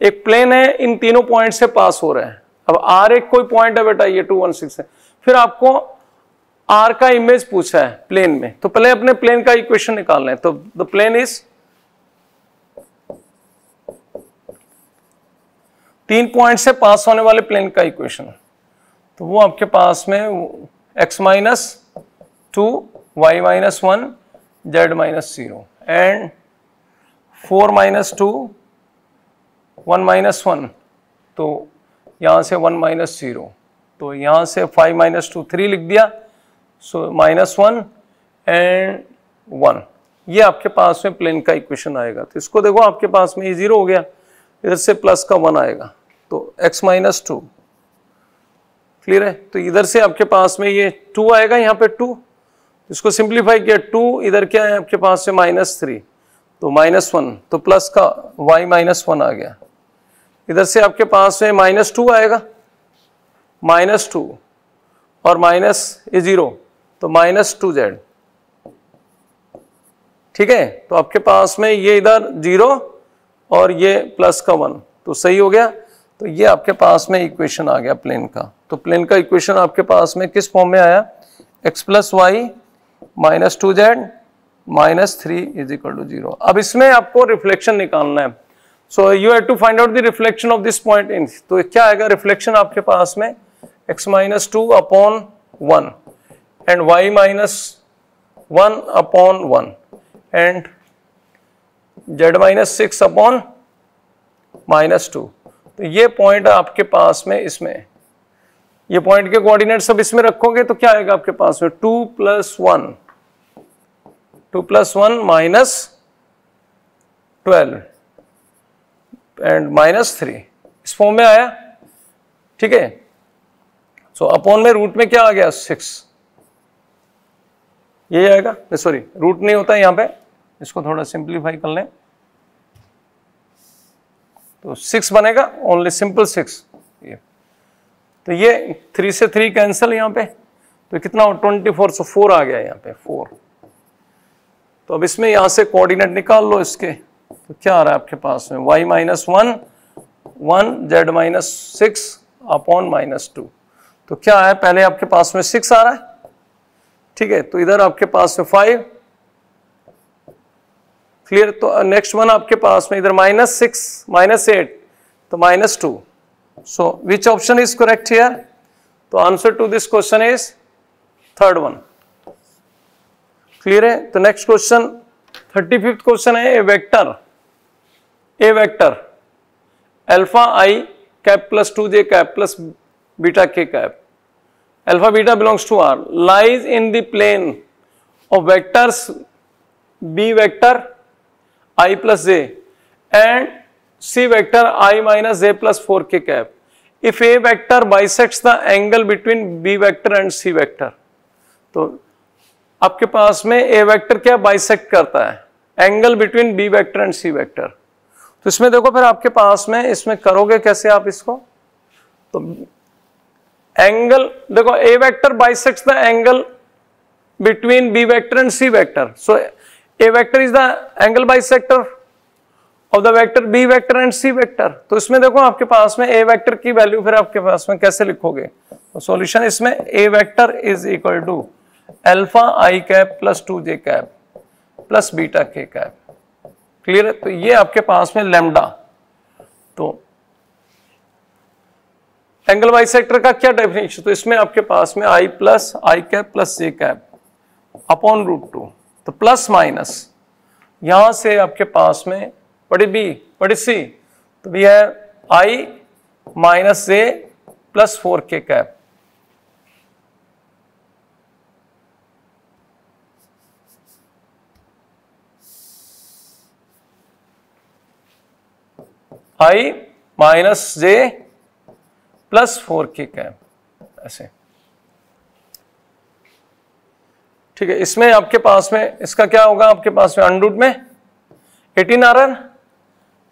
एक प्लेन है, इन तीनों पॉइंट से पास हो रहे हैं। अब आर एक कोई पॉइंट है बेटा, ये टू वन सिक्स है। फिर आपको आर का इमेज पूछा है प्लेन में। तो पहले अपने प्लेन का इक्वेशन निकालना है तो द प्लेन इज़ तीन पॉइंट से पास होने वाले प्लेन का इक्वेशन तो वो आपके पास में x minus two y minus one z minus zero and four minus two one minus one तो यहाँ से वन माइनस ज़ीरो तो यहाँ से फाइव माइनस टू, थ्री लिख दिया, so minus one and one. ये आपके पास में प्लेन का इक्वेशन आएगा। तो इसको देखो, आपके पास में ये ज़ीरो हो गया, इधर से प्लस का वन आएगा तो एक्स माइनस टू। क्लियर है? तो इधर से आपके पास में ये टू आएगा, यहाँ पे टू। इसको सिंप्लीफाई किया, टू, इधर क्या है आपके पास से माइनस थ्री तो माइनस वन तो प्लस का वाई माइनस वन आ गया। इधर से आपके पास में माइनस टू आएगा। माइनस टू और माइनस ए ज़ीरो तो माइनस टू जेड। ठीक है? तो आपके पास में ये इधर ज़ीरो और ये प्लस का वन तो सही हो गया। तो ये आपके पास में इक्वेशन आ गया प्लेन का। तो प्लेन का इक्वेशन आपके पास में किस फॉर्म में आया? X plus y minus two z minus three is equal to zero. अब इसमें आपको रिफ्लेक्शन निकालना है। So you have to find out the reflection of this point in तो क्या आएगा रिफ्लेक्शन आपके पास में? X minus two upon one and y minus one upon one and z minus six upon minus two तो ये point आपके पास में इसमें। ये पॉइंट के कोऑर्डिनेट सब इसमें रखोगे तो क्या आएगा आपके पास में? Two plus one two plus one minus twelve and minus three इस फॉर्म में आया। ठीक है? सो अपॉन में रूट में क्या आ गया? सिक्स ये आएगा? सॉरी रूट नहीं होता यहाँ पे। इसको थोड़ा सिंप्लीफाई कर लें। तो सिक्स बनेगा ओनली सिंपल सिक्स ये। तो ये थ्री से थ्री कैंसिल यहाँ पे। तो कितना ट्वेंटी फोर सो फोर आ गया यहाँ पे फोर तो अब इसमें यहाँ से कोऑर्डिनेट निकाल लो इसके। तो क्या आ रहा है आपके पास में? Y minus one one z minus six upon minus two तो क्या है? पहले आपके पास में सिक्स आ रहा है। ठीक है तो इधर आपके पास में फाइव क्लियर तो नेक्स्ट वन आपके पास में इधर माइनस सिक्स माइनस एट तो minus two so which option is correct here तो answer to this question is third one clear है? तो next question thirty fifth question है, A vector A vector, alpha i cap plus two j cap plus beta k cap. Alpha beta belongs to R, lies in the plane of vectors, B vector, i plus j, and C vector, i minus j plus four k cap. If A vector bisects the angle between B vector and C vector तो आपके पास में ए vector क्या bisect करता है? Angle between B vector and C vector. तो इसमें देखो फिर आपके पास में इसमें करोगे कैसे आप इसको? तो एंगल, देखो A vector bisects the angle between B vector and C vector. So A vector is the angle bisector of the vector B vector and C vector. तो इसमें देखो आपके पास में ए वेक्टर की वैल्यू फिर आपके पास में कैसे लिखोगे? तो सॉल्यूशन इसमें A vector is equal to alpha i cap plus two j cap. Plus beta k cap. Clear है? तो ये आपके पास में लेमडा। तो एंगल वाई सेक्टर का क्या डेफिनेशन तो इसमें आपके पास में i plus i cap plus j cap upon root two तो प्लस माइनस यहाँ से आपके पास में बड़ी बी बड़ी सी तो भी है i minus j plus four k cap i minus j plus four k cap ऐसे। ठीक है, इसमें आपके पास में, इसका क्या होगा आपके पास में अनरूट में? Eighteen R R,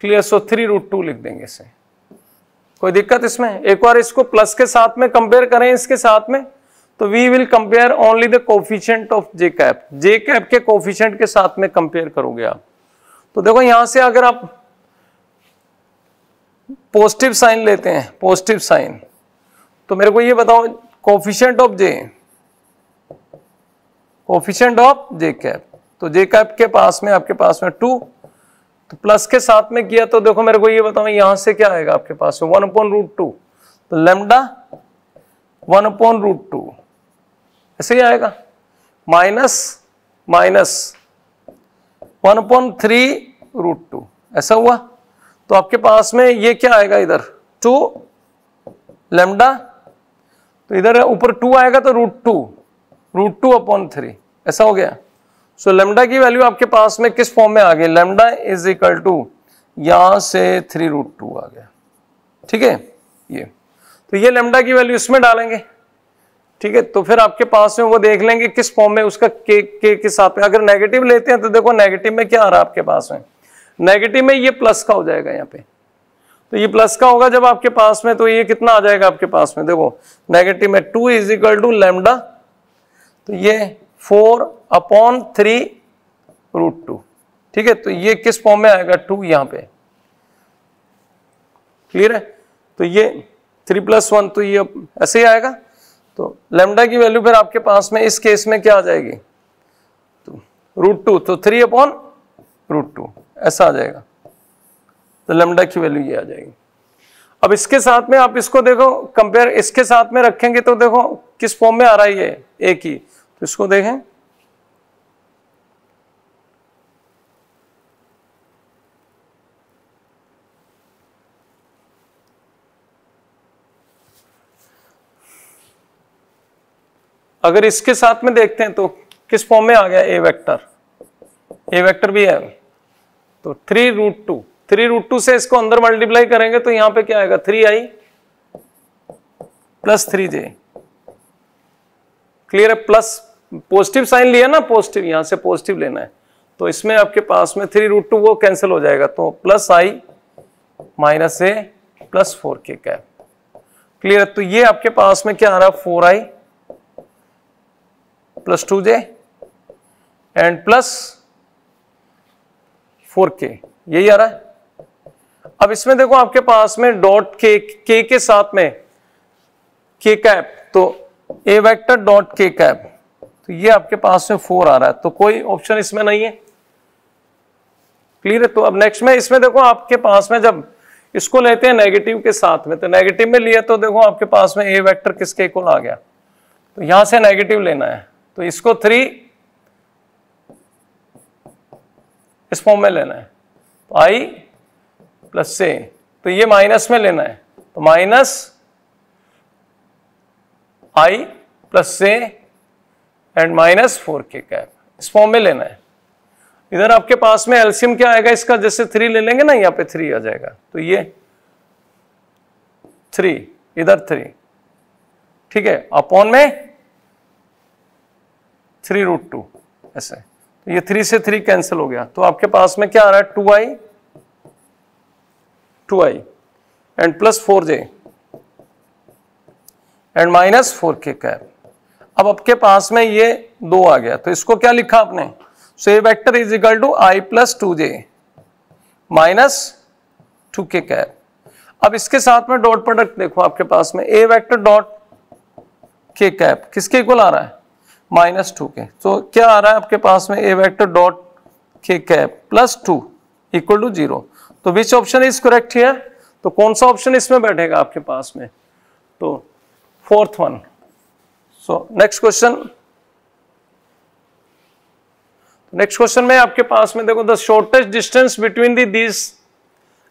clear, so three root two लिख देंगे इसे। कोई दिक्कत इसमें? एक बार इसको प्लस के साथ में कंपेयर करें इसके साथ में तो we will compare only the coefficient of j cap j cap के कोफिशियंट के साथ में कंपेयर करोगे आप। तो देखो, यहाँ से अगर आप पॉजिटिव साइन लेते हैं पॉजिटिव साइन तो मेरे को ये बताओ coefficient of j coefficient of j cap तो जे कैप के पास में, आपके पास में टू तो प्लस के साथ में किया तो देखो मेरे को ये बताओ, यहाँ से क्या आएगा आपके पास में? वन अपॉन रूट टू तो lambda one upon root two ऐसे ही आएगा। Minus minus one upon three root two ऐसा हुआ? तो आपके पास में ये क्या आएगा इधर? Two lambda? तो इधर ऊपर टू आएगा तो root two root two upon three. ऐसा हो गया। सो so, लेमडा की वैल्यू आपके पास में किस फॉर्म में आ गई? लेमडा इज़ इक्वल टू यहाँ से थ्री रूट टू आ गया। ठीक है? ये। तो ये लेमडा की वैल्यू इसमें डालेंगे। ठीक है? तो फिर आपके पास में वो देख लेंगे किस फॉर्म में उसका के के के साथ में। अगर नेगेटिव लेते हैं तो देखो नेगेटिव में क्या आ रहा है आपके पास में? नेगेटिव में ये प्लस का हो जाएगा यहाँ पे। तो ये प्लस का होगा जब आपके पास में तो ये कितना आ जाएगा आपके पास में? देखो नेगेटिव में two is equal to lambda तो ये four upon three root two ठीक है? तो ये किस फॉर्म में आएगा? टू यहाँ पे। क्लियर है? तो ये थ्री प्लस वन तो ये ऐसे ही आएगा। तो लेमडा की वैल्यू फिर आपके पास में, इस केस में क्या आ जाएगी? तो रूट टू तो थ्री अपॉन रूट टू ऐसा आ जाएगा। तो लेमडा की वैल्यू ये आ जाएगी। अब इसके साथ में आप इसको देखो कंपेयर इसके साथ में रखेंगे तो देखो, किस फॉर्म में आ रहा है ये? एक ही तो इसको देखें। अगर इसके साथ में देखते हैं तो किस फॉर्म में आ गया ए वेक्टर ए वेक्टर भी है। तो three root two three root two से इसको अंदर मल्टीप्लाई करेंगे तो यहाँ पे क्या आएगा? Three i plus three j clear है? प्लस पॉजिटिव साइन लिया ना? पॉजिटिव यहाँ से पॉजिटिव लेना है। तो इसमें आपके पास में थ्री रूट टू वो कैंसिल हो जाएगा। तो plus i minus a plus four k cap clear है? तो ये आपके पास में क्या आ रहा? है four i plus two j and plus four k यही आ रहा है। अब इसमें देखो आपके पास में डॉट के के के साथ में के कैप तो A vector dot k cap तो ये आपके पास में फोर आ रहा है। तो कोई ऑप्शन इसमें नहीं है। क्लियर है? तो अब नेक्स्ट में इसमें देखो आपके पास में जब इसको लेते हैं नेगेटिव के साथ में तो नेगेटिव में लिया तो देखो आपके पास में ए वेक्टर किसके इक्वल आ गया। तो यहाँ से नेगेटिव लेना है। तो इसको थ्री इस फॉर्म में लेना है। तो आई प्लस से तो ये माइनस में लेना है। तो माइनस आई प्लस से and minus four k cap, इस फॉर्म में लेना है। इधर आपके पास में एल्सियम क्या आएगा, इसका जैसे थ्री ले लेंगे ना, यहाँ पे थ्री आ जाएगा। तो ये थ्री, इधर थ्री, ठीक है? अपॉन में थ्री रूट टू, ऐसे। ये थ्री से थ्री कैंसिल हो गया। तो आपके पास में क्या आ रहा है? Two i two i and plus four j and minus four k cap अब आपके पास में ये दो आ गया। तो इसको क्या लिखा आपने? So A vector is equal to i plus two j minus two k cap अब इसके साथ में डॉट प्रोडक्ट देखो आपके पास में। A vector dot k cap किसके इक्वल आ रहा है? माइनस टू के। तो क्या आ रहा है आपके पास में? A vector dot k cap plus two equal to zero तो which option is correct here तो कौन सा ऑप्शन इसमें बैठेगा आपके पास में? तो fourth one so next question next question में आपके पास में देखो the shortest distance between the these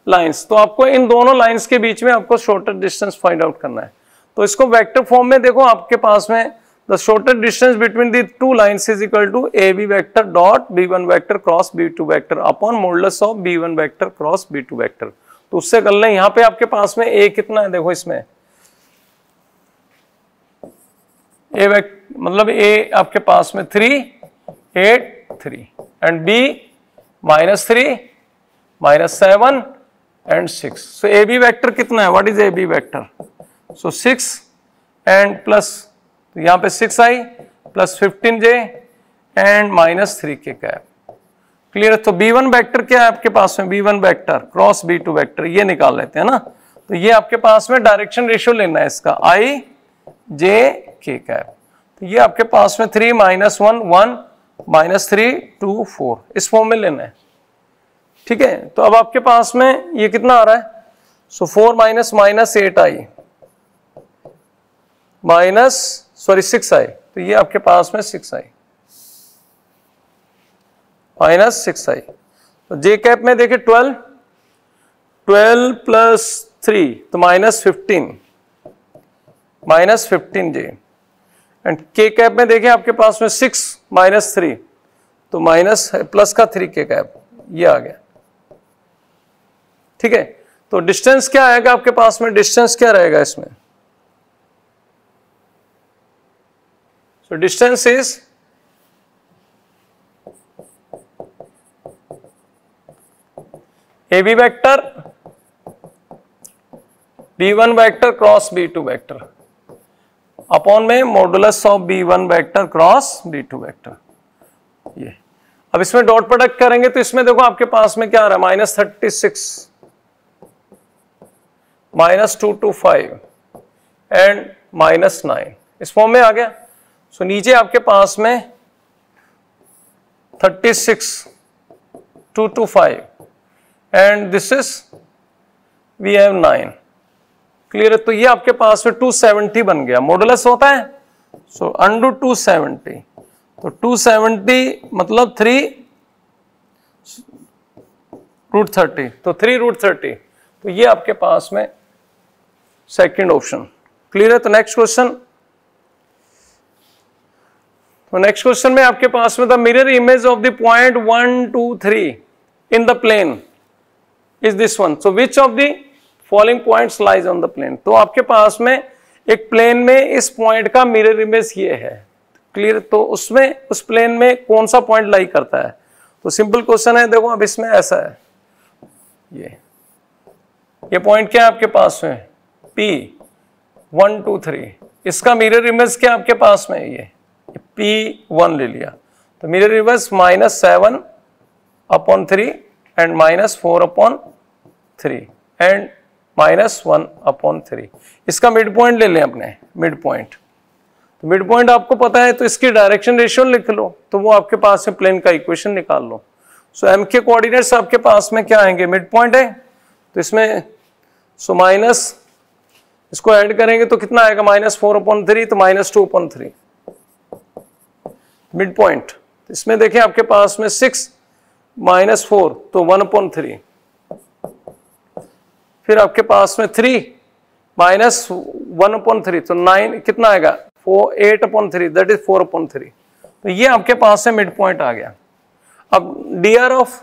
lines तो आपको इन दोनों लाइंस के बीच में आपको शॉर्टेस्ट डिस्टेंस फाइंड आउट करना है। तो इसको वेक्टर फॉर्म में देखो, आपके पास में two lines is equal to A B vector dot B one vector cross B two vector upon modulus of B one vector cross B two vector तो उससे कर लें यहाँ पे आपके पास में ए कितना है? देखो इसमें। ए मतलब ए आपके पास में three eight three and B minus three minus seven and six so A B vector कितना है? What is A B vector so six and plus यहाँ पे six i plus fifteen j and minus three k cap clear तो B one vector क्या है आपके पास में? B one vector cross B two vector ये निकाल लेते हैं ना? तो ये आपके पास में डायरेक्शन रेशियो लेना है इसका आई जे के कैप तो ये आपके पास में three minus one one minus three two four इस फॉर्म में लेना है। ठीक है? तो अब आपके पास में ये कितना आ रहा है? So four minus minus eight i minus sorry six i तो ये आपके पास में six i minus six i तो जे कैप में देखिए ट्वेल्व ट्वेल्व प्लस थ्री तो minus fifteen minus fifteen j and k cap में देखिए आपके पास में सिक्स माइनस थ्री तो माइनस प्लस का थ्री के कैप ये आ गया. ठीक है? तो डिस्टेंस क्या आएगा आपके पास में? डिस्टेंस क्या रहेगा इसमें? A B vector B one vector cross B two vector upon में modulus of B one vector cross B two vector ये। अब इसमें डॉट प्रोडक्ट करेंगे तो इसमें देखो आपके पास में क्या आ रहा है? Minus thirty six minus two two five and minus nine इस फॉर्म में आ गया। सो नीचे आपके पास में thirty six two two five and this is we have nine clear है? तो ये आपके पास में 270 बन गया। मॉडुलस होता है? सो अंडू टू सेवेंटी तो 270 मतलब थ्री रूट थर्टी तो थ्री रूट थर्टी तो ये आपके पास में सेकंड ऑप्शन क्लियर है? तो नेक्स्ट क्वेश्चन तो नेक्स्ट क्वेश्चन में आपके पास में the mirror image of the point one two three in the plane is this one so which of the following points lies on the plane तो आपके पास में एक प्लेन में इस पॉइंट का मिरर इमेज ये है। क्लियर तो उसमें, उस प्लेन में कौन सा पॉइंट लाई करता है? तो सिंपल क्वेश्चन है, देखो अब इसमें ऐसा है। ये। ये पॉइंट क्या है आपके पास में? पी वन टू थ्री इसका मिरर इमेज क्या आपके पास में? ये। पी वन ले लिया। तो mirror reverse minus seven upon three and minus four upon three and minus one upon three इसका मिड पॉइंट ले लें अपने मिड पॉइंट तो मिड पॉइंट आपको पता है तो इसकी डायरेक्शन रेशियो लिख लो तो वो आपके पास में प्लेन का इक्वेशन निकाल लो। सो एम के कोऑर्डिनेट्स आपके पास में क्या आएँगे? मिड पॉइंट है। तो इसमें सो माइनस इसको ऐड करेंगे तो कितना आएगा? माइनस फोर अपॉन थ्री तो minus two upon three mid point इसमें देखिए आपके पास में सिक्स माइनस फोर तो वन अपॉन थ्री फिर आपके पास में three minus one upon three तो नाइन कितना आएगा? Four eight upon three that is four upon three तो ये आपके पास से मिड पॉइंट आ गया। अब D R of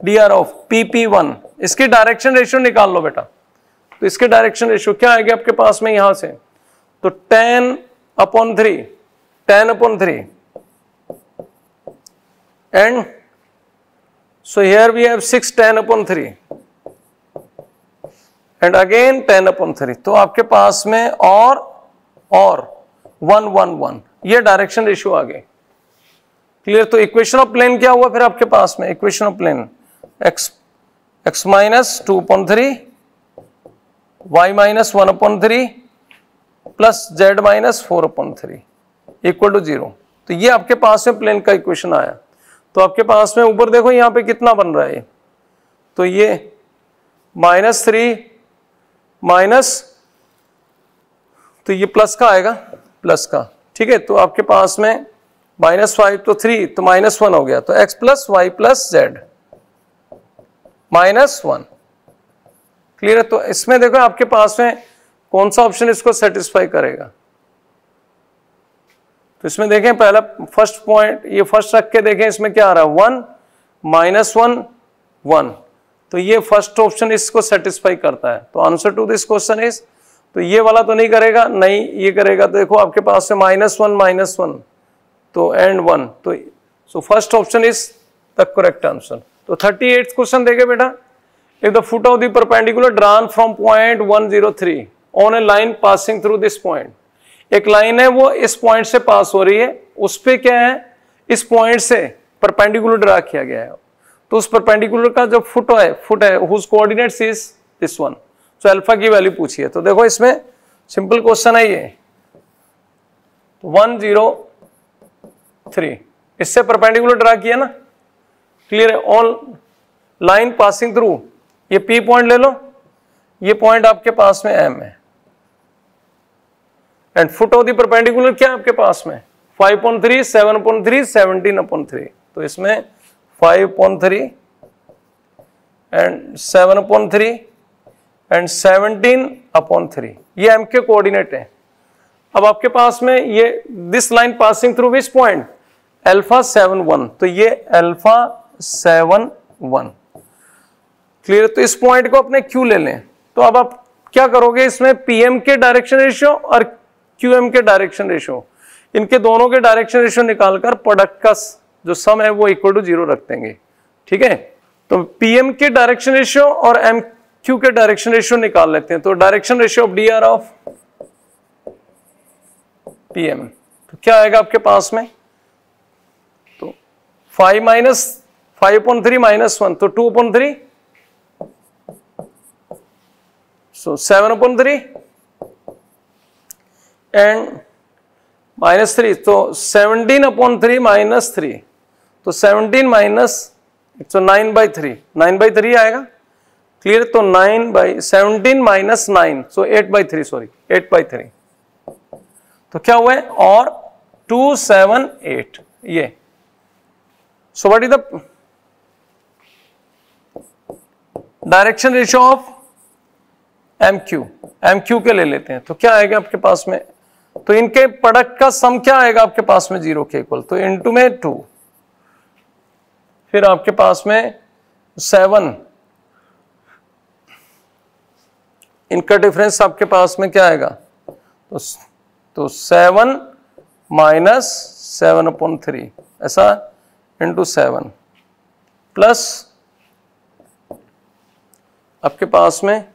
D R of P P one इसकी डायरेक्शन रेशियो निकाल लो बेटा। तो इसके डायरेक्शन रेशियो क्या आएगी आपके पास में यहाँ से? तो ten upon three ten upon three and so here we have six ten upon three and again ten upon three तो आपके पास में और और वन वन वन ये डायरेक्शन रेशियो आ गए क्लियर तो इक्वेशन ऑफ़ प्लेन क्या हुआ फिर आपके पास में? Equation of plane x x minus two upon three y minus one upon three plus z minus four upon three equal to zero. तो ये आपके पास में प्लेन का इक्वेशन आया। तो आपके पास में ऊपर देखो यहाँ पे कितना बन रहा है तो ये माइनस थ्री, माइनस तो ये प्लस का आएगा, प्लस का। ठीक है तो आपके पास में माइनस फाइव तो थ्री तो माइनस वन हो गया। तो x plus y plus z, minus one. Clear है? तो इसमें देखो आपके पास में कौन सा ऑप्शन इसको सेटिस्फाई करेगा? तो इसमें देखें पहला फ़र्स्ट पॉइंट ये फ़र्स्ट रख के देखें इसमें क्या आ रहा है? वन माइनस वन वन तो ये फ़र्स्ट ऑप्शन इसको सेटिस्फाई करता है। तो answer to this question is तो ये वाला तो नहीं करेगा, नहीं, ये करेगा। तो देखो आपके पास से माइनस वन माइनस वन तो एंड वन तो so first option is the correct answer तो थर्टी एट क्वेश्चन देखे बेटा। If the foot of the perpendicular drawn from point one zero three on a line passing through this point एक line है, वो इस point से पास हो रही है। उस पर क्या है? इस पॉइंट से परपेंडिकुलर ड्रा किया गया है। तो उस परपेंडिकुलर का जो फुट है फुट है whose coordinates is this one तो अल्फ़ा की वैल्यू पूछी है तो देखो इसमें सिंपल क्वेश्चन है ये। वन ज़ीरो थ्री इससे परपेंडिकुलर ड्रा किया ना? क्लियर है? ऑल लाइन पासिंग थ्रू ये पी पॉइंट ले लो। ये पॉइंट आपके पास में एम है। And foot of the perpendicular क्या आपके पास में? Five point three seven point three seventeen upon three तो इसमें five point three and seven upon three and seventeen upon three ये एम के कोऑर्डिनेट है। अब आपके पास में ये this line passing through which point alpha seven one तो ये एल्फा सेवन वन क्लियर तो इस पॉइंट को अपने क्यू ले लें। तो अब आप क्या करोगे इसमें? पीएम के डायरेक्शन रेशियो और क्यूएम के डायरेक्शन रेशियो इनके दोनों के डायरेक्शन रेशियो निकालकर प्रोडक्ट का जो सम है वो इक्वल टू ज़ीरो रख देंगे। ठीक है? तो पीएम के डायरेक्शन रेशियो और एम क्यू के डायरेक्शन रेशियो निकाल लेते हैं। तो direction ratio of D R of PM तो क्या आएगा आपके पास में? तो five minus five point three minus one तो two point three so seven point three and minus three तो seventeen upon three minus three तो सेवनटीन माइनस तो nine by three nine by three आएगा? क्लियर तो nine by seventeen minus nine so eight by three sorry eight by three तो क्या हुआ है? और टू सेवन एट ये. So what is the direction ratio of M Q M Q के ले लेते हैं. तो क्या आएगा आपके पास में? तो इनके प्रोडक्ट का सम क्या आएगा आपके पास में ज़ीरो के इक्वल तो इनटू में टू फिर आपके पास में सेवन इनका डिफरेंस आपके पास में क्या आएगा? तो तो seven minus seven upon three ऐसा इंटू सेवन प्लस आपके पास में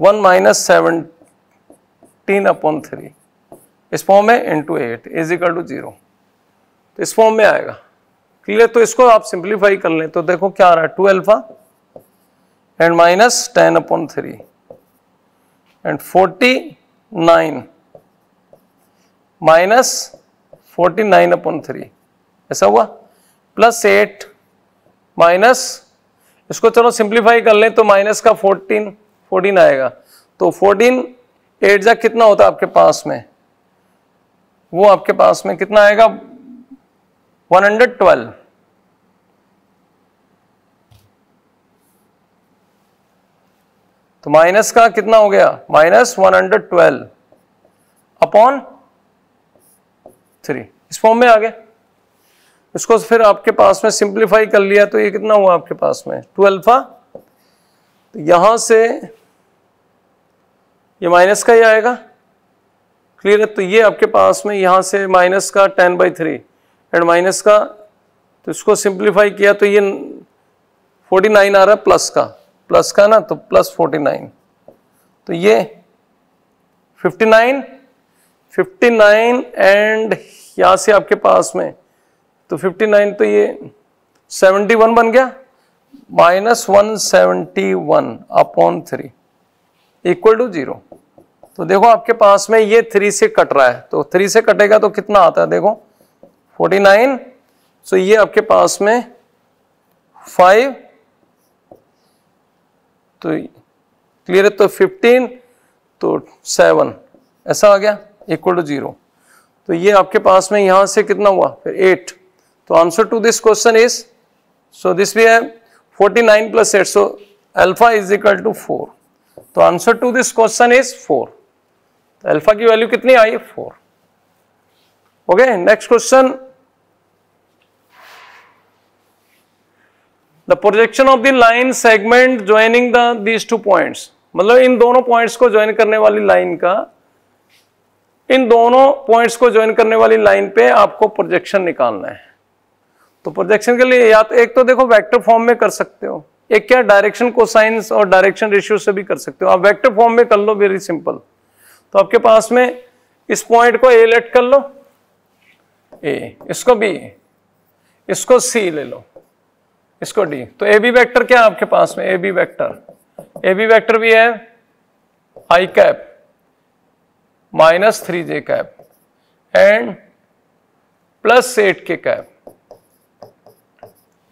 one minus seventeen upon three इस फॉर्म में into eight is equal to zero तो इस फॉर्म में आएगा। क्लियर तो इसको आप सिंप्लीफाई कर लें तो देखो क्या आ रहा है। Two alpha and minus ten upon three and forty nine minus forty nine upon three ऐसा हुआ? प्लस एट माइनस इसको चलो सिंप्लीफाई कर लें तो माइनस का फोर्टीन फोर्टीन आएगा। तो फोर्टीन एट जा कितना होता है आपके पास में? वो आपके पास में कितना आएगा? One hundred twelve. तो माइनस का कितना हो गया? Minus one hundred twelve upon three. इस फॉर्म में आ गया इसको फिर आपके पास में सिंप्लीफाई कर लिया तो ये कितना हुआ आपके पास में? ट्वेल्फा तो यहाँ से ये माइनस का ही आएगा। क्लियर है? तो ये आपके पास में यहाँ से माइनस का ten by three and minus का तो इसको सिंप्लीफाई किया तो ये फोर्टी नाइन आ रहा है प्लस का। प्लस का ना तो प्लस फोर्टी नाइन। तो ये fifty nine fifty nine and यहाँ से आपके पास में तो फिफ्टी नाइन तो ये सेवेंटी वन बन गया। Minus one seventy one upon three, equal to zero. तो देखो आपके पास में ये थ्री से कट रहा है। तो थ्री से कटेगा तो कितना आता है? देखो फोर्टी नाइन सो ये आपके पास में फाइव तो क्लियर है? तो फिफ्टीन तो सेवन ऐसा आ गया? इक्वल टू ज़ीरो तो ये आपके पास में यहाँ से कितना हुआ? फिर एट तो answer to this question is so this भी है 49 plus eight so alpha is equal to four तो answer to this question is four alpha की वैल्यू कितनी आई? Four. Okay next question. The projection of the line segment joining the these two points मतलब इन दोनों points को join करने वाली line का, इन दोनों पॉइंट्स को ज्वाइन करने वाली लाइन पे आपको प्रोजेक्शन निकालना है। तो प्रोजेक्शन के लिए या तो एक तो देखो वेक्टर फॉर्म में कर सकते हो। एक क्या डायरेक्शन कोसाइंस और डायरेक्शन रेशियो से भी कर सकते हो। आप वेक्टर फॉर्म में कर लो वेरी सिंपल तो आपके पास में इस पॉइंट को ए लेट कर लो। ए इसको बी इसको सी ले लो, इसको डी तो ए बी वैक्टर क्या है आपके पास में? A B vector A B vector भी है i cap minus three j cap and plus eight k cap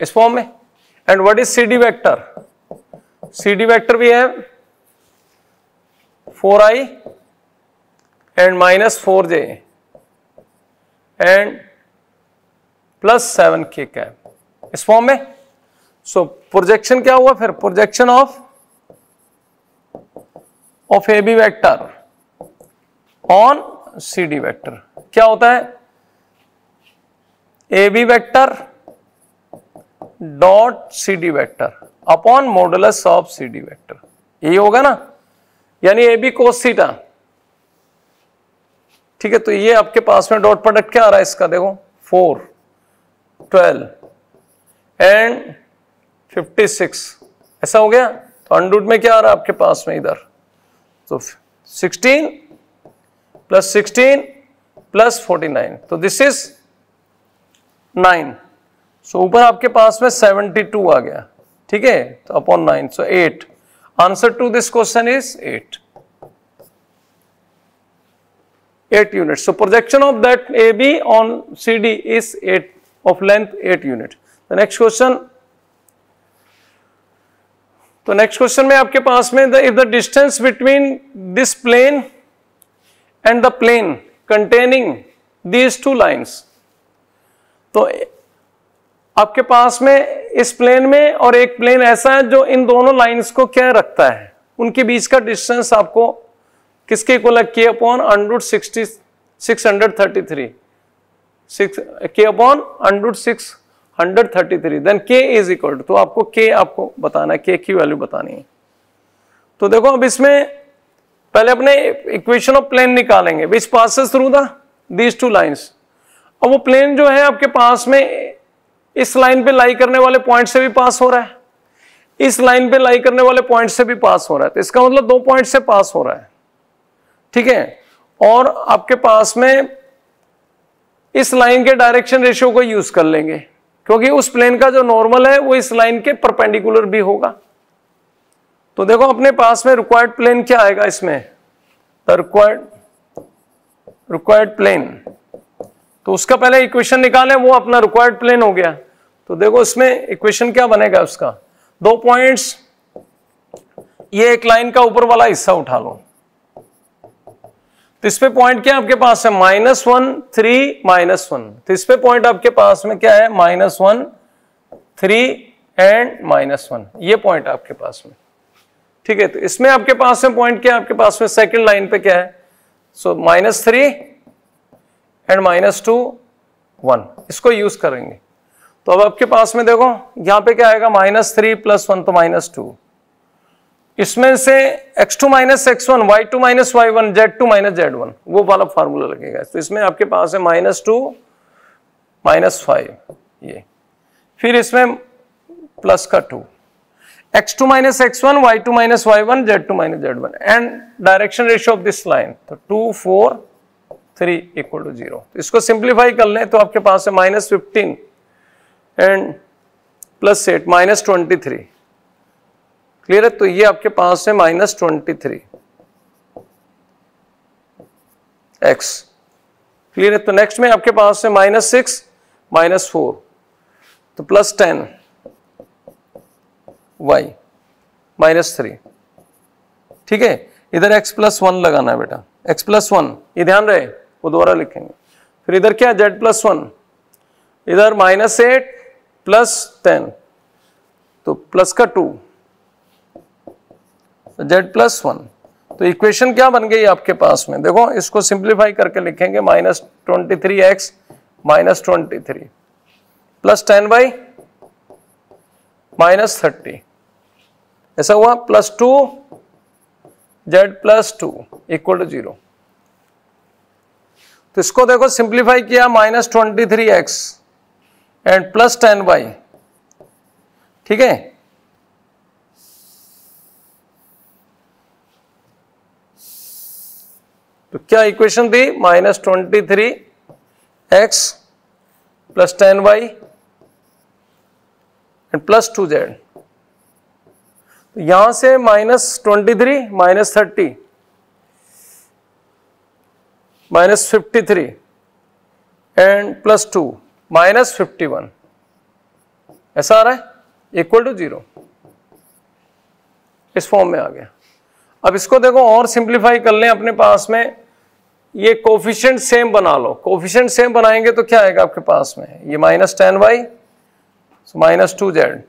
इस फॉर्म में। And what is C D vector C D vector भी है four i and minus four j and plus seven k cap इस form में? So so, projection क्या हुआ फिर? Projection of of A B vector on C D vector क्या होता है? A B vector dot C D vector upon modulus of C D vector यही होगा ना? यानी ए बी कोस सीटा ठीक है तो ये आपके पास में डॉट प्रोडक्ट क्या आ रहा है इसका? देखो, four, twelve, and fifty six. ऐसा हो गया? तो अंडरूट में क्या आ रहा है आपके पास में इधर? तो sixteen plus sixteen plus forty nine. तो दिस इज़ नाइन सो ऊपर आपके पास में सेवेंटी टू आ गया। ठीक है तो upon nine so eight answer to this question is eight 8 units. So, projection of that AB on CD is 8 of length 8 unit. The next question. तो नेक्स्ट क्वेश्चन में आपके पास में if the distance between this plane and the plane containing these two lines तो आपके पास में इस प्लेन में और एक प्लेन ऐसा है जो इन दोनों लाइंस को क्या रखता है उनके बीच का डिस्टेंस आपको किसके इक्वल है k upon under root sixty six hundred thirty three six k upon under root six hundred thirty three then k is equal तो आपको के आपको बताना है के की वैल्यू बतानी है। तो देखो, अब इसमें पहले अपने इक्वेशन ऑफ़ प्लेन निकालेंगे। Which passes through the these two lines अब वो प्लेन जो है, आपके पास में इस लाइन पे लाई करने वाले पॉइंट से भी पास हो रहा है। इस लाइन पे लाई करने वाले पॉइंट से भी पास हो रहा है। तो इसका मतलब दो पॉइंट से पास हो रहा है। ठीक है? और आपके पास में इस लाइन के डायरेक्शन रेशियो को यूज़ कर लेंगे, क्योंकि उस प्लेन का जो नॉर्मल है, वो इस लाइन के परपेंडिकुलर भी होगा। तो देखो, अपने पास में रिक्वायर्ड प्लेन क्या आएगा इसमें? द रिक्वायर्ड रिक्वायर्ड प्लेन तो उसका पहले इक्वेशन निकालें, वो अपना रिक्वायर्ड प्लेन हो गया। तो देखो, इसमें इक्वेशन क्या बनेगा उसका? दो पॉइंट्स ये एक लाइन का ऊपर वाला हिस्सा उठा लो। तो इस पे पॉइंट क्या आपके पास है? Minus one three minus one तो इस पे पॉइंट आपके पास में क्या है? Minus one three and minus one ये पॉइंट आपके पास में। ठीक है तो इसमें आपके पास में पॉइंट क्या आपके पास में सेकंड लाइन पे क्या है? So minus three and minus two one इसको यूज़ करेंगे। तो अब आपके पास में देखो, यहाँ पे क्या आएगा? माइनस थ्री प्लस वन तो माइनस टू इसमें से x2 two minus x one y two minus y one z two minus z one वो वाला फार्मूला लगेगा। तो इसमें आपके पास है माइनस टू माइनस फाइव ये। फिर इसमें प्लस का two x two minus x one y two minus y one z two minus z one and direction ratio of this line तो two four three equal to zero इसको simplify कर लें तो आपके पास है minus fifteen and plus eight minus twenty three clear है? तो ये आपके पास है minus twenty three x clear है? तो नेक्स्ट में आपके पास है माइनस सिक्स माइनस फोर तो plus ten y minus three ठीक है? इधर एक्स प्लस वन लगाना है बेटा. एक्स प्लस वन ये ध्यान रहे? वो दोबारा लिखेंगे. फिर इधर क्या? जेड प्लस वन इधर माइनस एट प्लस टेन तो प्लस का टू जेड प्लस वन तो इक्वेशन क्या बन गई आपके पास में? देखो, इसको सिंप्लीफाई करके लिखेंगे minus twenty three x minus twenty three plus ten by minus thirty ऐसा हुआ plus two z plus two equal to zero तो इसको देखो सिंप्लीफाई किया minus twenty three x and plus ten by ठीक है? तो क्या इक्वेशन थी? Minus twenty three x plus ten y and plus two z तो यहाँ से minus twenty three minus thirty minus fifty three and plus two minus fifty one ऐसा आ रहा है? इक्वल टू ज़ीरो इस फॉर्म में आ गया। अब इसको देखो, और सिंप्लीफाई कर लें अपने पास में। ये कोफिशियंट सेम बना लो। कोफिशियंट सेम बनाएँगे तो क्या आएगा आपके पास में? ये minus ten y minus two z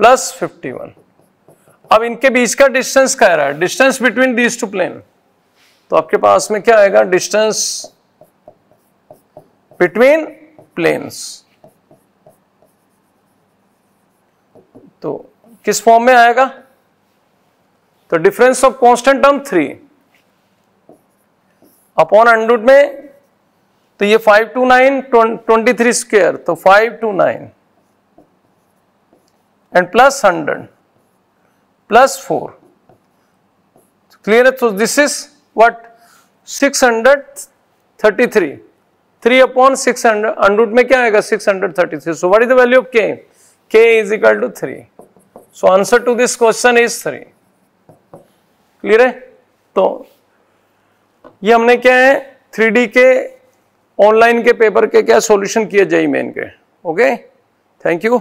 plus fifty one अब इनके बीच का डिस्टेंस कह रहा है? Distance between these two plane तो आपके पास में क्या आएगा? डिस्टेंस बिटवीन प्लेन्स तो किस फॉर्म में आएगा? तो difference of constant term three upon under root में तो ये five two nine twenty three square तो five two nine and plus hundred plus four clear है? तो this is what six hundred thirty three three upon six hundred under root में क्या आएगा? Six hundred thirty three so what is the value of k k is equal to three so answer to this question is three clear है? तो ये हमने क्या है three के ऑनलाइन के पेपर के क्या सॉल्यूशन किए जेई मेन के। Okay thank you